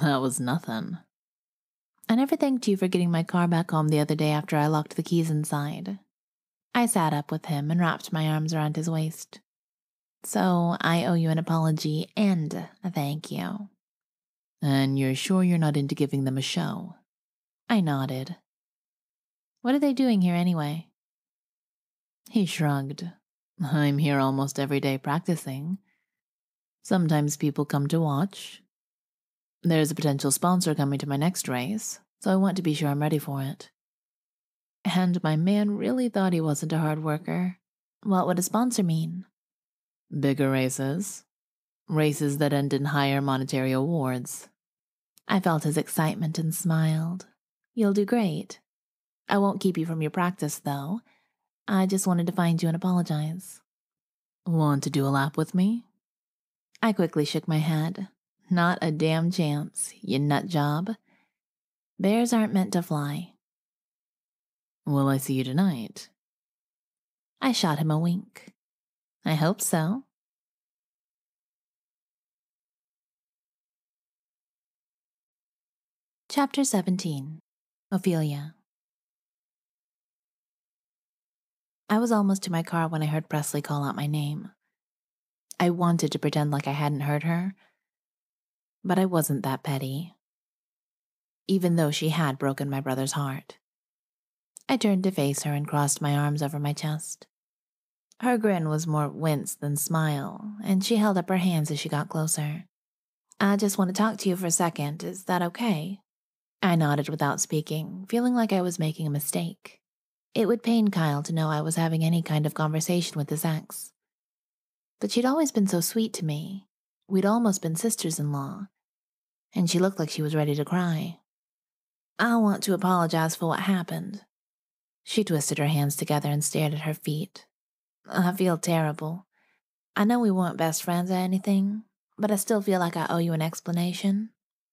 That was nothing. I never thanked you for getting my car back home the other day after I locked the keys inside. I sat up with him and wrapped my arms around his waist. So I owe you an apology and a thank you. And you're sure you're not into giving them a show? I nodded. What are they doing here anyway? He shrugged. I'm here almost every day practicing. Sometimes people come to watch. There's a potential sponsor coming to my next race, so I want to be sure I'm ready for it. And my man really thought he wasn't a hard worker. What would a sponsor mean? Bigger races. Races that end in higher monetary awards. I felt his excitement and smiled. You'll do great. I won't keep you from your practice, though. I just wanted to find you and apologize. Want to do a lap with me? I quickly shook my head. Not a damn chance, you nut job. Bears aren't meant to fly. Will I see you tonight? I shot him a wink. I hope so. Chapter 17 Ophelia I was almost to my car when I heard Presley call out my name. I wanted to pretend like I hadn't heard her, but I wasn't that petty, even though she had broken my brother's heart. I turned to face her and crossed my arms over my chest. Her grin was more wince than smile, and she held up her hands as she got closer. I just want to talk to you for a second. Is that okay? I nodded without speaking, feeling like I was making a mistake. It would pain Kyle to know I was having any kind of conversation with his ex. But she'd always been so sweet to me. We'd almost been sisters in law. And she looked like she was ready to cry. I want to apologize for what happened. She twisted her hands together and stared at her feet. I feel terrible. I know we weren't best friends or anything, but I still feel like I owe you an explanation.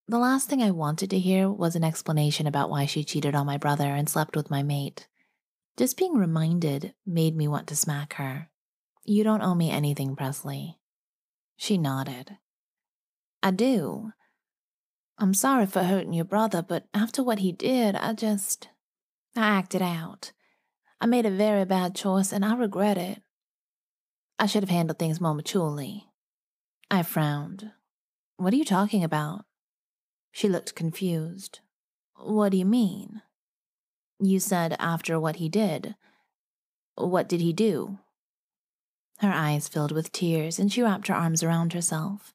The last thing I wanted to hear was an explanation about why she cheated on my brother and slept with my mate. Just being reminded made me want to smack her. You don't owe me anything, Presley. She nodded. I do. I'm sorry for hurting your brother, but after what he did, I just. I acted out. I made a very bad choice and I regret it. I should have handled things more maturely. I frowned. What are you talking about? She looked confused. What do you mean? You said after what he did. What did he do? Her eyes filled with tears and she wrapped her arms around herself.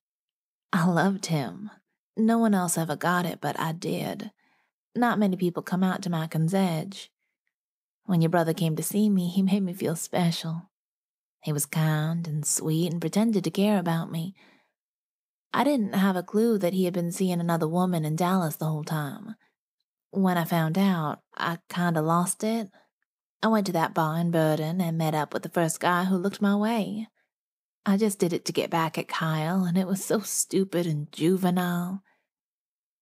I loved him. No one else ever got it, but I did. Not many people come out to Macken's Edge. When your brother came to see me, he made me feel special. He was kind and sweet and pretended to care about me. I didn't have a clue that he had been seeing another woman in Dallas the whole time. When I found out, I kinda lost it. I went to that bar in Burden and met up with the first guy who looked my way. I just did it to get back at Kyle, and it was so stupid and juvenile.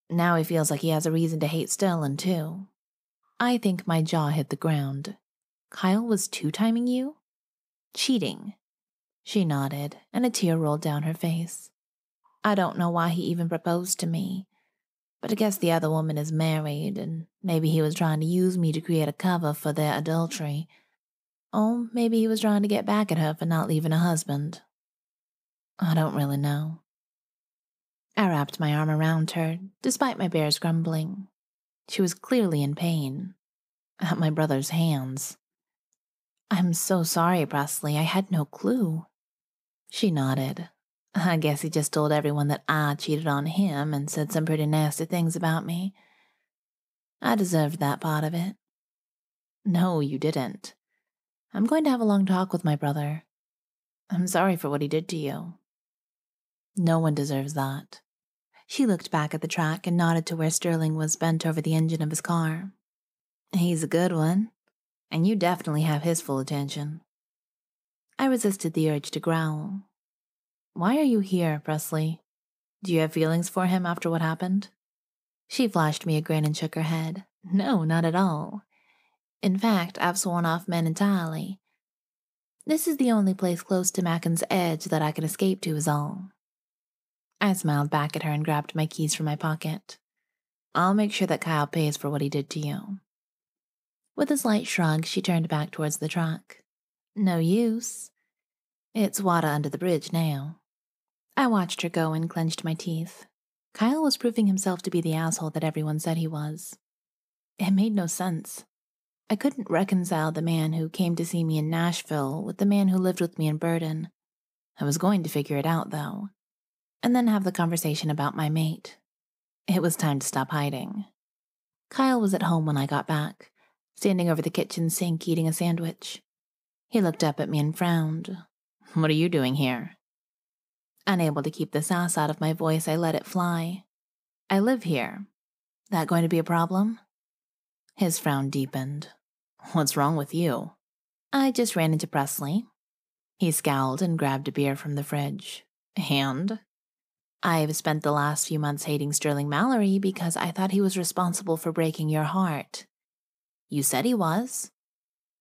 Now he feels like he has a reason to hate Sterling, too. I think my jaw hit the ground. Kyle was two timing you? Cheating. She nodded, and a tear rolled down her face. I don't know why he even proposed to me, but I guess the other woman is married, and maybe he was trying to use me to create a cover for their adultery. Or maybe he was trying to get back at her for not leaving a husband. I don't really know. I wrapped my arm around her, despite my bear's grumbling. She was clearly in pain. At my brother's hands. I'm so sorry, Presley. I had no clue. She nodded. I guess he just told everyone that I cheated on him and said some pretty nasty things about me. I deserved that part of it. No, you didn't. I'm going to have a long talk with my brother. I'm sorry for what he did to you. No one deserves that. She looked back at the track and nodded to where Sterling was bent over the engine of his car. He's a good one, and you definitely have his full attention. I resisted the urge to growl. Why are you here, Presley? Do you have feelings for him after what happened? She flashed me a grin and shook her head. No, not at all. In fact, I've sworn off men entirely. This is the only place close to Macken's Edge that I can escape to, is all. I smiled back at her and grabbed my keys from my pocket. I'll make sure that Kyle pays for what he did to you. With a slight shrug, she turned back towards the truck. No use. It's water under the bridge now. I watched her go and clenched my teeth. Kyle was proving himself to be the asshole that everyone said he was. It made no sense. I couldn't reconcile the man who came to see me in Nashville with the man who lived with me in Burden. I was going to figure it out, though and then have the conversation about my mate. It was time to stop hiding. Kyle was at home when I got back, standing over the kitchen sink eating a sandwich. He looked up at me and frowned. What are you doing here? Unable to keep the sass out of my voice, I let it fly. I live here. That going to be a problem? His frown deepened. What's wrong with you? I just ran into Presley. He scowled and grabbed a beer from the fridge. And? I've spent the last few months hating Sterling Mallory because I thought he was responsible for breaking your heart. You said he was.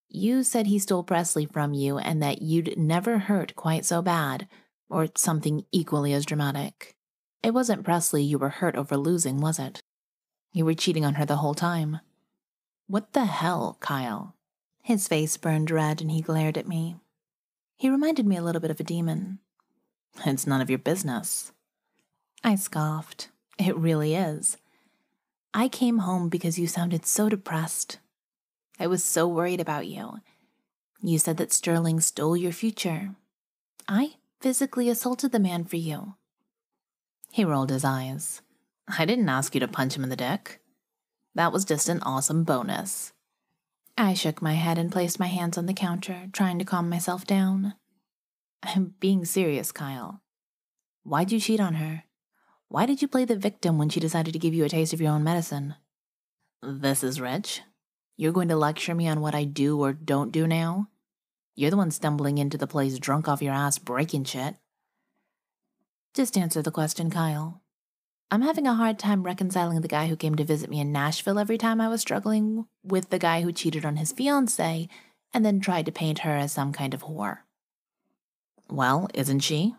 You said he stole Presley from you and that you'd never hurt quite so bad, or something equally as dramatic. It wasn't Presley you were hurt over losing, was it? You were cheating on her the whole time. What the hell, Kyle? His face burned red and he glared at me. He reminded me a little bit of a demon. It's none of your business. I scoffed. It really is. I came home because you sounded so depressed. I was so worried about you. You said that Sterling stole your future. I physically assaulted the man for you. He rolled his eyes. I didn't ask you to punch him in the dick. That was just an awesome bonus. I shook my head and placed my hands on the counter, trying to calm myself down. I'm being serious, Kyle. Why'd you cheat on her? Why did you play the victim when she decided to give you a taste of your own medicine? This is Rich. You're going to lecture me on what I do or don't do now? You're the one stumbling into the place drunk off your ass breaking shit. Just answer the question, Kyle. I'm having a hard time reconciling the guy who came to visit me in Nashville every time I was struggling with the guy who cheated on his fiancee and then tried to paint her as some kind of whore. Well, isn't she?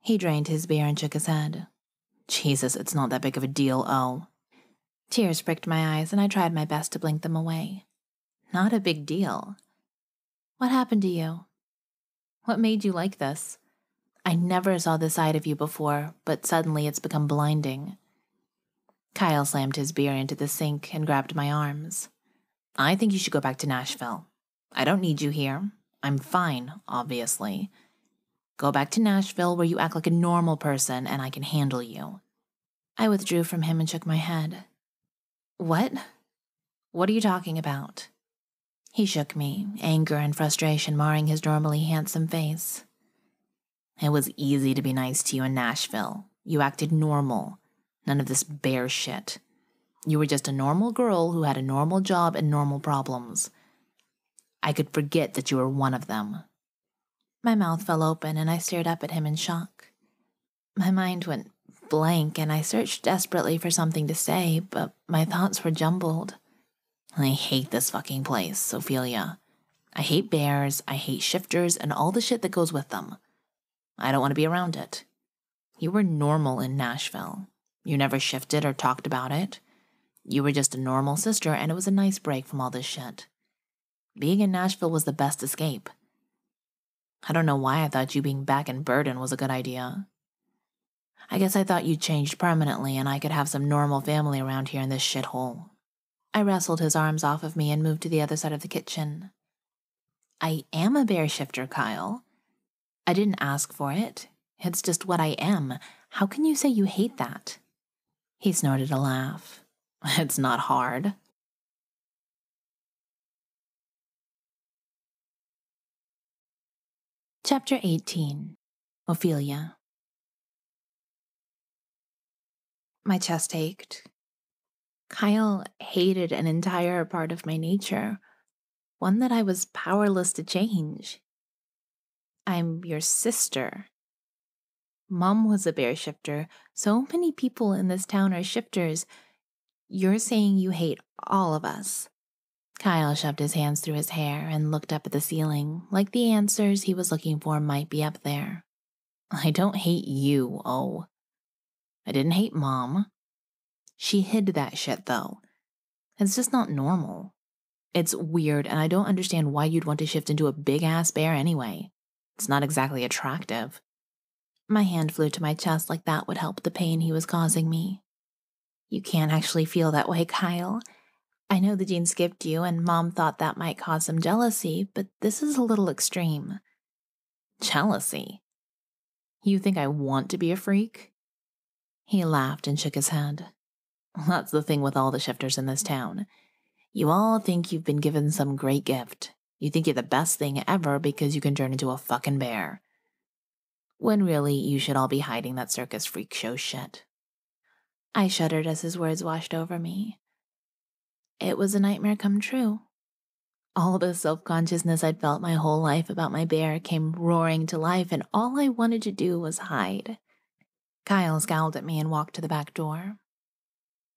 He drained his beer and shook his head. Jesus, it's not that big of a deal, oh. Tears pricked my eyes, and I tried my best to blink them away. Not a big deal. What happened to you? What made you like this? I never saw this side of you before, but suddenly it's become blinding. Kyle slammed his beer into the sink and grabbed my arms. I think you should go back to Nashville. I don't need you here. I'm fine, obviously. Go back to Nashville where you act like a normal person and I can handle you. I withdrew from him and shook my head. What? What are you talking about? He shook me, anger and frustration marring his normally handsome face. It was easy to be nice to you in Nashville. You acted normal. None of this bear shit. You were just a normal girl who had a normal job and normal problems. I could forget that you were one of them. My mouth fell open and I stared up at him in shock. My mind went blank and I searched desperately for something to say, but my thoughts were jumbled. I hate this fucking place, Ophelia. I hate bears, I hate shifters, and all the shit that goes with them. I don't want to be around it. You were normal in Nashville. You never shifted or talked about it. You were just a normal sister, and it was a nice break from all this shit. Being in Nashville was the best escape. I don't know why I thought you being back in Burden was a good idea. I guess I thought you'd changed permanently and I could have some normal family around here in this shithole. I wrestled his arms off of me and moved to the other side of the kitchen. I am a bear shifter, Kyle. I didn't ask for it. It's just what I am. How can you say you hate that? He snorted a laugh. It's not hard. Chapter 18 Ophelia My chest ached. Kyle hated an entire part of my nature, one that I was powerless to change. I'm your sister. Mom was a bear shifter. So many people in this town are shifters. You're saying you hate all of us. Kyle shoved his hands through his hair and looked up at the ceiling, like the answers he was looking for might be up there. I don't hate you, oh. I didn't hate Mom. She hid that shit, though. It's just not normal. It's weird, and I don't understand why you'd want to shift into a big ass bear anyway. It's not exactly attractive. My hand flew to my chest like that would help the pain he was causing me. You can't actually feel that way, Kyle. I know the gene skipped you, and mom thought that might cause some jealousy, but this is a little extreme. Jealousy? You think I want to be a freak? He laughed and shook his head. That's the thing with all the shifters in this town. You all think you've been given some great gift. You think you're the best thing ever because you can turn into a fucking bear. When really, you should all be hiding that circus freak show shit. I shuddered as his words washed over me. It was a nightmare come true. All the self consciousness I'd felt my whole life about my bear came roaring to life, and all I wanted to do was hide. Kyle scowled at me and walked to the back door.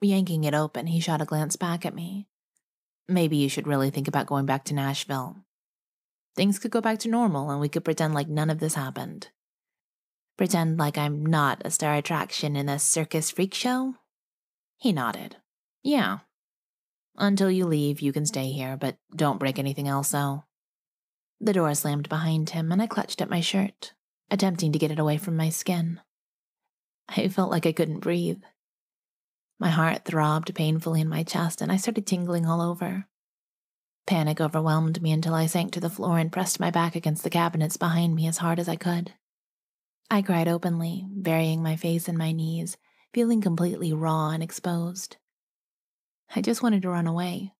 Yanking it open, he shot a glance back at me. Maybe you should really think about going back to Nashville. Things could go back to normal and we could pretend like none of this happened. Pretend like I'm not a star attraction in a circus freak show? He nodded. Yeah, until you leave, you can stay here, but don't break anything else, though. The door slammed behind him, and I clutched at my shirt, attempting to get it away from my skin. I felt like I couldn't breathe. My heart throbbed painfully in my chest, and I started tingling all over. Panic overwhelmed me until I sank to the floor and pressed my back against the cabinets behind me as hard as I could. I cried openly, burying my face in my knees, feeling completely raw and exposed. I just wanted to run away.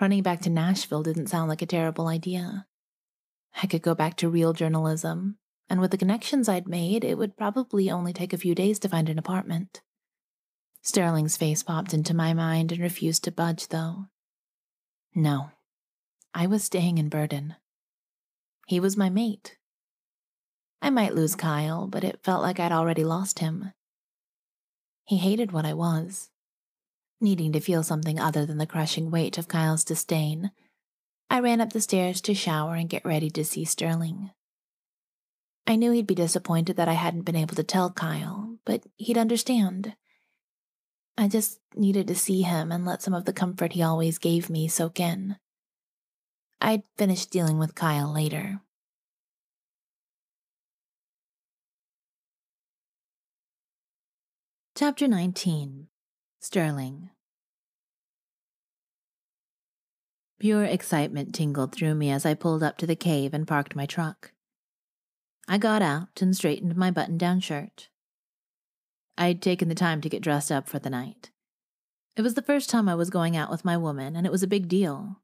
Running back to Nashville didn't sound like a terrible idea. I could go back to real journalism, and with the connections I'd made, it would probably only take a few days to find an apartment. Sterling's face popped into my mind and refused to budge, though. No, I was staying in Burden. He was my mate. I might lose Kyle, but it felt like I'd already lost him. He hated what I was, needing to feel something other than the crushing weight of Kyle's disdain. I ran up the stairs to shower and get ready to see Sterling. I knew he'd be disappointed that I hadn't been able to tell Kyle, but he'd understand. I just needed to see him and let some of the comfort he always gave me soak in. I'd finish dealing with Kyle later. Chapter 19 Sterling Pure excitement tingled through me as I pulled up to the cave and parked my truck. I got out and straightened my button down shirt. I'd taken the time to get dressed up for the night. It was the first time I was going out with my woman, and it was a big deal.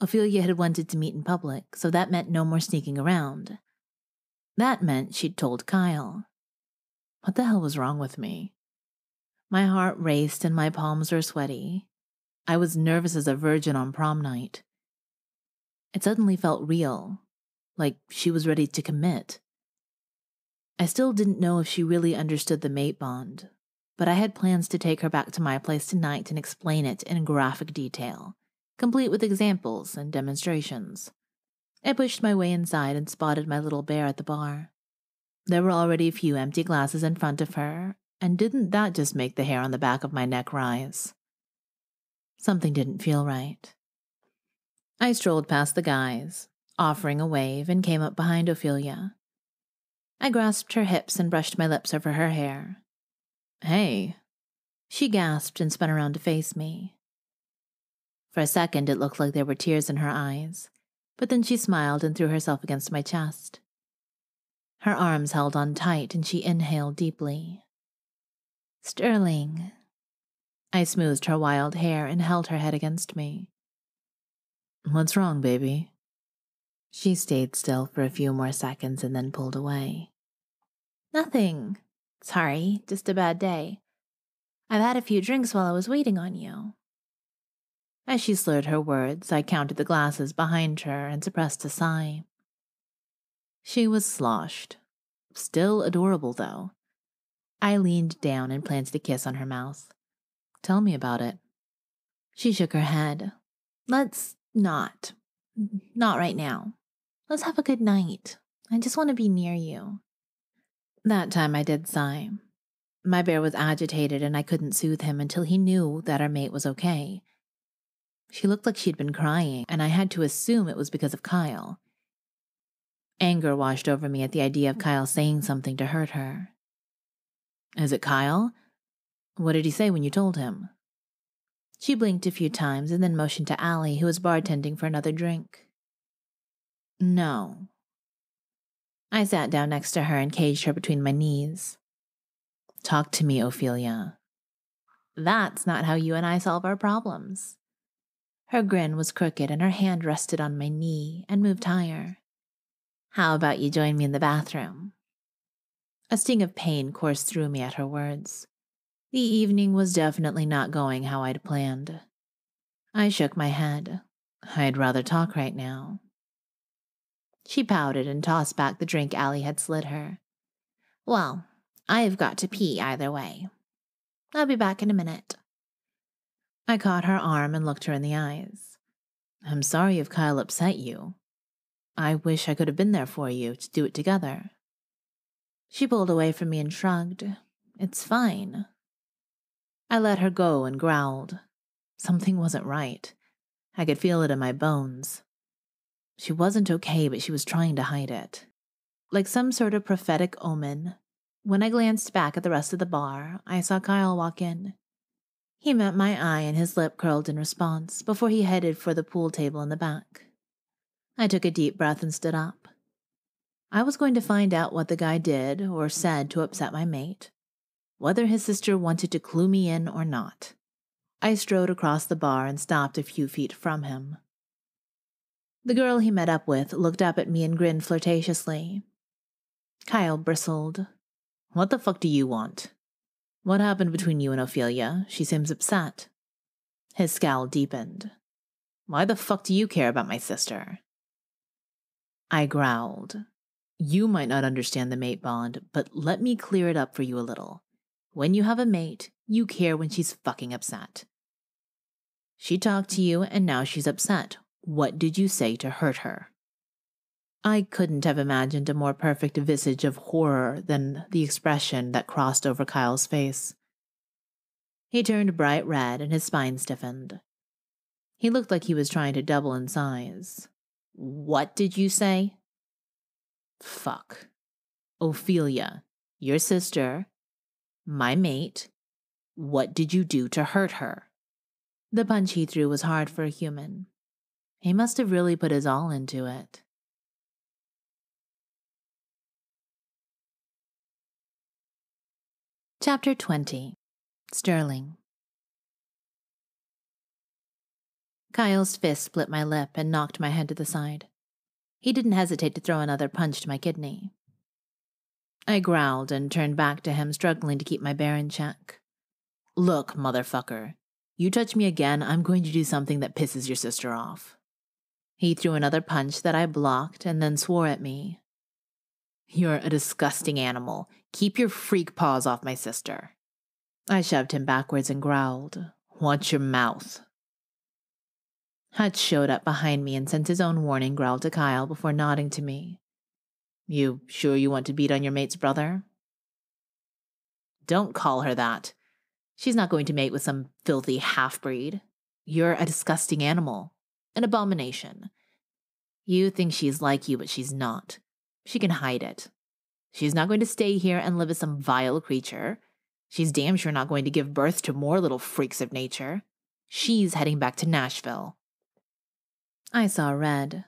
Ophelia had wanted to meet in public, so that meant no more sneaking around. That meant she'd told Kyle. What the hell was wrong with me? My heart raced and my palms were sweaty. I was nervous as a virgin on prom night. It suddenly felt real, like she was ready to commit. I still didn't know if she really understood the mate bond, but I had plans to take her back to my place tonight and explain it in graphic detail, complete with examples and demonstrations. I pushed my way inside and spotted my little bear at the bar. There were already a few empty glasses in front of her, and didn't that just make the hair on the back of my neck rise? Something didn't feel right. I strolled past the guys, offering a wave, and came up behind Ophelia. I grasped her hips and brushed my lips over her hair. Hey. She gasped and spun around to face me. For a second, it looked like there were tears in her eyes, but then she smiled and threw herself against my chest. Her arms held on tight and she inhaled deeply. Sterling, I smoothed her wild hair and held her head against me. What's wrong, baby? She stayed still for a few more seconds and then pulled away. Nothing. Sorry, just a bad day. I've had a few drinks while I was waiting on you. As she slurred her words, I counted the glasses behind her and suppressed a sigh. She was sloshed. Still adorable, though. I leaned down and planted a kiss on her mouth. Tell me about it. She shook her head. Let's not. Not right now. Let's have a good night. I just want to be near you. That time I did sigh. My bear was agitated and I couldn't soothe him until he knew that our mate was okay. She looked like she'd been crying, and I had to assume it was because of Kyle. Anger washed over me at the idea of Kyle saying something to hurt her. Is it Kyle? What did he say when you told him? She blinked a few times and then motioned to Allie, who was bartending for another drink. No. I sat down next to her and caged her between my knees. Talk to me, Ophelia. That's not how you and I solve our problems. Her grin was crooked and her hand rested on my knee and moved higher. How about you join me in the bathroom? A sting of pain coursed through me at her words. The evening was definitely not going how I'd planned. I shook my head. I'd rather talk right now. She pouted and tossed back the drink Allie had slid her. Well, I've got to pee either way. I'll be back in a minute. I caught her arm and looked her in the eyes. I'm sorry if Kyle upset you. I wish I could have been there for you to do it together. She pulled away from me and shrugged. It's fine. I let her go and growled. Something wasn't right. I could feel it in my bones. She wasn't okay, but she was trying to hide it. Like some sort of prophetic omen, when I glanced back at the rest of the bar, I saw Kyle walk in. He met my eye and his lip curled in response before he headed for the pool table in the back. I took a deep breath and stood up. I was going to find out what the guy did or said to upset my mate, whether his sister wanted to clue me in or not. I strode across the bar and stopped a few feet from him. The girl he met up with looked up at me and grinned flirtatiously. Kyle bristled. What the fuck do you want? What happened between you and Ophelia? She seems upset. His scowl deepened. Why the fuck do you care about my sister? I growled. You might not understand the mate bond, but let me clear it up for you a little. When you have a mate, you care when she's fucking upset. She talked to you and now she's upset. What did you say to hurt her? I couldn't have imagined a more perfect visage of horror than the expression that crossed over Kyle's face. He turned bright red and his spine stiffened. He looked like he was trying to double in size. What did you say? Fuck. Ophelia, your sister, my mate. What did you do to hurt her? The punch he threw was hard for a human. He must have really put his all into it. Chapter 20 Sterling Kyle's fist split my lip and knocked my head to the side. He didn't hesitate to throw another punch to my kidney. I growled and turned back to him, struggling to keep my bear in check. Look, motherfucker, you touch me again, I'm going to do something that pisses your sister off. He threw another punch that I blocked and then swore at me. You're a disgusting animal. Keep your freak paws off my sister. I shoved him backwards and growled, Watch your mouth. Hutch showed up behind me and sent his own warning growl to Kyle before nodding to me. You sure you want to beat on your mate's brother? Don't call her that. She's not going to mate with some filthy half breed. You're a disgusting animal, an abomination. You think she's like you, but she's not. She can hide it. She's not going to stay here and live as some vile creature. She's damn sure not going to give birth to more little freaks of nature. She's heading back to Nashville. I saw red.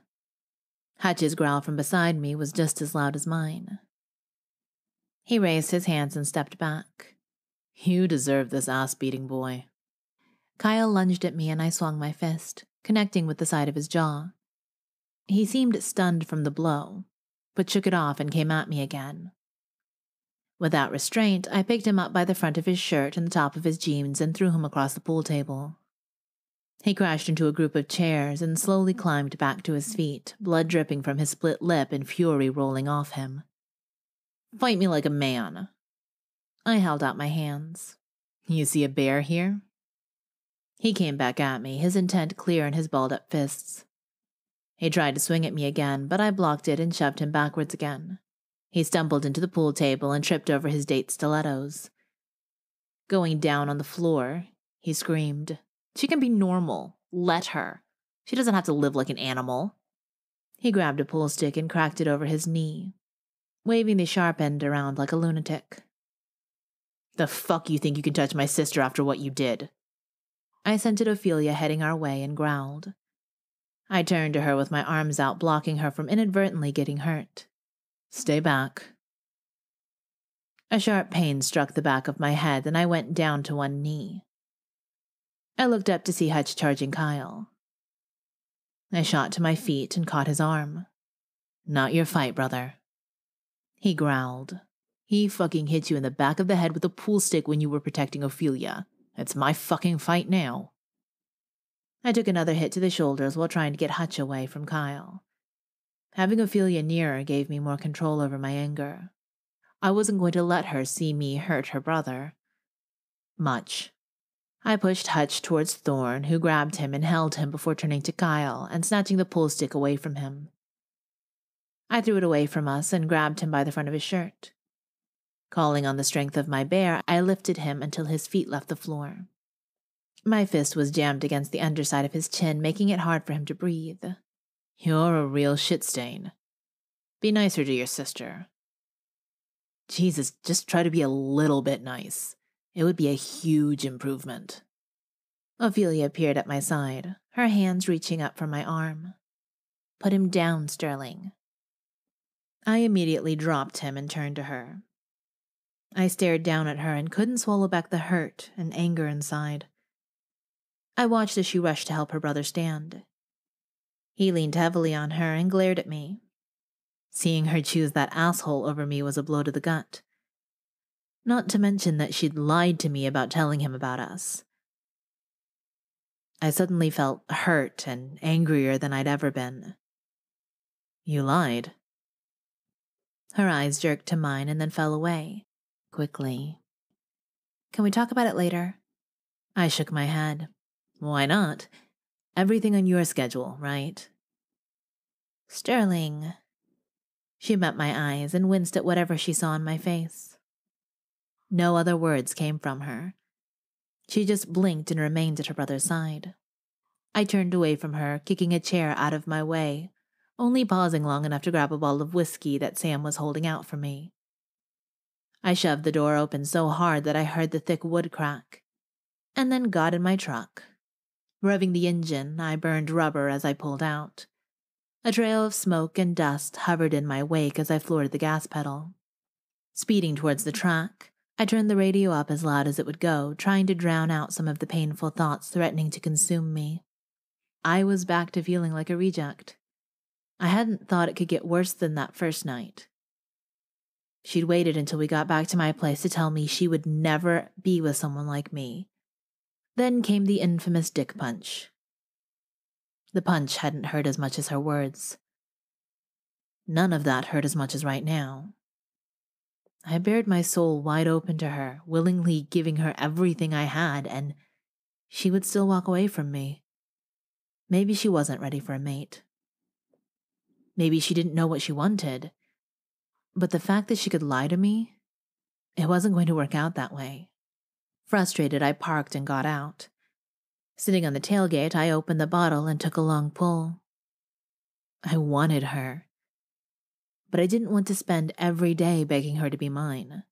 Hutch's growl from beside me was just as loud as mine. He raised his hands and stepped back. You deserve this ass beating boy. Kyle lunged at me and I swung my fist, connecting with the side of his jaw. He seemed stunned from the blow, but shook it off and came at me again. Without restraint, I picked him up by the front of his shirt and the top of his jeans and threw him across the pool table. He crashed into a group of chairs and slowly climbed back to his feet, blood dripping from his split lip and fury rolling off him. Fight me like a man. I held out my hands. You see a bear here? He came back at me, his intent clear in his balled up fists. He tried to swing at me again, but I blocked it and shoved him backwards again. He stumbled into the pool table and tripped over his date stilettos. Going down on the floor, he screamed. She can be normal. Let her. She doesn't have to live like an animal. He grabbed a pool stick and cracked it over his knee, waving the sharp end around like a lunatic. The fuck you think you can touch my sister after what you did? I scented Ophelia heading our way and growled. I turned to her with my arms out, blocking her from inadvertently getting hurt. Stay back. A sharp pain struck the back of my head, and I went down to one knee. I looked up to see Hutch charging Kyle. I shot to my feet and caught his arm. Not your fight, brother. He growled. He fucking hit you in the back of the head with a pool stick when you were protecting Ophelia. It's my fucking fight now. I took another hit to the shoulders while trying to get Hutch away from Kyle. Having Ophelia nearer gave me more control over my anger. I wasn't going to let her see me hurt her brother. Much. I pushed Hutch towards Thorn, who grabbed him and held him before turning to Kyle and snatching the pull stick away from him. I threw it away from us and grabbed him by the front of his shirt. Calling on the strength of my bear, I lifted him until his feet left the floor. My fist was jammed against the underside of his chin, making it hard for him to breathe. You're a real shit stain. Be nicer to your sister. Jesus, just try to be a little bit nice. It would be a huge improvement. Ophelia appeared at my side, her hands reaching up for my arm. Put him down, Sterling. I immediately dropped him and turned to her. I stared down at her and couldn't swallow back the hurt and anger inside. I watched as she rushed to help her brother stand. He leaned heavily on her and glared at me. Seeing her choose that asshole over me was a blow to the gut. Not to mention that she'd lied to me about telling him about us. I suddenly felt hurt and angrier than I'd ever been. You lied. Her eyes jerked to mine and then fell away, quickly. Can we talk about it later? I shook my head. Why not? Everything on your schedule, right? Sterling, She met my eyes and winced at whatever she saw in my face. No other words came from her. She just blinked and remained at her brother's side. I turned away from her, kicking a chair out of my way, only pausing long enough to grab a bottle of whiskey that Sam was holding out for me. I shoved the door open so hard that I heard the thick wood crack, and then got in my truck. Revving the engine, I burned rubber as I pulled out. A trail of smoke and dust hovered in my wake as I floored the gas pedal. Speeding towards the track, I turned the radio up as loud as it would go, trying to drown out some of the painful thoughts threatening to consume me. I was back to feeling like a reject. I hadn't thought it could get worse than that first night. She'd waited until we got back to my place to tell me she would never be with someone like me. Then came the infamous dick punch. The punch hadn't hurt as much as her words. None of that hurt as much as right now. I bared my soul wide open to her, willingly giving her everything I had, and she would still walk away from me. Maybe she wasn't ready for a mate. Maybe she didn't know what she wanted. But the fact that she could lie to me, it wasn't going to work out that way. Frustrated, I parked and got out. Sitting on the tailgate, I opened the bottle and took a long pull. I wanted her but I didn't want to spend every day begging her to be mine.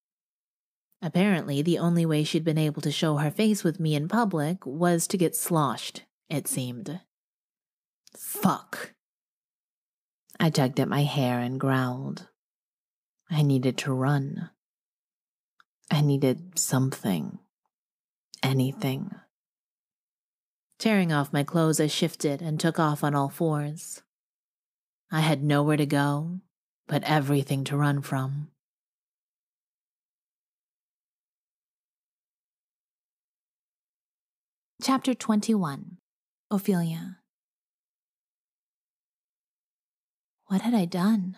Apparently, the only way she'd been able to show her face with me in public was to get sloshed, it seemed. Fuck. I tugged at my hair and growled. I needed to run. I needed something. Anything. Tearing off my clothes, I shifted and took off on all fours. I had nowhere to go, but everything to run from. Chapter 21 Ophelia. What had I done?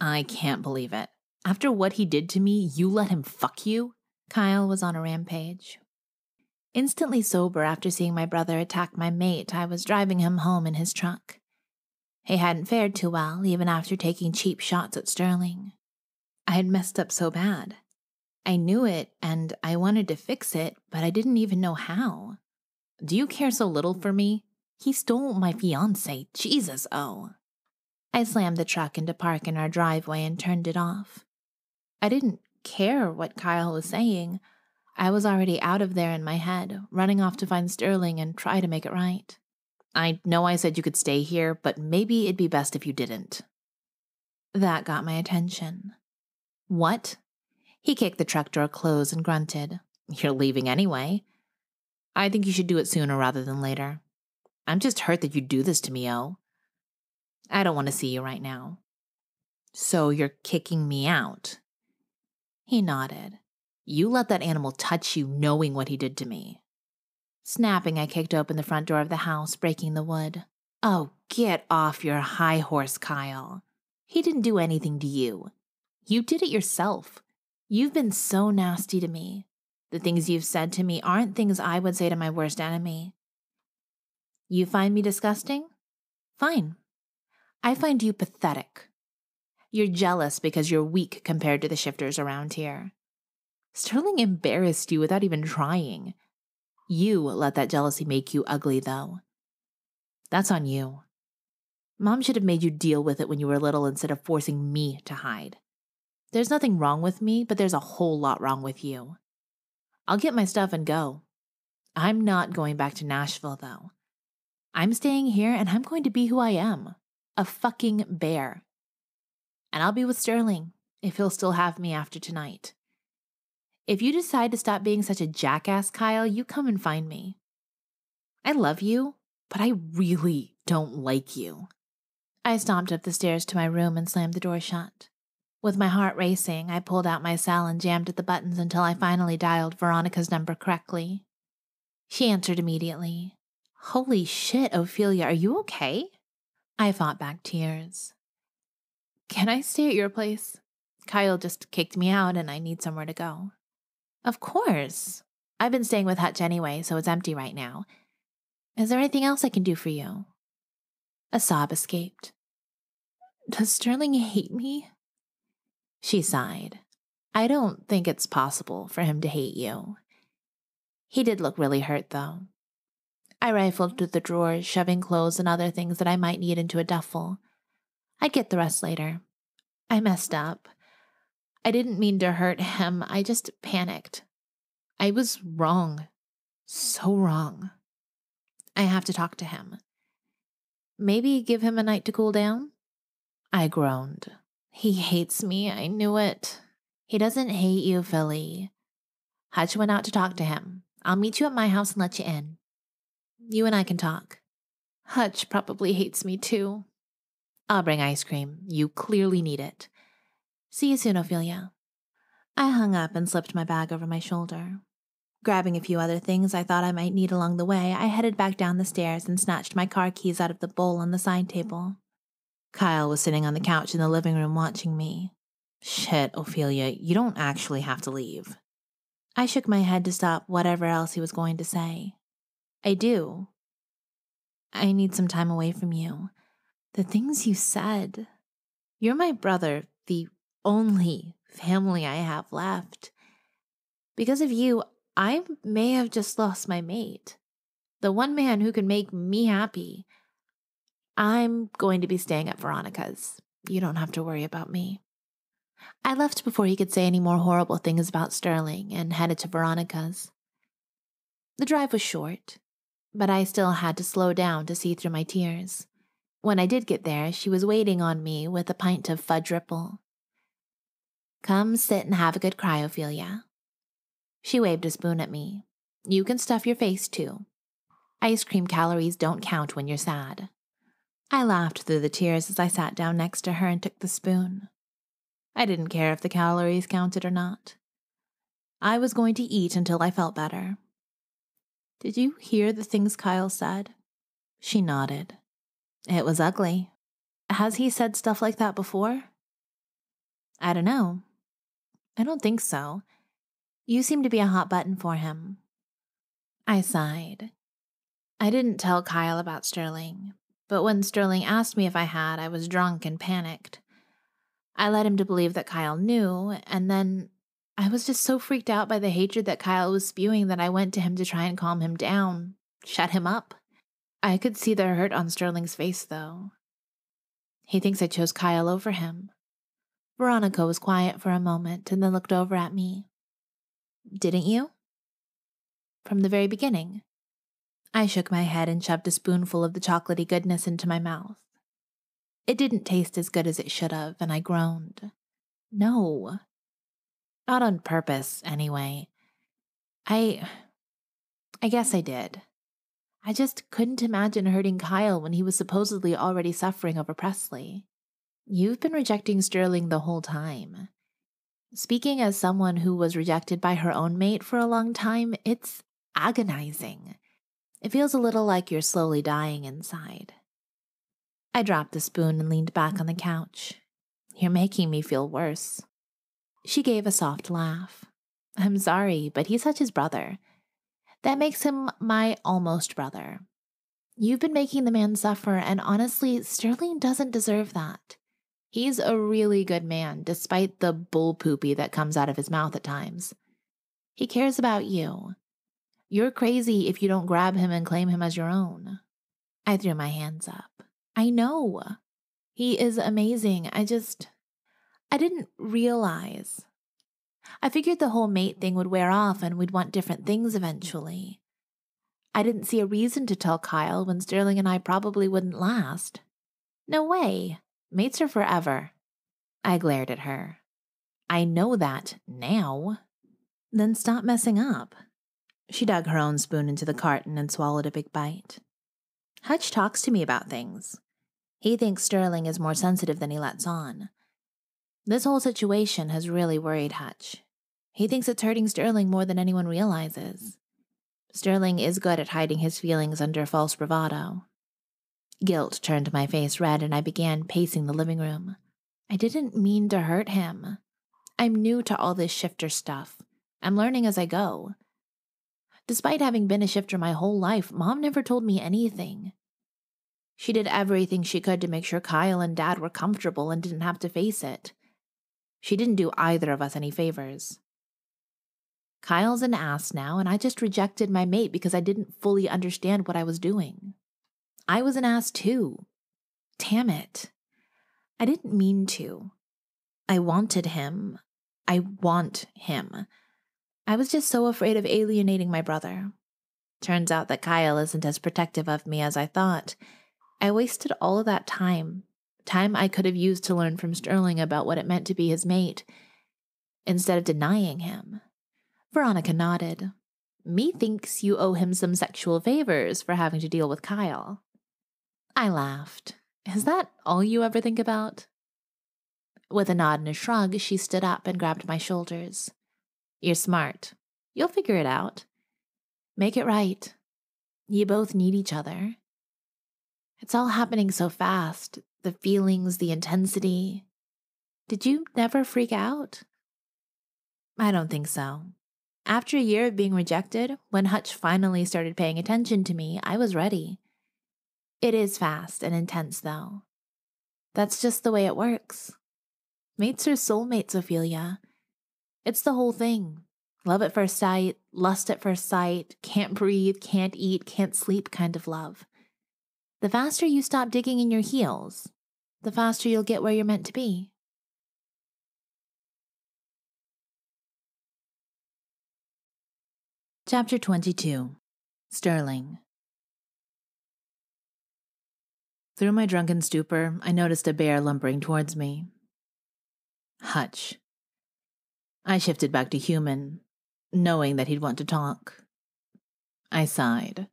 I can't believe it. After what he did to me, you let him fuck you? Kyle was on a rampage. Instantly sober after seeing my brother attack my mate, I was driving him home in his truck. He hadn't fared too well, even after taking cheap shots at Sterling. I had messed up so bad. I knew it and I wanted to fix it, but I didn't even know how. Do you care so little for me? He stole my fiance. Jesus, oh. I slammed the truck into park in our driveway and turned it off. I didn't care what Kyle was saying. I was already out of there in my head, running off to find Sterling and try to make it right. I know I said you could stay here, but maybe it'd be best if you didn't. That got my attention. What? He kicked the truck door closed and grunted. You're leaving anyway. I think you should do it sooner rather than later. I'm just hurt that you do this to me, Oh. I don't want to see you right now. So you're kicking me out? He nodded. You let that animal touch you knowing what he did to me. Snapping, I kicked open the front door of the house, breaking the wood. Oh, get off your high horse, Kyle. He didn't do anything to you. You did it yourself. You've been so nasty to me. The things you've said to me aren't things I would say to my worst enemy. You find me disgusting? Fine. I find you pathetic. You're jealous because you're weak compared to the shifters around here. Sterling embarrassed you without even trying. You let that jealousy make you ugly, though. That's on you. Mom should have made you deal with it when you were little instead of forcing me to hide. There's nothing wrong with me, but there's a whole lot wrong with you. I'll get my stuff and go. I'm not going back to Nashville, though. I'm staying here and I'm going to be who I am a fucking bear. And I'll be with Sterling if he'll still have me after tonight. If you decide to stop being such a jackass, Kyle, you come and find me. I love you, but I really don't like you. I stomped up the stairs to my room and slammed the door shut. With my heart racing, I pulled out my cell and jammed at the buttons until I finally dialed Veronica's number correctly. She answered immediately. Holy shit, Ophelia, are you okay? I fought back tears. Can I stay at your place? Kyle just kicked me out and I need somewhere to go. Of course. I've been staying with Hutch anyway, so it's empty right now. Is there anything else I can do for you? A sob escaped. Does Sterling hate me? She sighed. I don't think it's possible for him to hate you. He did look really hurt, though. I rifled through the drawers, shoving clothes and other things that I might need into a duffel. I'd get the rest later. I messed up. I didn't mean to hurt him, I just panicked. I was wrong. So wrong. I have to talk to him. Maybe give him a night to cool down? I groaned. He hates me, I knew it. He doesn't hate you, Philly. Hutch went out to talk to him. I'll meet you at my house and let you in. You and I can talk. Hutch probably hates me too. I'll bring ice cream. You clearly need it. See you soon, Ophelia. I hung up and slipped my bag over my shoulder. Grabbing a few other things I thought I might need along the way, I headed back down the stairs and snatched my car keys out of the bowl on the side table. Kyle was sitting on the couch in the living room watching me. Shit, Ophelia, you don't actually have to leave. I shook my head to stop whatever else he was going to say. I do. I need some time away from you. The things you said. You're my brother, the only family I have left. Because of you, I may have just lost my mate, the one man who can make me happy. I'm going to be staying at Veronica's. You don't have to worry about me. I left before he could say any more horrible things about Sterling and headed to Veronica's. The drive was short, but I still had to slow down to see through my tears. When I did get there, she was waiting on me with a pint of fudge ripple. Come sit and have a good cry, Ophelia. She waved a spoon at me. You can stuff your face too. Ice cream calories don't count when you're sad. I laughed through the tears as I sat down next to her and took the spoon. I didn't care if the calories counted or not. I was going to eat until I felt better. Did you hear the things Kyle said? She nodded. It was ugly. Has he said stuff like that before? I don't know. I don't think so. You seem to be a hot button for him. I sighed. I didn't tell Kyle about Sterling, but when Sterling asked me if I had, I was drunk and panicked. I led him to believe that Kyle knew, and then I was just so freaked out by the hatred that Kyle was spewing that I went to him to try and calm him down, shut him up. I could see the hurt on Sterling's face, though. He thinks I chose Kyle over him. Veronica was quiet for a moment and then looked over at me. Didn't you? From the very beginning. I shook my head and shoved a spoonful of the chocolaty goodness into my mouth. It didn't taste as good as it should have, and I groaned. No. Not on purpose, anyway. I. I guess I did. I just couldn't imagine hurting Kyle when he was supposedly already suffering over Presley. You've been rejecting Sterling the whole time. Speaking as someone who was rejected by her own mate for a long time, it's agonizing. It feels a little like you're slowly dying inside. I dropped the spoon and leaned back on the couch. You're making me feel worse. She gave a soft laugh. I'm sorry, but he's Hutch's brother. That makes him my almost brother. You've been making the man suffer, and honestly, Sterling doesn't deserve that. He's a really good man, despite the bull poopy that comes out of his mouth at times. He cares about you. You're crazy if you don't grab him and claim him as your own. I threw my hands up. I know. He is amazing. I just, I didn't realize. I figured the whole mate thing would wear off and we'd want different things eventually. I didn't see a reason to tell Kyle when Sterling and I probably wouldn't last. No way. Mates are forever. I glared at her. I know that now. Then stop messing up. She dug her own spoon into the carton and swallowed a big bite. Hutch talks to me about things. He thinks Sterling is more sensitive than he lets on. This whole situation has really worried Hutch. He thinks it's hurting Sterling more than anyone realizes. Sterling is good at hiding his feelings under false bravado. Guilt turned my face red and I began pacing the living room. I didn't mean to hurt him. I'm new to all this shifter stuff. I'm learning as I go. Despite having been a shifter my whole life, mom never told me anything. She did everything she could to make sure Kyle and Dad were comfortable and didn't have to face it. She didn't do either of us any favors. Kyle's an ass now, and I just rejected my mate because I didn't fully understand what I was doing. I was an ass too. Damn it. I didn't mean to. I wanted him. I want him. I was just so afraid of alienating my brother. Turns out that Kyle isn't as protective of me as I thought. I wasted all of that time, time I could have used to learn from Sterling about what it meant to be his mate, instead of denying him. Veronica nodded. Methinks you owe him some sexual favors for having to deal with Kyle. I laughed. Is that all you ever think about? With a nod and a shrug, she stood up and grabbed my shoulders. You're smart. You'll figure it out. Make it right. You both need each other. It's all happening so fast the feelings, the intensity. Did you never freak out? I don't think so. After a year of being rejected, when Hutch finally started paying attention to me, I was ready. It is fast and intense, though. That's just the way it works. Mates are soulmates, Ophelia. It's the whole thing love at first sight, lust at first sight, can't breathe, can't eat, can't sleep kind of love. The faster you stop digging in your heels, the faster you'll get where you're meant to be. Chapter 22 Sterling Through my drunken stupor, I noticed a bear lumbering towards me. Hutch. I shifted back to human, knowing that he'd want to talk. I sighed.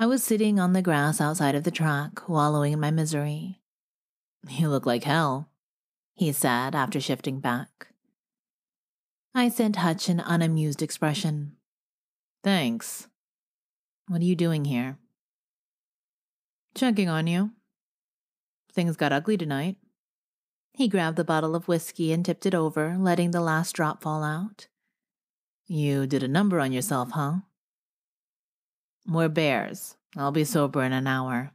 I was sitting on the grass outside of the track, wallowing in my misery. You look like hell, he said after shifting back. I sent Hutch an unamused expression. Thanks. What are you doing here? Checking on you. Things got ugly tonight. He grabbed the bottle of whiskey and tipped it over, letting the last drop fall out. You did a number on yourself, huh? We're bears. I'll be sober in an hour.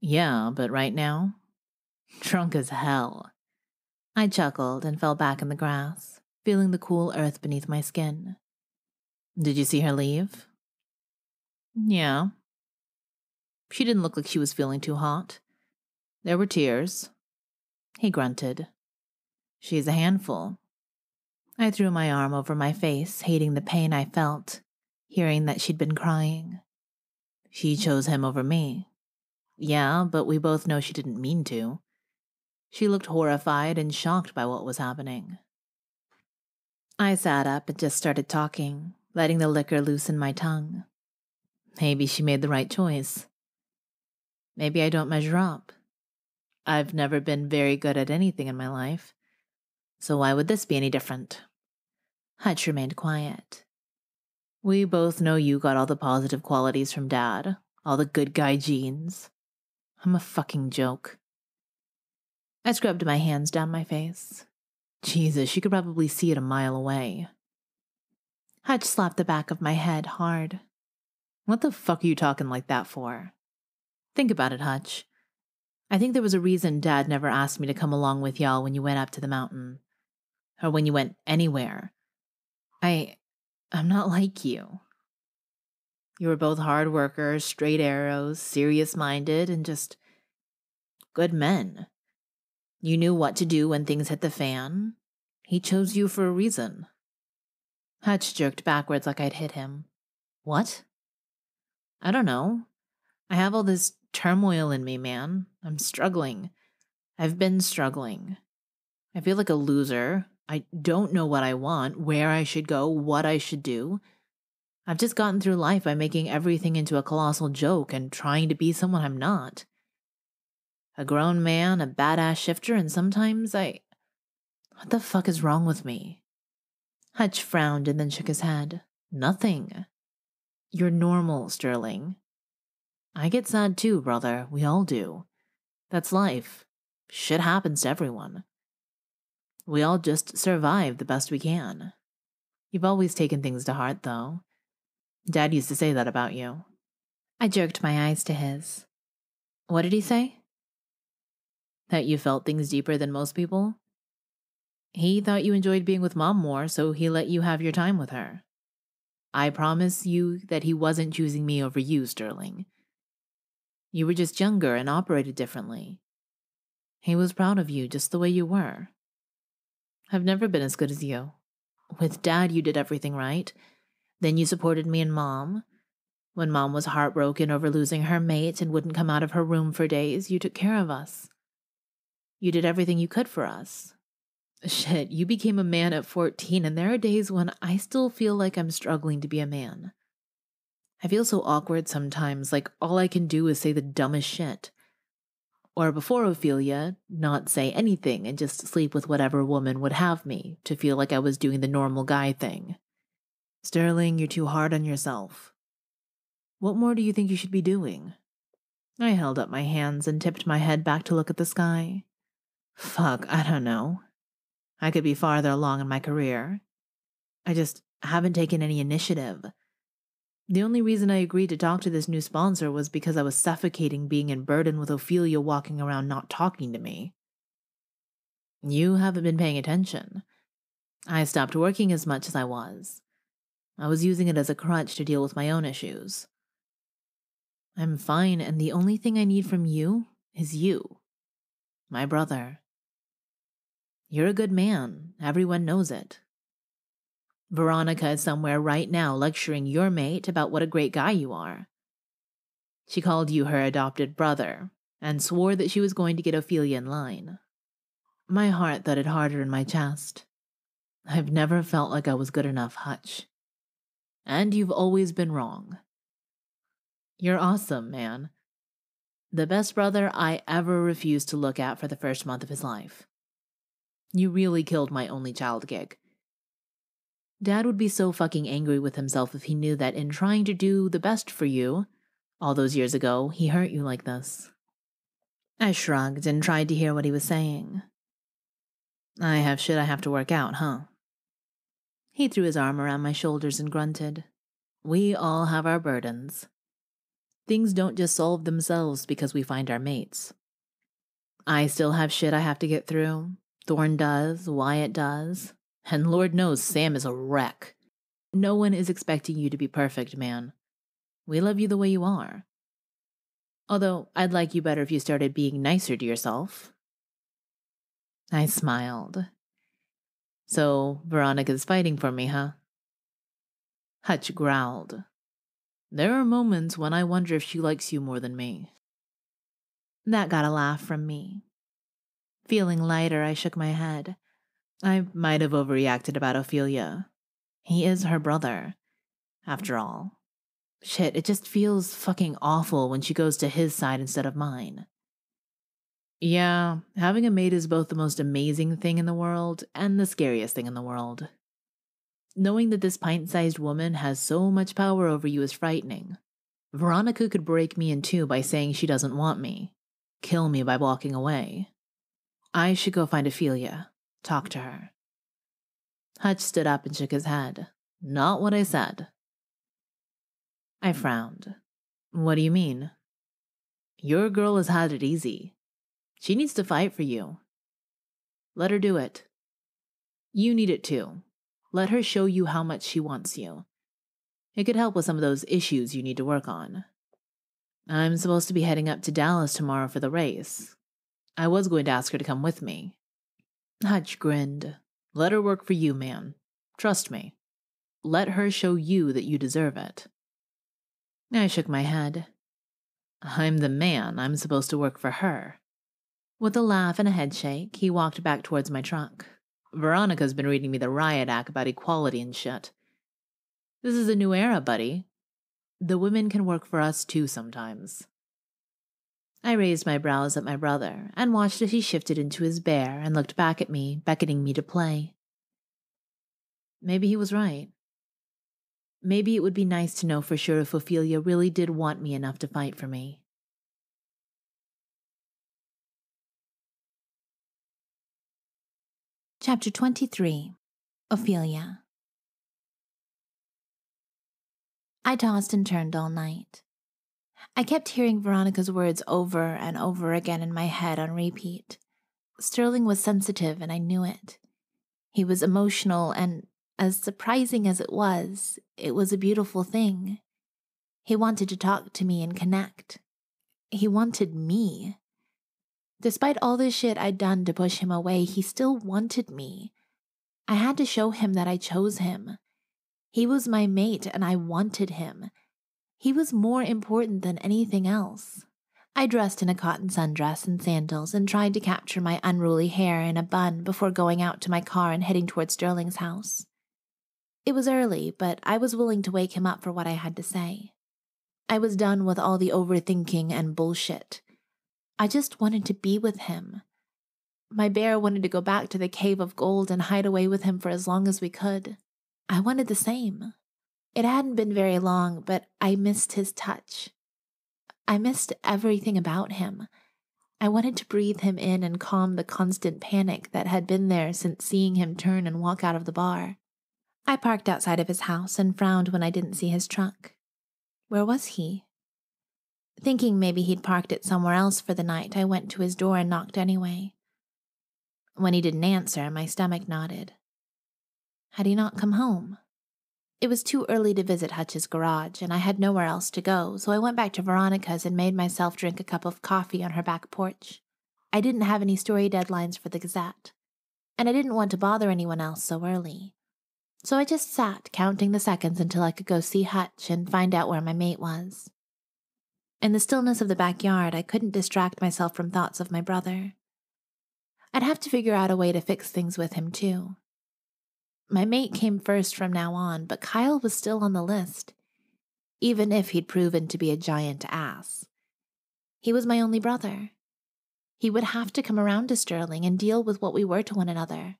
Yeah, but right now? Drunk as hell. I chuckled and fell back in the grass, feeling the cool earth beneath my skin. Did you see her leave? Yeah, she didn't look like she was feeling too hot. There were tears. He grunted. She's a handful. I threw my arm over my face, hating the pain I felt, hearing that she'd been crying. She mm-hmm. chose him over me. Yeah, but we both know she didn't mean to. She looked horrified and shocked by what was happening. I sat up and just started talking, letting the liquor loosen my tongue. Maybe she made the right choice. Maybe I don't measure up. I've never been very good at anything in my life, so why would this be any different? Hutch remained quiet. We both know you got all the positive qualities from Dad, all the good guy genes. I'm a fucking joke. I scrubbed my hands down my face. Jesus, she could probably see it a mile away. Hutch slapped the back of my head hard. What the fuck are you talking like that for? Think about it, Hutch. I think there was a reason Dad never asked me to come along with y'all when you went up to the mountain, or when you went anywhere. I. I'm not like you. You were both hard workers, straight arrows, serious minded, and just good men. You knew what to do when things hit the fan. He chose you for a reason. Hutch jerked backwards like I'd hit him. What? I don't know. I have all this turmoil in me, man. I'm struggling. I've been struggling. I feel like a loser. I don't know what I want, where I should go, what I should do. I've just gotten through life by making everything into a colossal joke and trying to be someone I'm not. A grown man, a badass shifter, and sometimes I. What the fuck is wrong with me? Hutch frowned and then shook his head. Nothing. You're normal, Sterling. I get sad too, brother. We all do. That's life. Shit happens to everyone. We all just survive the best we can. You've always taken things to heart, though. Dad used to say that about you. I jerked my eyes to his. What did he say? That you felt things deeper than most people? He thought you enjoyed being with mom more, so he let you have your time with her. I promise you that he wasn't choosing me over you, Sterling. You were just younger and operated differently. He was proud of you just the way you were. I've never been as good as you. With dad, you did everything right. Then you supported me and mom. When mom was heartbroken over losing her mate and wouldn't come out of her room for days, you took care of us. You did everything you could for us. Shit, you became a man at 14, and there are days when I still feel like I'm struggling to be a man. I feel so awkward sometimes, like all I can do is say the dumbest shit. Or before Ophelia, not say anything and just sleep with whatever woman would have me to feel like I was doing the normal guy thing. Sterling, you're too hard on yourself. What more do you think you should be doing? I held up my hands and tipped my head back to look at the sky. Fuck, I don't know. I could be farther along in my career. I just haven't taken any initiative. The only reason I agreed to talk to this new sponsor was because I was suffocating being in burden with Ophelia walking around not talking to me. You haven't been paying attention. I stopped working as much as I was. I was using it as a crutch to deal with my own issues. I'm fine, and the only thing I need from you is you, my brother. You're a good man, everyone knows it. Veronica is somewhere right now lecturing your mate about what a great guy you are. She called you her adopted brother and swore that she was going to get Ophelia in line. My heart thudded harder in my chest. I've never felt like I was good enough, Hutch. And you've always been wrong. You're awesome, man. The best brother I ever refused to look at for the first month of his life. You really killed my only child gig. Dad would be so fucking angry with himself if he knew that in trying to do the best for you, all those years ago, he hurt you like this. I shrugged and tried to hear what he was saying. I have shit I have to work out, huh? He threw his arm around my shoulders and grunted. We all have our burdens. Things don't just solve themselves because we find our mates. I still have shit I have to get through. Thorn does, Wyatt does, and Lord knows Sam is a wreck. No one is expecting you to be perfect, man. We love you the way you are. Although I'd like you better if you started being nicer to yourself. I smiled. So Veronica's fighting for me, huh? Hutch growled. There are moments when I wonder if she likes you more than me. That got a laugh from me. Feeling lighter, I shook my head. I might have overreacted about Ophelia. He is her brother, after all. Shit, it just feels fucking awful when she goes to his side instead of mine. Yeah, having a mate is both the most amazing thing in the world and the scariest thing in the world. Knowing that this pint sized woman has so much power over you is frightening. Veronica could break me in two by saying she doesn't want me, kill me by walking away. I should go find Ophelia. Talk to her. Hutch stood up and shook his head. Not what I said. I mm. frowned. What do you mean? Your girl has had it easy. She needs to fight for you. Let her do it. You need it too. Let her show you how much she wants you. It could help with some of those issues you need to work on. I'm supposed to be heading up to Dallas tomorrow for the race. I was going to ask her to come with me, Hutch grinned. Let her work for you, man. Trust me. Let her show you that you deserve it. I shook my head. I'm the man. I'm supposed to work for her. With a laugh and a headshake, he walked back towards my truck. Veronica's been reading me the riot act about equality and shit. This is a new era, buddy. The women can work for us too sometimes. I raised my brows at my brother and watched as he shifted into his bear and looked back at me, beckoning me to play. Maybe he was right. Maybe it would be nice to know for sure if Ophelia really did want me enough to fight for me. Chapter 23 Ophelia I tossed and turned all night. I kept hearing Veronica's words over and over again in my head on repeat. Sterling was sensitive, and I knew it. He was emotional, and as surprising as it was, it was a beautiful thing. He wanted to talk to me and connect. He wanted me. Despite all the shit I'd done to push him away, he still wanted me. I had to show him that I chose him. He was my mate, and I wanted him. He was more important than anything else. I dressed in a cotton sundress and sandals and tried to capture my unruly hair in a bun before going out to my car and heading toward Sterling's house. It was early, but I was willing to wake him up for what I had to say. I was done with all the overthinking and bullshit. I just wanted to be with him. My bear wanted to go back to the cave of gold and hide away with him for as long as we could. I wanted the same. It hadn't been very long, but I missed his touch. I missed everything about him. I wanted to breathe him in and calm the constant panic that had been there since seeing him turn and walk out of the bar. I parked outside of his house and frowned when I didn't see his truck. Where was he? Thinking maybe he'd parked it somewhere else for the night, I went to his door and knocked anyway. When he didn't answer, my stomach nodded. Had he not come home? It was too early to visit Hutch's garage, and I had nowhere else to go, so I went back to Veronica's and made myself drink a cup of coffee on her back porch. I didn't have any story deadlines for the Gazette, and I didn't want to bother anyone else so early. So I just sat counting the seconds until I could go see Hutch and find out where my mate was. In the stillness of the backyard, I couldn't distract myself from thoughts of my brother. I'd have to figure out a way to fix things with him, too. My mate came first from now on, but Kyle was still on the list, even if he'd proven to be a giant ass. He was my only brother. He would have to come around to Sterling and deal with what we were to one another.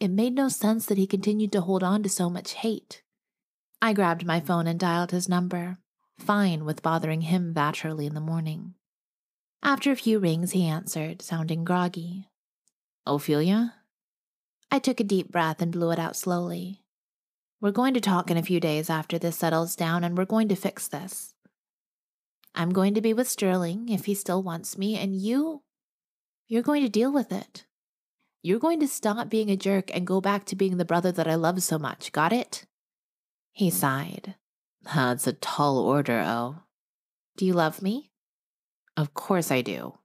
It made no sense that he continued to hold on to so much hate. I grabbed my phone and dialed his number, fine with bothering him that early in the morning. After a few rings, he answered, sounding groggy. Ophelia? I took a deep breath and blew it out slowly. We're going to talk in a few days after this settles down, and we're going to fix this. I'm going to be with Sterling if he still wants me, and you, you're going to deal with it. You're going to stop being a jerk and go back to being the brother that I love so much. Got it? He sighed. That's a tall order, O. Do you love me? Of course I do.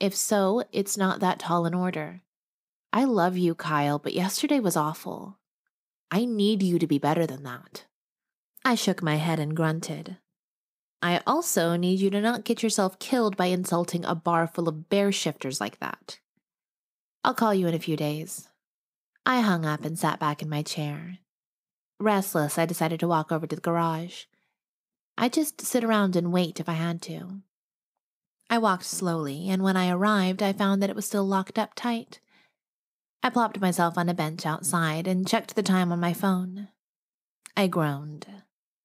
If so, it's not that tall an order. I love you, Kyle, but yesterday was awful. I need you to be better than that. I shook my head and grunted. I also need you to not get yourself killed by insulting a bar full of bear shifters like that. I'll call you in a few days. I hung up and sat back in my chair. Restless, I decided to walk over to the garage. I'd just sit around and wait if I had to. I walked slowly, and when I arrived, I found that it was still locked up tight. I plopped myself on a bench outside and checked the time on my phone. I groaned.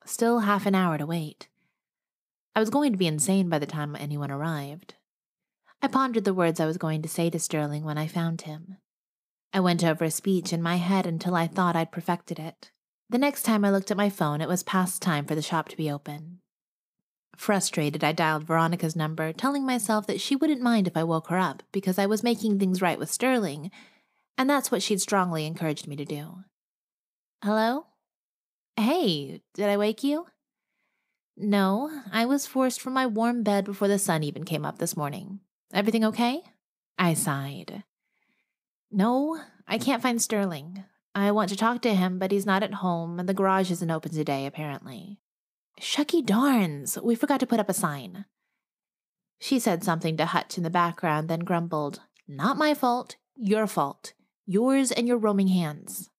Still half an hour to wait. I was going to be insane by the time anyone arrived. I pondered the words I was going to say to Sterling when I found him. I went over a speech in my head until I thought I'd perfected it. The next time I looked at my phone, it was past time for the shop to be open. Frustrated, I dialed Veronica's number, telling myself that she wouldn't mind if I woke her up because I was making things right with Sterling and that's what she'd strongly encouraged me to do. Hello? Hey, did I wake you? No, I was forced from my warm bed before the sun even came up this morning. Everything okay? I sighed. No, I can't find Sterling. I want to talk to him, but he's not at home, and the garage isn't open today, apparently. Shucky darns, we forgot to put up a sign. She said something to Hutch in the background, then grumbled, Not my fault, your fault. Yours and your roaming hands.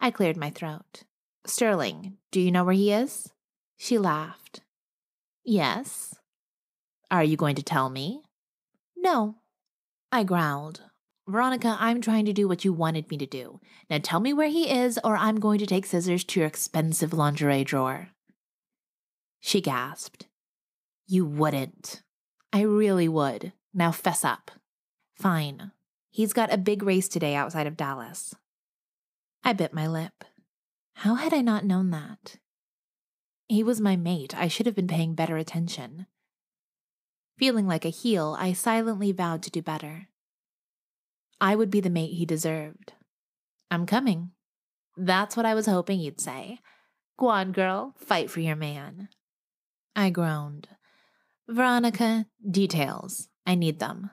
I cleared my throat. Sterling, do you know where he is? She laughed. Yes. Are you going to tell me? No. I growled. Veronica, I'm trying to do what you wanted me to do. Now tell me where he is, or I'm going to take scissors to your expensive lingerie drawer. She gasped. You wouldn't. I really would. Now fess up. Fine. He's got a big race today outside of Dallas. I bit my lip. How had I not known that? He was my mate. I should have been paying better attention. Feeling like a heel, I silently vowed to do better. I would be the mate he deserved. I'm coming. That's what I was hoping you'd say. Go on, girl, fight for your man. I groaned. Veronica, details. I need them.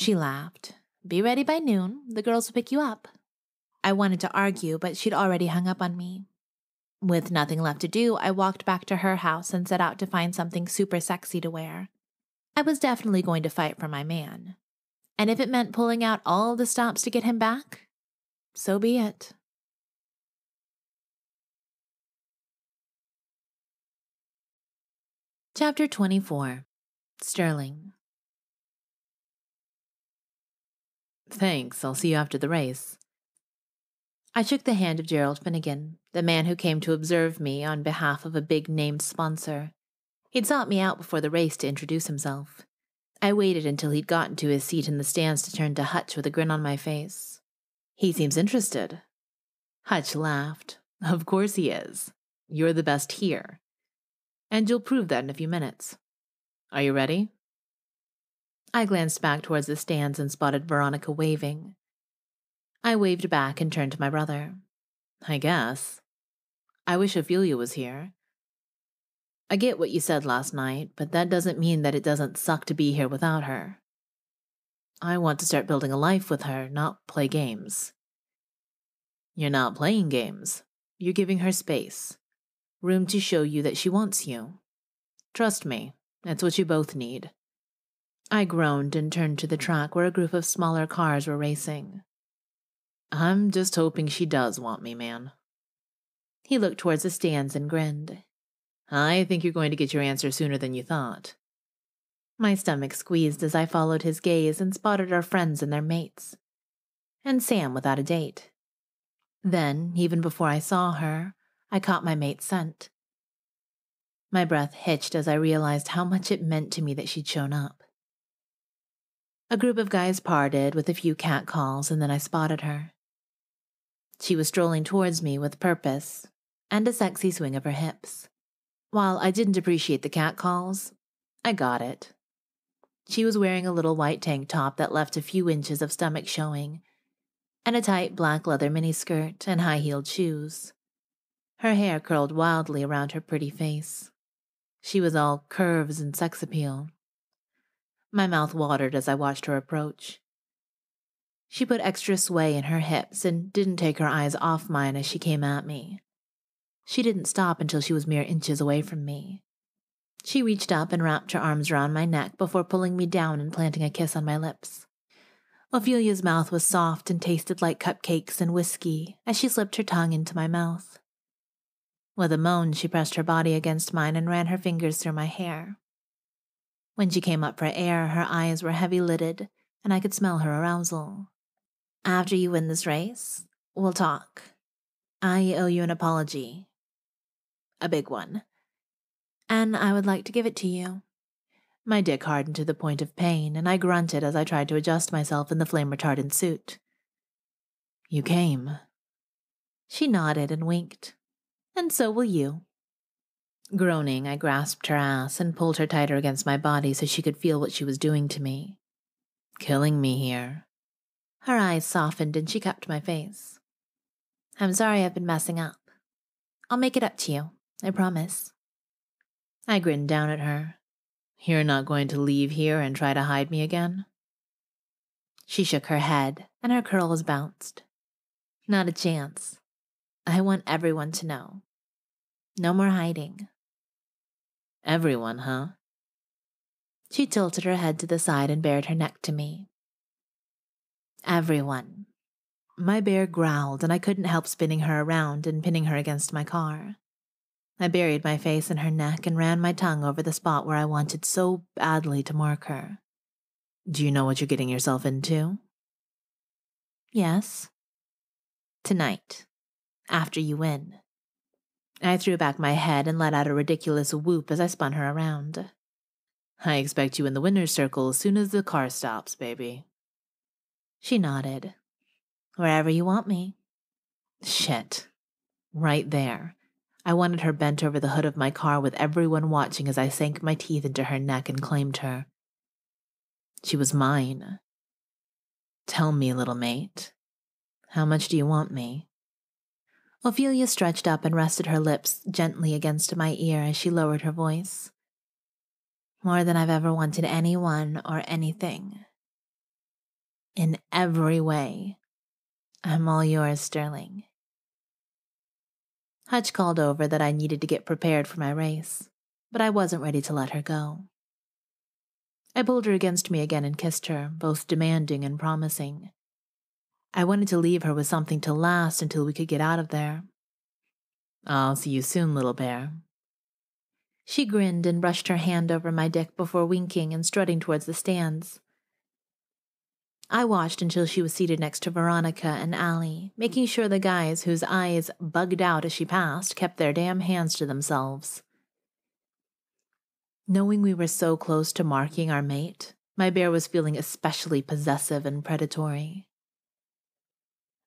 She laughed. Be ready by noon. The girls will pick you up. I wanted to argue, but she'd already hung up on me. With nothing left to do, I walked back to her house and set out to find something super sexy to wear. I was definitely going to fight for my man. And if it meant pulling out all the stops to get him back, so be it. Chapter 24 Sterling Thanks, I'll see you after the race. I shook the hand of Gerald Finnegan, the man who came to observe me on behalf of a big named sponsor. He'd sought me out before the race to introduce himself. I waited until he'd gotten to his seat in the stands to turn to Hutch with a grin on my face. He seems interested. Hutch laughed. Of course he is. You're the best here. And you'll prove that in a few minutes. Are you ready? I glanced back towards the stands and spotted Veronica waving. I waved back and turned to my brother. I guess. I wish Ophelia was here. I get what you said last night, but that doesn't mean that it doesn't suck to be here without her. I want to start building a life with her, not play games. You're not playing games. You're giving her space, room to show you that she wants you. Trust me, that's what you both need. I groaned and turned to the track where a group of smaller cars were racing. I'm just hoping she does want me, man. He looked towards the stands and grinned. I think you're going to get your answer sooner than you thought. My stomach squeezed as I followed his gaze and spotted our friends and their mates. And Sam without a date. Then, even before I saw her, I caught my mate's scent. My breath hitched as I realized how much it meant to me that she'd shown up. A group of guys parted with a few cat calls, and then I spotted her. She was strolling towards me with purpose and a sexy swing of her hips. While I didn't appreciate the cat calls, I got it. She was wearing a little white tank top that left a few inches of stomach showing, and a tight black leather miniskirt and high heeled shoes. Her hair curled wildly around her pretty face. She was all curves and sex appeal. My mouth watered as I watched her approach. She put extra sway in her hips and didn't take her eyes off mine as she came at me. She didn't stop until she was mere inches away from me. She reached up and wrapped her arms around my neck before pulling me down and planting a kiss on my lips. Ophelia's mouth was soft and tasted like cupcakes and whiskey as she slipped her tongue into my mouth. With a moan, she pressed her body against mine and ran her fingers through my hair. When she came up for air, her eyes were heavy lidded, and I could smell her arousal. After you win this race, we'll talk. I owe you an apology. A big one. And I would like to give it to you. My dick hardened to the point of pain, and I grunted as I tried to adjust myself in the flame retardant suit. You came. She nodded and winked. And so will you. Groaning, I grasped her ass and pulled her tighter against my body so she could feel what she was doing to me. Killing me here. Her eyes softened and she cupped my face. I'm sorry I've been messing up. I'll make it up to you, I promise. I grinned down at her. You're not going to leave here and try to hide me again? She shook her head, and her curls bounced. Not a chance. I want everyone to know. No more hiding. Everyone, huh? She tilted her head to the side and bared her neck to me. Everyone. My bear growled, and I couldn't help spinning her around and pinning her against my car. I buried my face in her neck and ran my tongue over the spot where I wanted so badly to mark her. Do you know what you're getting yourself into? Yes. Tonight, after you win. I threw back my head and let out a ridiculous whoop as I spun her around. I expect you in the winner's circle as soon as the car stops, baby. She nodded. Wherever you want me. Shit. Right there. I wanted her bent over the hood of my car with everyone watching as I sank my teeth into her neck and claimed her. She was mine. Tell me, little mate, how much do you want me? Ophelia stretched up and rested her lips gently against my ear as she lowered her voice. More than I've ever wanted anyone or anything. In every way, I'm all yours, Sterling. Hutch called over that I needed to get prepared for my race, but I wasn't ready to let her go. I pulled her against me again and kissed her, both demanding and promising. I wanted to leave her with something to last until we could get out of there. I'll see you soon, little bear. She grinned and brushed her hand over my dick before winking and strutting towards the stands. I watched until she was seated next to Veronica and Allie, making sure the guys whose eyes bugged out as she passed kept their damn hands to themselves. Knowing we were so close to marking our mate, my bear was feeling especially possessive and predatory.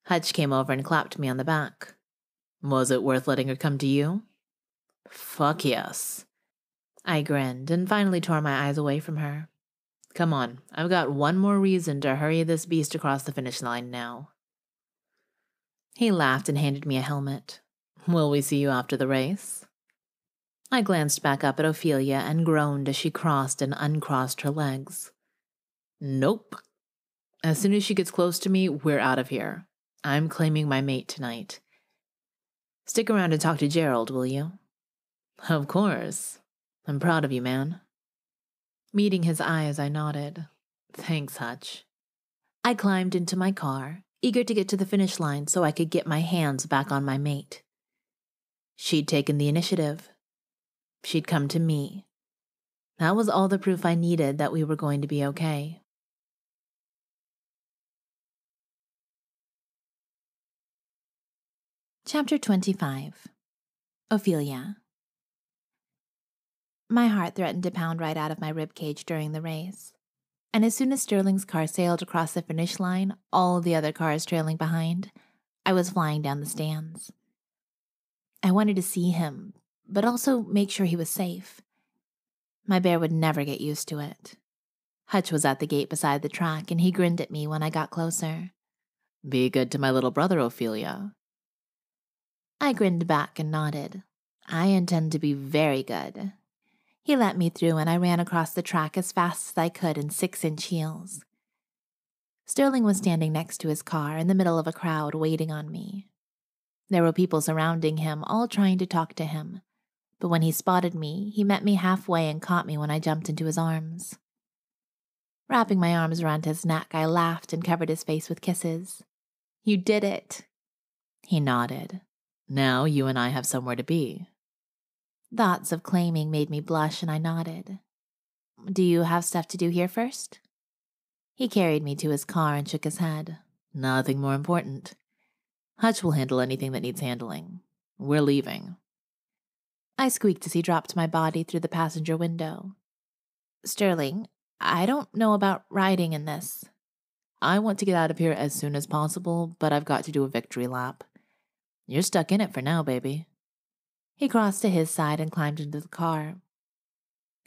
Hutch came over and clapped me on the back. Was it worth letting her come to you? Fuck yes. I grinned and finally tore my eyes away from her. Come on, I've got one more reason to hurry this beast across the finish line now. He laughed and handed me a helmet. Will we see you after the race? I glanced back up at Ophelia and groaned as she crossed and uncrossed her legs. Nope. As soon as she gets close to me, we're out of here. I'm claiming my mate tonight. Stick around and talk to Gerald, will you? Of course. I'm proud of you, man. Meeting his eyes, I nodded. Thanks, Hutch. I climbed into my car, eager to get to the finish line so I could get my hands back on my mate. She'd taken the initiative. She'd come to me. That was all the proof I needed that we were going to be okay. Chapter 25 Ophelia My heart threatened to pound right out of my rib cage during the race. And as soon as Sterling's car sailed across the finish line, all the other cars trailing behind, I was flying down the stands. I wanted to see him, but also make sure he was safe. My bear would never get used to it. Hutch was at the gate beside the track, and he grinned at me when I got closer. Be good to my little brother, Ophelia. I grinned back and nodded. I intend to be very good. He let me through, and I ran across the track as fast as I could in six inch heels. Sterling was standing next to his car in the middle of a crowd waiting on me. There were people surrounding him, all trying to talk to him. But when he spotted me, he met me halfway and caught me when I jumped into his arms. Wrapping my arms around his neck, I laughed and covered his face with kisses. You did it. He nodded. Now you and I have somewhere to be. Thoughts of claiming made me blush, and I nodded. Do you have stuff to do here first? He carried me to his car and shook his head. Nothing more important. Hutch will handle anything that needs handling. We're leaving. I squeaked as he dropped my body through the passenger window. Sterling, I don't know about riding in this. I want to get out of here as soon as possible, but I've got to do a victory lap. You're stuck in it for now, baby. He crossed to his side and climbed into the car.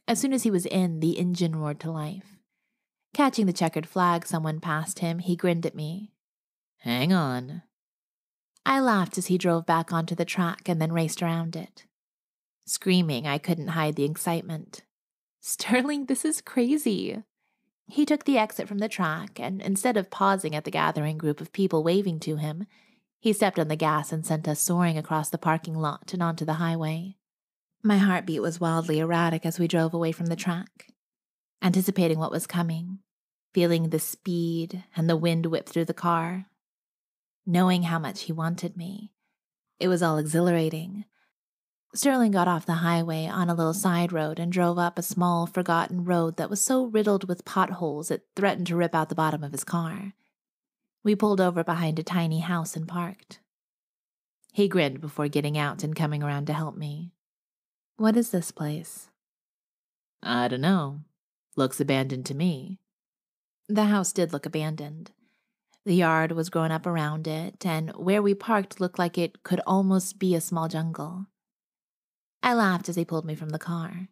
As soon as he was in, the engine roared to life. Catching the checkered flag someone passed him, he grinned at me. Hang on. I laughed as he drove back onto the track and then raced around it. Screaming, I couldn't hide the excitement. Sterling, this is crazy. He took the exit from the track, and instead of pausing at the gathering group of people waving to him, he stepped on the gas and sent us soaring across the parking lot and onto the highway. My heartbeat was wildly erratic as we drove away from the track, anticipating what was coming, feeling the speed and the wind whip through the car, knowing how much he wanted me. It was all exhilarating. Sterling got off the highway on a little side road and drove up a small, forgotten road that was so riddled with potholes it threatened to rip out the bottom of his car. We pulled over behind a tiny house and parked. He grinned before getting out and coming around to help me. What is this place? I don't know. Looks abandoned to me. The house did look abandoned. The yard was grown up around it, and where we parked looked like it could almost be a small jungle. I laughed as he pulled me from the car.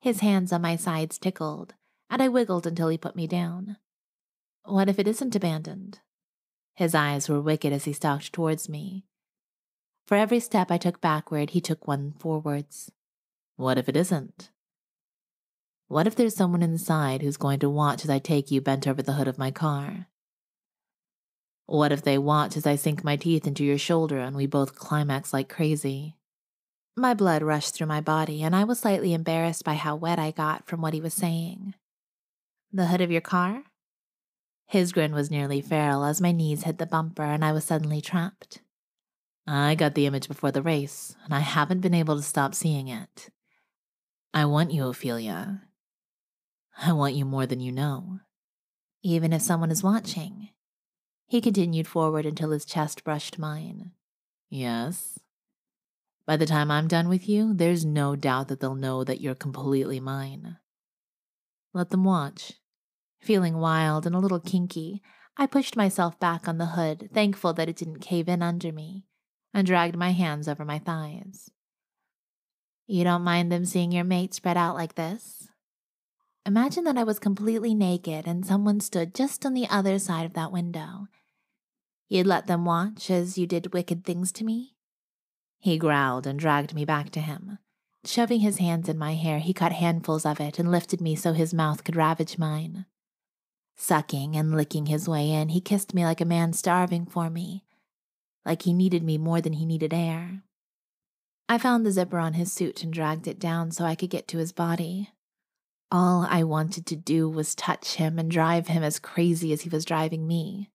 His hands on my sides tickled, and I wiggled until he put me down. What if it isn't abandoned? His eyes were wicked as he stalked towards me. For every step I took backward, he took one forwards. What if it isn't? What if there's someone inside who's going to watch as I take you bent over the hood of my car? What if they watch as I sink my teeth into your shoulder and we both climax like crazy? My blood rushed through my body, and I was slightly embarrassed by how wet I got from what he was saying. The hood of your car? His grin was nearly feral as my knees hit the bumper and I was suddenly trapped. I got the image before the race, and I haven't been able to stop seeing it. I want you, Ophelia. I want you more than you know. Even if someone is watching. He continued forward until his chest brushed mine. Yes. By the time I'm done with you, there's no doubt that they'll know that you're completely mine. Let them watch. Feeling wild and a little kinky, I pushed myself back on the hood, thankful that it didn't cave in under me, and dragged my hands over my thighs. You don't mind them seeing your mate spread out like this? Imagine that I was completely naked and someone stood just on the other side of that window. You'd let them watch as you did wicked things to me? He growled and dragged me back to him. Shoving his hands in my hair, he cut handfuls of it and lifted me so his mouth could ravage mine. Sucking and licking his way in, he kissed me like a man starving for me, like he needed me more than he needed air. I found the zipper on his suit and dragged it down so I could get to his body. All I wanted to do was touch him and drive him as crazy as he was driving me.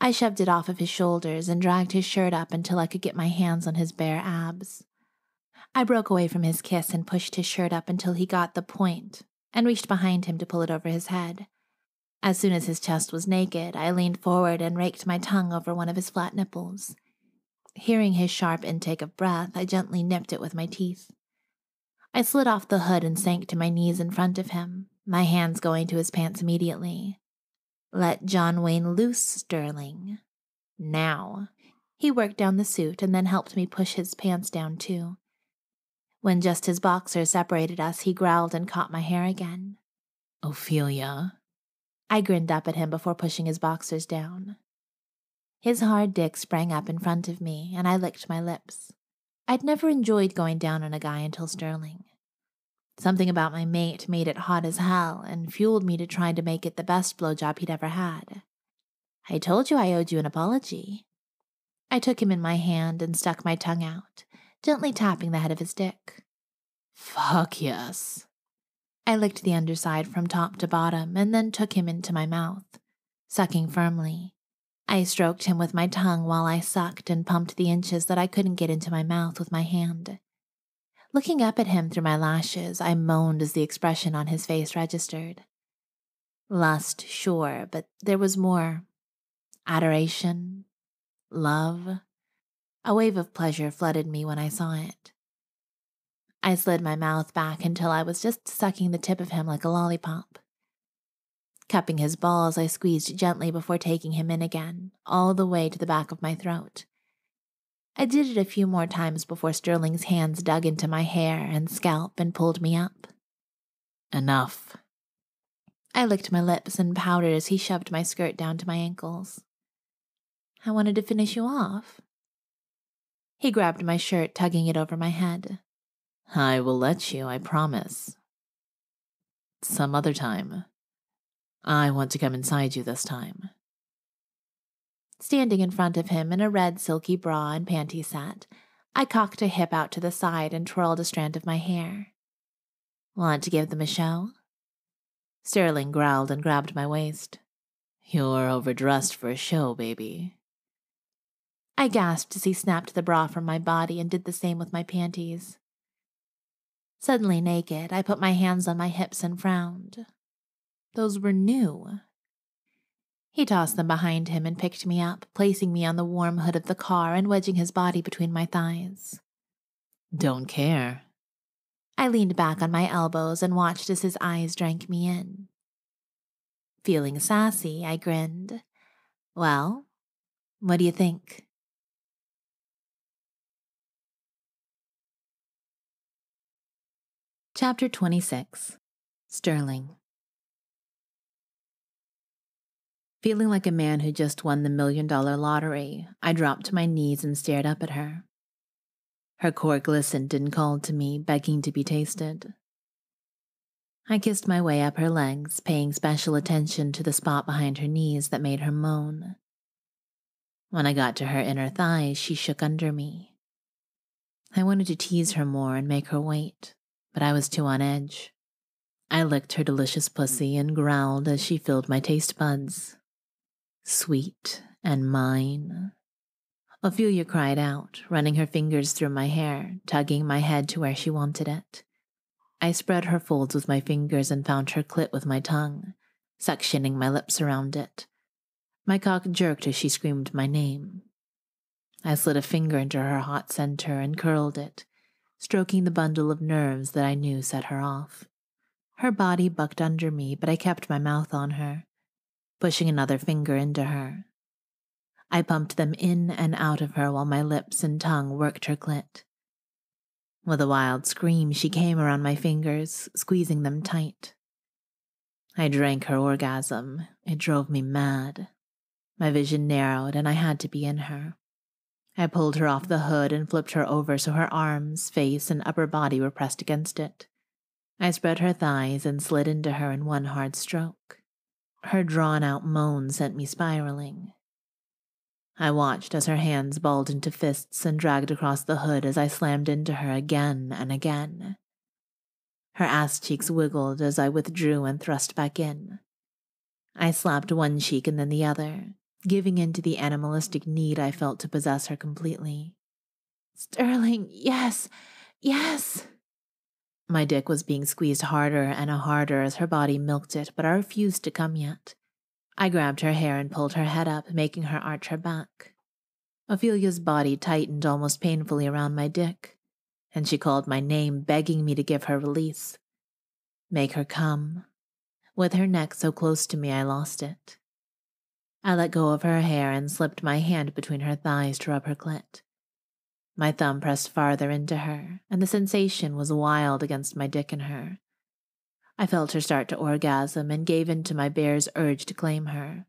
I shoved it off of his shoulders and dragged his shirt up until I could get my hands on his bare abs. I broke away from his kiss and pushed his shirt up until he got the point and reached behind him to pull it over his head. As soon as his chest was naked, I leaned forward and raked my tongue over one of his flat nipples. Hearing his sharp intake of breath, I gently nipped it with my teeth. I slid off the hood and sank to my knees in front of him, my hands going to his pants immediately. Let John Wayne loose, Sterling. Now. He worked down the suit and then helped me push his pants down too. When just his boxers separated us, he growled and caught my hair again. Ophelia. I grinned up at him before pushing his boxers down. His hard dick sprang up in front of me, and I licked my lips. I'd never enjoyed going down on a guy until Sterling. Something about my mate made it hot as hell and fueled me to try to make it the best blowjob he'd ever had. I told you I owed you an apology. I took him in my hand and stuck my tongue out gently tapping the head of his dick. Fuck yes. I licked the underside from top to bottom and then took him into my mouth, sucking firmly. I stroked him with my tongue while I sucked and pumped the inches that I couldn't get into my mouth with my hand. Looking up at him through my lashes, I moaned as the expression on his face registered. Lust, sure, but there was more adoration, love, a wave of pleasure flooded me when I saw it. I slid my mouth back until I was just sucking the tip of him like a lollipop. Cupping his balls, I squeezed gently before taking him in again, all the way to the back of my throat. I did it a few more times before Sterling's hands dug into my hair and scalp and pulled me up. Enough. I licked my lips and pouted as he shoved my skirt down to my ankles. I wanted to finish you off. He grabbed my shirt, tugging it over my head. I will let you, I promise. Some other time. I want to come inside you this time. Standing in front of him in a red silky bra and panty set, I cocked a hip out to the side and twirled a strand of my hair. Want to give them a show? Sterling growled and grabbed my waist. You're overdressed for a show, baby. I gasped as he snapped the bra from my body and did the same with my panties. Suddenly naked, I put my hands on my hips and frowned. Those were new. He tossed them behind him and picked me up, placing me on the warm hood of the car and wedging his body between my thighs. Don't care. I leaned back on my elbows and watched as his eyes drank me in. Feeling sassy, I grinned. Well, what do you think? Chapter 26 Sterling. Feeling like a man who just won the million dollar lottery, I dropped to my knees and stared up at her. Her core glistened and called to me, begging to be tasted. I kissed my way up her legs, paying special attention to the spot behind her knees that made her moan. When I got to her inner thighs, she shook under me. I wanted to tease her more and make her wait, but I was too on edge. I licked her delicious hmm. pussy and growled as she filled my taste buds. Sweet and mine. Ophelia cried out, running her fingers through my hair, tugging my head to where she wanted it. I spread her folds with my fingers and found her clit with my tongue, suctioning my lips around it. My cock jerked as she screamed my name. I slid a finger into her hot center and curled it, stroking the bundle of nerves that I knew set her off. Her body bucked under me, but I kept my mouth on her, pushing another finger into her. I pumped them in and out of her while my lips and tongue worked her clit. With a wild scream, she came around my fingers, squeezing them tight. I drank her orgasm. It drove me mad. My vision narrowed, and I had to be in her. I pulled her off the hood and flipped her over so her arms, face, and upper body were pressed against it. I spread her thighs and slid into her in one hard stroke. Her drawn out moan sent me spiraling. I watched as her hands balled into fists and dragged across the hood as I slammed into her again and again. Her ass cheeks wiggled as I withdrew and thrust back in. I slapped one cheek and then the other, giving in to the animalistic need I felt to possess her completely. Sterling, yes, yes. My dick was being squeezed harder and harder as her body milked it, but I refused to come yet. I grabbed her hair and pulled her head up, making her arch her back. Ophelia's body tightened almost painfully around my dick, and she called my name, begging me to give her release. Make her come. With her neck so close to me, I lost it. I let go of her hair and slipped my hand between her thighs to rub her clit. My thumb pressed farther into her, and the sensation was wild against my dick and her. I felt her start to orgasm and gave in to my bear's urge to claim her.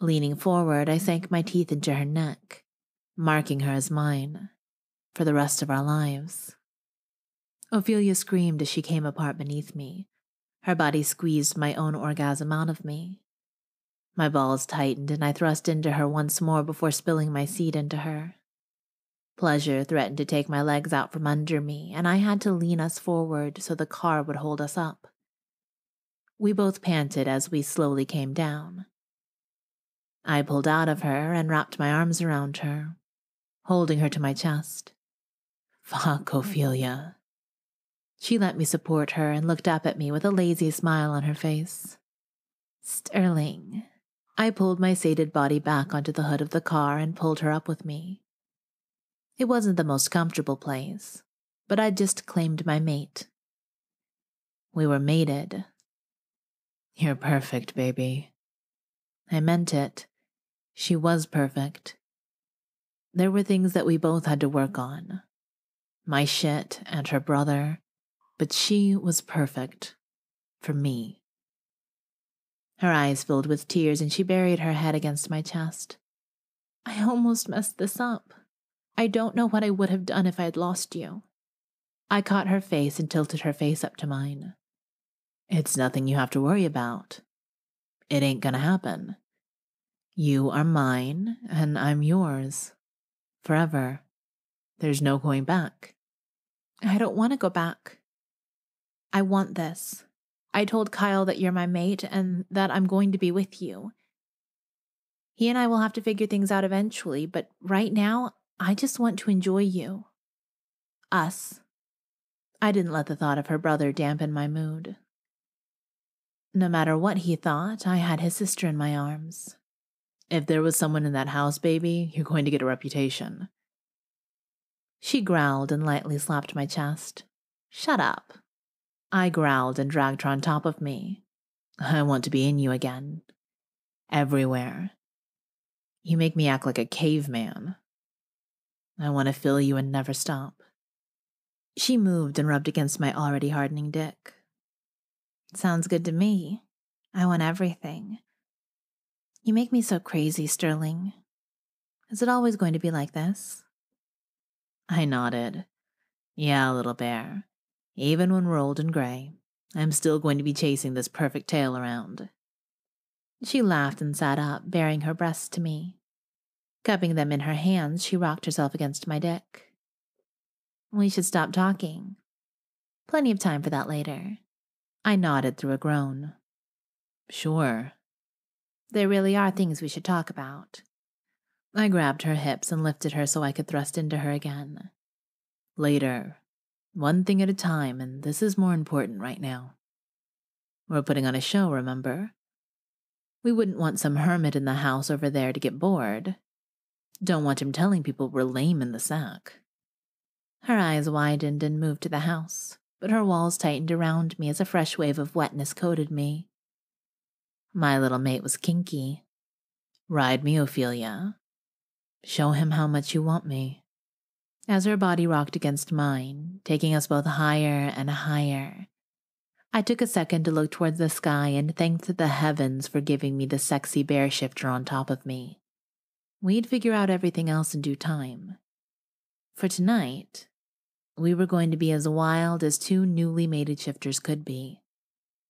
Leaning forward, I sank my teeth into her neck, marking her as mine for the rest of our lives. Ophelia screamed as she came apart beneath me. Her body squeezed my own orgasm out of me. My balls tightened and I thrust into her once more before spilling my seed into her. Pleasure threatened to take my legs out from under me, and I had to lean us forward so the car would hold us up. We both panted as we slowly came down. I pulled out of her and wrapped my arms around her, holding her to my chest. Fuck, Ophelia. She let me support her and looked up at me with a lazy smile on her face. Sterling. I pulled my sated body back onto the hood of the car and pulled her up with me. It wasn't the most comfortable place, but I'd just claimed my mate. We were mated. You're perfect, baby. I meant it. She was perfect. There were things that we both had to work on my shit and her brother, but she was perfect for me. Her eyes filled with tears and she buried her head against my chest. I almost messed this up. I don't know what I would have done if I had lost you. I caught her face and tilted her face up to mine. It's nothing you have to worry about. It ain't gonna happen. You are mine, and I'm yours. Forever. There's no going back. I don't want to go back. I want this. I told Kyle that you're my mate and that I'm going to be with you. He and I will have to figure things out eventually, but right now, I just want to enjoy you. Us. I didn't let the thought of her brother dampen my mood. No matter what he thought, I had his sister in my arms. If there was someone in that house, baby, you're going to get a reputation. She growled and lightly slapped my chest. Shut up. I growled and dragged her on top of me. I want to be in you again. Everywhere. You make me act like a caveman. I want to fill you and never stop. She moved and rubbed against my already hardening dick. Sounds good to me. I want everything. You make me so crazy, Sterling. Is it always going to be like this? I nodded. Yeah, little bear. Even when we're old and gray, I'm still going to be chasing this perfect tail around. She laughed and sat up, baring her breasts to me. Cupping them in her hands, she rocked herself against my dick. We should stop talking. Plenty of time for that later. I nodded through a groan. Sure. There really are things we should talk about. I grabbed her hips and lifted her so I could thrust into her again. Later. One thing at a time, and this is more important right now. We're putting on a show, remember? We wouldn't want some hermit in the house over there to get bored. Don't want him telling people we're lame in the sack. Her eyes widened and moved to the house, but her walls tightened around me as a fresh wave of wetness coated me. My little mate was kinky. Ride me, Ophelia. Show him how much you want me. As her body rocked against mine, taking us both higher and higher, I took a second to look towards the sky and thanked the heavens for giving me the sexy bear shifter on top of me. We'd figure out everything else in due time. For tonight, we were going to be as wild as two newly mated shifters could be.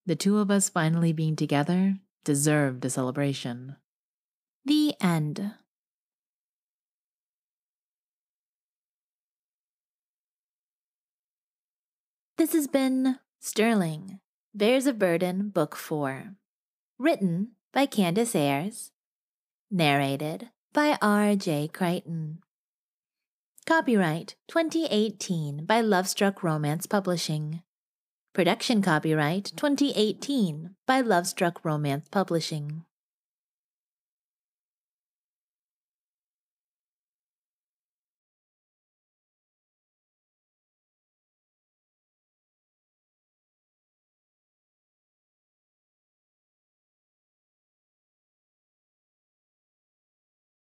The two of us finally being together deserved a celebration. The end. This has been Sterling, Bears of Burden, Book 4. Written by Candace Ayers. Narrated by R.J. Crichton. Copyright 2018 by Lovestruck Romance Publishing. Production copyright 2018 by Lovestruck Romance Publishing.